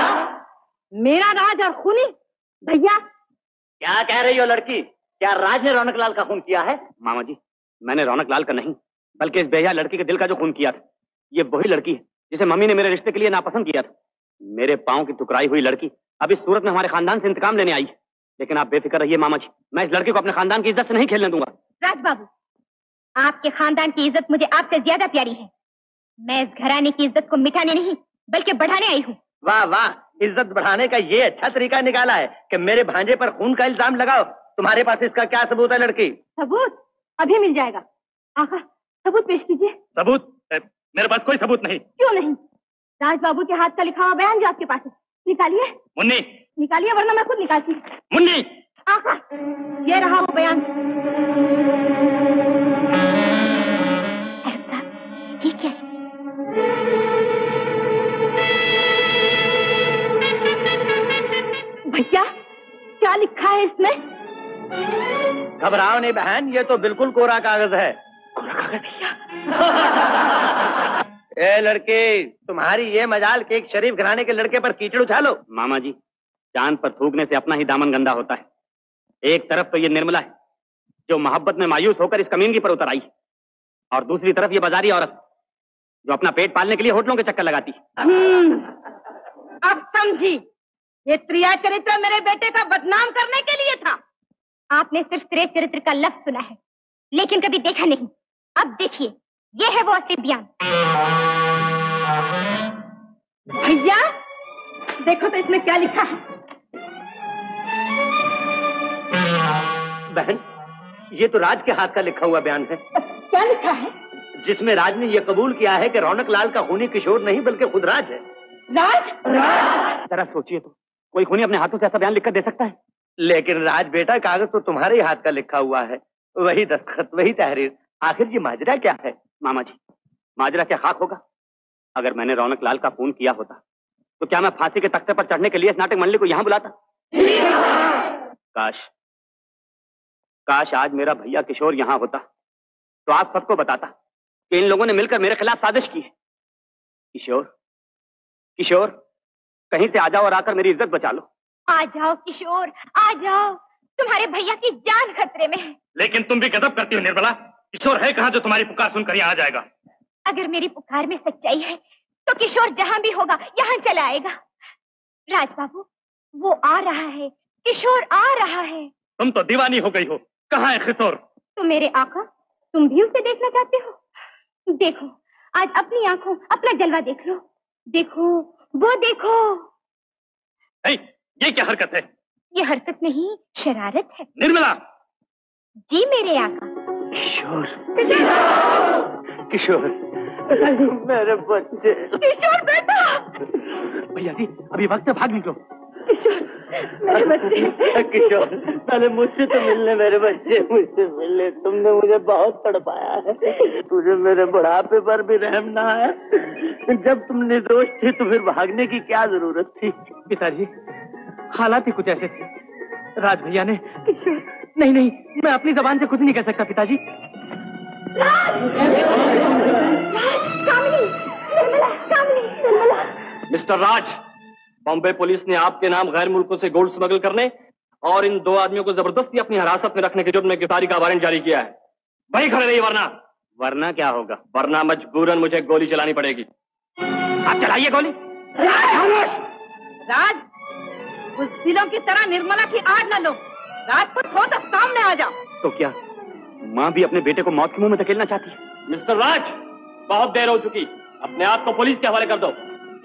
मेरा राज और खूनी? भैया? क्या कह रही हो लड़की? क्या राज ने रौनक लाल का खून किया है? मामा जी मैंने रौनक लाल का नहीं बल्कि इस बेहया लड़की के दिल का जो खून किया था ये वही लड़की है जिसे मम्मी ने मेरे रिश्ते के लिए नापसंद किया था। मेरे पाँव की टुकराई हुई लड़की अब इस सूरत में हमारे खानदान से इंतकाम लेने आई है। लेकिन आप बेफिक्र रहिए मामा जी मैं इस लड़के को अपने खानदान की इज़्ज़त से नहीं खेलने दूँगा। राज बाबू आपके खानदान की इज़्ज़त मुझे आपसे ज़्यादा प्यारी है। मैं इस घराने की इज़्ज़त को मिटाने नहीं बल्कि बढ़ाने आई हूँ। वाह वाह इज़्ज़त बढ़ाने का ये अच्छा तरीका निकाला है कि मेरे भांजे पर खून का इल्ज़ाम लगाओ। तुम्हारे पास इसका क्या सबूत है लड़की? सबूत? अभी मिल जाएगा। आका सबूत पेश कीजिए। सबूत? मेरे पास कोई सबूत नहीं। क्यों नहीं? राज बाबू के हाथ का लिखा हुआ बयान जो आपके पास है। निकालिए। मुन्नी। निकालिए वरना मैं खुद निकालती हूँ। मुन्नी। आका ये रहा वो बयान। ये क्या? भैया क्या लिखा है इसमें? घबराओ नहीं बहन ये तो बिल्कुल कोरा कागज़ है। कोरा कागज़ भैया। ए लड़के तुम्हारी ये मजाल के एक शरीफ घराने के लड़के पर कीचड़ उछालो मामा जी चाँद पर थूकने से अपना ही दामन गंदा होता है। एक तरफ़ तो ये निर्मला है जो मोहब्बत में मायूस होकर इस कमीनगी पर उतर आई और दूसरी तरफ़ ये बाजारी औरत जो अपना पेट पालने के लिए होटलों के चक्कर लगाती हम्म, अब समझी। ये त्रिया चरित्र मेरे बेटे का बदनाम करने के लिए था। आपने सिर्फ़ तेरे चरित्र का लफ्ज सुना है लेकिन कभी देखा नहीं। अब देखिए ये है वो असली बयान। भैया देखो तो इसमें क्या लिखा है। बहन ये तो राज के हाथ का लिखा हुआ बयान है। क्या लिखा है? जिसमें राज ने यह कबूल किया है कि रौनक लाल का खूनी किशोर नहीं बल्कि खुद राज है। राज? जरा सोचिए तो। कोई खूनी अपने हाथों से ऐसा बयान लिखकर दे सकता है? लेकिन राज बेटा कागज़ तो तुम्हारे ही हाथ का लिखा हुआ है। वही दस्तखत वही तहरीर। आखिर ये माजरा क्या है? मामा जी माजरा क्या खाक होगा? अगर मैंने रौनक लाल का खून किया होता तो क्या मैं फांसी के तख्ते पर चढ़ने के लिए इस नाटक मंडली को यहाँ बुलाता? काश काश आज मेरा भैया किशोर यहाँ होता तो आप सबको बताता कि इन लोगों ने मिलकर मेरे खिलाफ साजिश की है। किशोर किशोर कहीं से आ जाओ और आकर मेरी इज़्ज़त बचा लो। आ जाओ किशोर आ जाओ। तुम्हारे भैया की जान खतरे में है। लेकिन तुम भी गदब करती हो निर्मला किशोर है कहाँ जो तुम्हारी पुकार सुनकर यहाँ आ जाएगा? अगर मेरी पुकार में सच्चाई है तो किशोर जहाँ भी होगा यहाँ चला आएगा। राज बाबू वो आ रहा है। किशोर आ रहा है। तुम तो दीवानी हो गई हो। कहाँ है किशोर तो मेरे आका तुम भी उसे देखना चाहते हो? देखो आज अपनी आँखों अपना जलवा देख लो। देखो वो देखो। ए, ये क्या हरकत है? ये हरकत नहीं शरारत है। निर्मला! जी मेरे आका। किशोर। किशोर! मेरे बच्चे। किशोर बेटा भैया जी अभी वक्त है भाग निकलो। किशोर मेरे बच्चे। किशोर पहले मुझसे तो मिलने मेरे बच्चे मुझसे मिलने। तुमने मुझे बहुत तड़पाया है। तुझे मेरे बुढ़ापे पर भी रहम ना है। जब तुम निर्दोष थे तो फिर भागने की क्या ज़रूरत थी? पिताजी हालात ही कुछ ऐसे थे। राज भैया ने किशोर। नहीं नहीं मैं अपनी जबान से कुछ नहीं कह सकता पिताजी। मिस्टर राज बॉम्बे पुलिस ने आपके नाम गैर मुल्कों से गोल्ड स्मगल करने और इन दो आदमियों को ज़बरदस्ती अपनी हिरासत में रखने के जुर्म में गिरफ्तारी का वारंट जारी किया है। वही खड़े रहिए वरना। वरना क्या होगा? वरना मजबूरन मुझे गोली चलानी पड़ेगी। आप चलाइए गोली। राज राज। उस दिलों की तरह निर्मला की आड़ न लो। राजपूत हो तो सामने आ जाओ। तो क्या माँ भी अपने बेटे को मौत के मुँह में धकेलना चाहती है? मिस्टर राज बहुत देर हो चुकी। अपने आप को पुलिस के हवाले कर दो।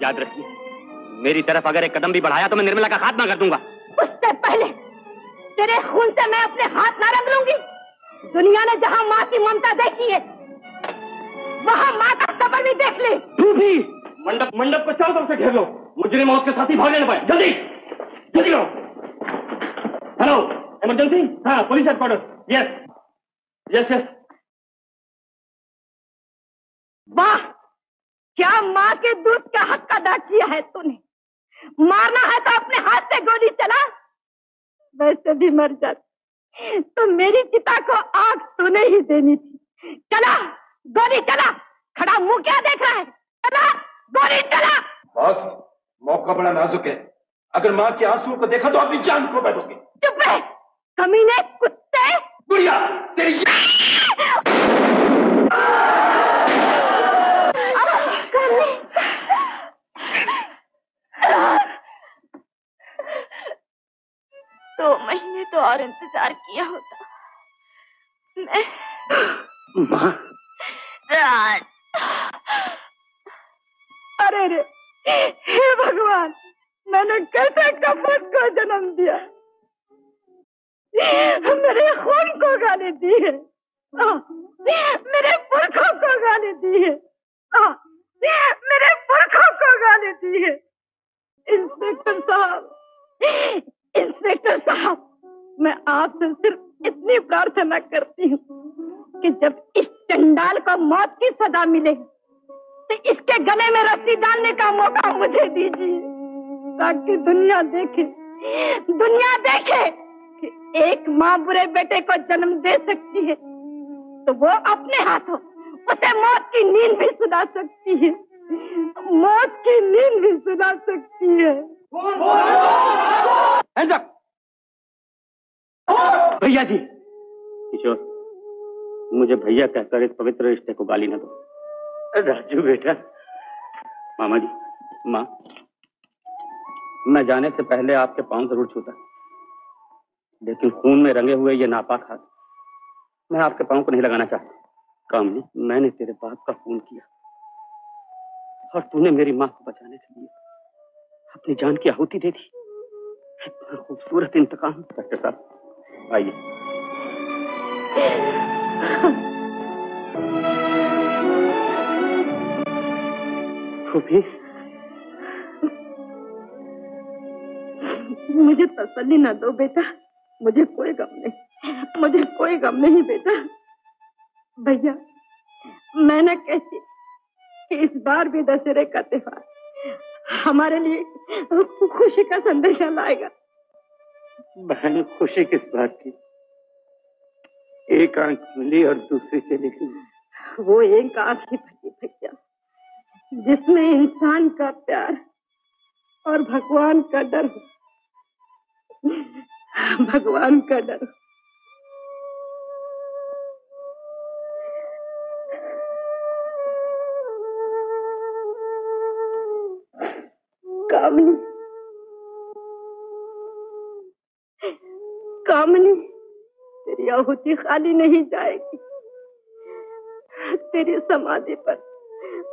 याद रखिए। मेरी तरफ़ अगर एक कदम भी बढ़ाया तो मैं निर्मला का खात्मा कर दूँगा। उससे पहले तेरे खून से मैं अपने हाथ ना रंग लूँगी। दुनिया ने जहाँ माँ की ममता देखी है वहाँ माँ का सबर भी देख ले। तू भी। मंडप मंडप को चारों तरफ़ से घेर लो। मुजरिम और उसके साथी भागने न पाए। जल्दी जल्दी करो। हेलो इमरजेंसी हाँ police headquarter yes yes yes वाह क्या माँ के दूध का हक अदा किया है तूने? मारना है तो अपने हाथ से गोली चला। वैसे भी मर जाती। तो मेरी चिता को आग तूने ही देनी थी। चला गोली चला। खड़ा मुँह क्या देख रहा है? चला गोली चला। बॉस मौका बड़ा नाजुक है। अगर माँ के आंसुओं को देखा तो अपनी जान को बैठोगे। चुप रहे। कमीने कुत्ते। गुड़िया तेरी दो महीने तो और इंतज़ार किया होता। मैं माँ। राज अरे रे हे भगवान मैंने कैसे कपट को जन्म दिया? मेरे खून को गाली दी है। मेरे पुरखों को गाली दी है। मेरे पुरखों को गाली दी है। इंस्पेक्टर साहब इंस्पेक्टर साहब, मैं आपसे सिर्फ़ इतनी प्रार्थना करती हूँ कि जब इस चंडाल को मौत की सजा मिले तो इसके गले में रस्सी डालने का मौका मुझे दीजिए, ताकि दुनिया देखे दुनिया देखे कि एक माँ बुरे बेटे को जन्म दे सकती है तो वो अपने हाथों उसे मौत की नींद भी सुना सकती है, मौत की नींद भी सुना सकती है। भैया जी। किशोर, मुझे भैया कहकर इस पवित्र रिश्ते को गाली न दो। राजू बेटा, मामा जी, माँ, मैं जाने से पहले आपके पाँव ज़रूर छूता, लेकिन खून में रंगे हुए ये नापाक हाथ, मैं आपके पाँव को नहीं लगाना चाहता। कामनी, मैंने तेरे बाप का खून किया, और तूने मेरी माँ को बचाने के लिए अपनी जान की आहुति दे दी। खूबसूरत इंतकाम डॉक्टर साहब। आइए। मुझे तसल्ली ना दो बेटा। मुझे कोई गम नहीं। मुझे कोई गम नहीं बेटा। भैया, मैं ना कहती कि इस बार भी दशहरे का त्योहार हमारे लिए खुशी का संदेशा लाएगा। बहन खुशी किस बात की? एक आँख मिली और दूसरी चली गई। वो एक आँख ही भरी भैया जिसमें इंसान का प्यार और भगवान का डर भगवान का डर कामनी। कामनी, तेरी आहुति खाली नहीं जाएगी। तेरी समाधि पर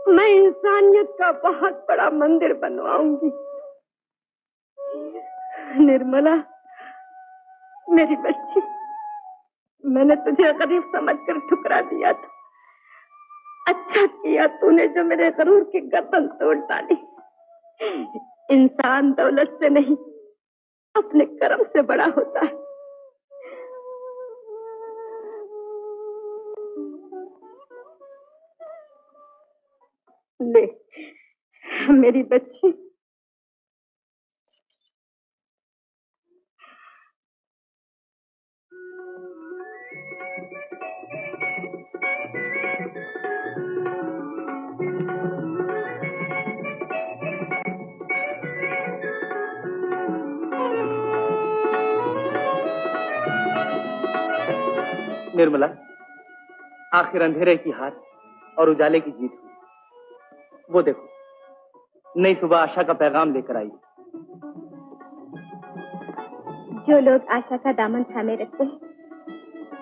मैं इंसानियत का बहुत बड़ा मंदिर बनवाऊँगी। निर्मला, मेरी बच्ची, मैंने तुझे गरीब समझकर ठुकरा दिया था। अच्छा किया तूने जो मेरे गरूर की गर्दन तोड़ डाली। इंसान दौलत से नहीं अपने कर्म से बड़ा होता है। ले मेरी बच्ची। निर्मला, आखिर अंधेरे की हार और उजाले की जीत हुई। वो देखो, नई सुबह आशा का पैगाम लेकर आई। जो लोग आशा का दामन थामे रखते हैं,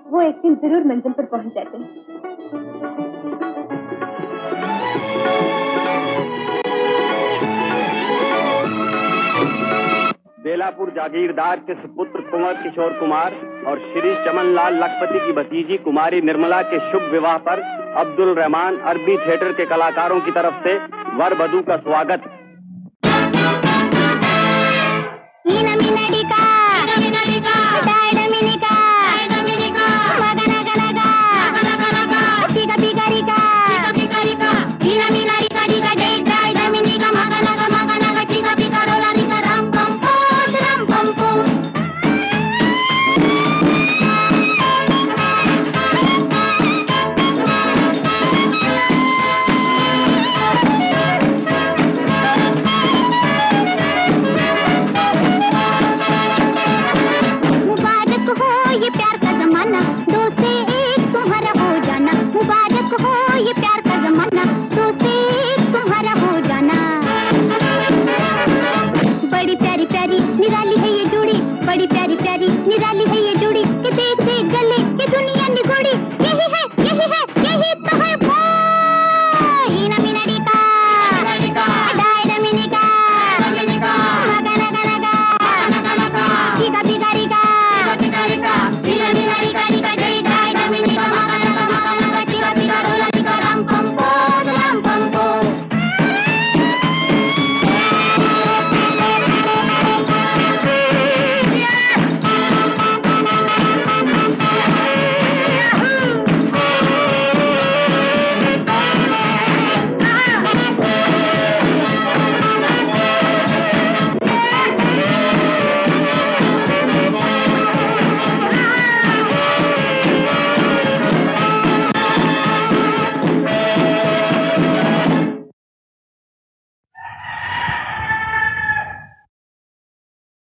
वो एक दिन ज़रूर मंजिल पर पहुँच जाते हैं। बेलापुर जागीरदार के सुपुत्र कुंवर किशोर कुमार और श्री चमनलाल लखपति की भतीजी कुमारी निर्मला के शुभ विवाह पर अब्दुल रहमान अरबी थिएटर के कलाकारों की तरफ़ से वर वधु का स्वागत।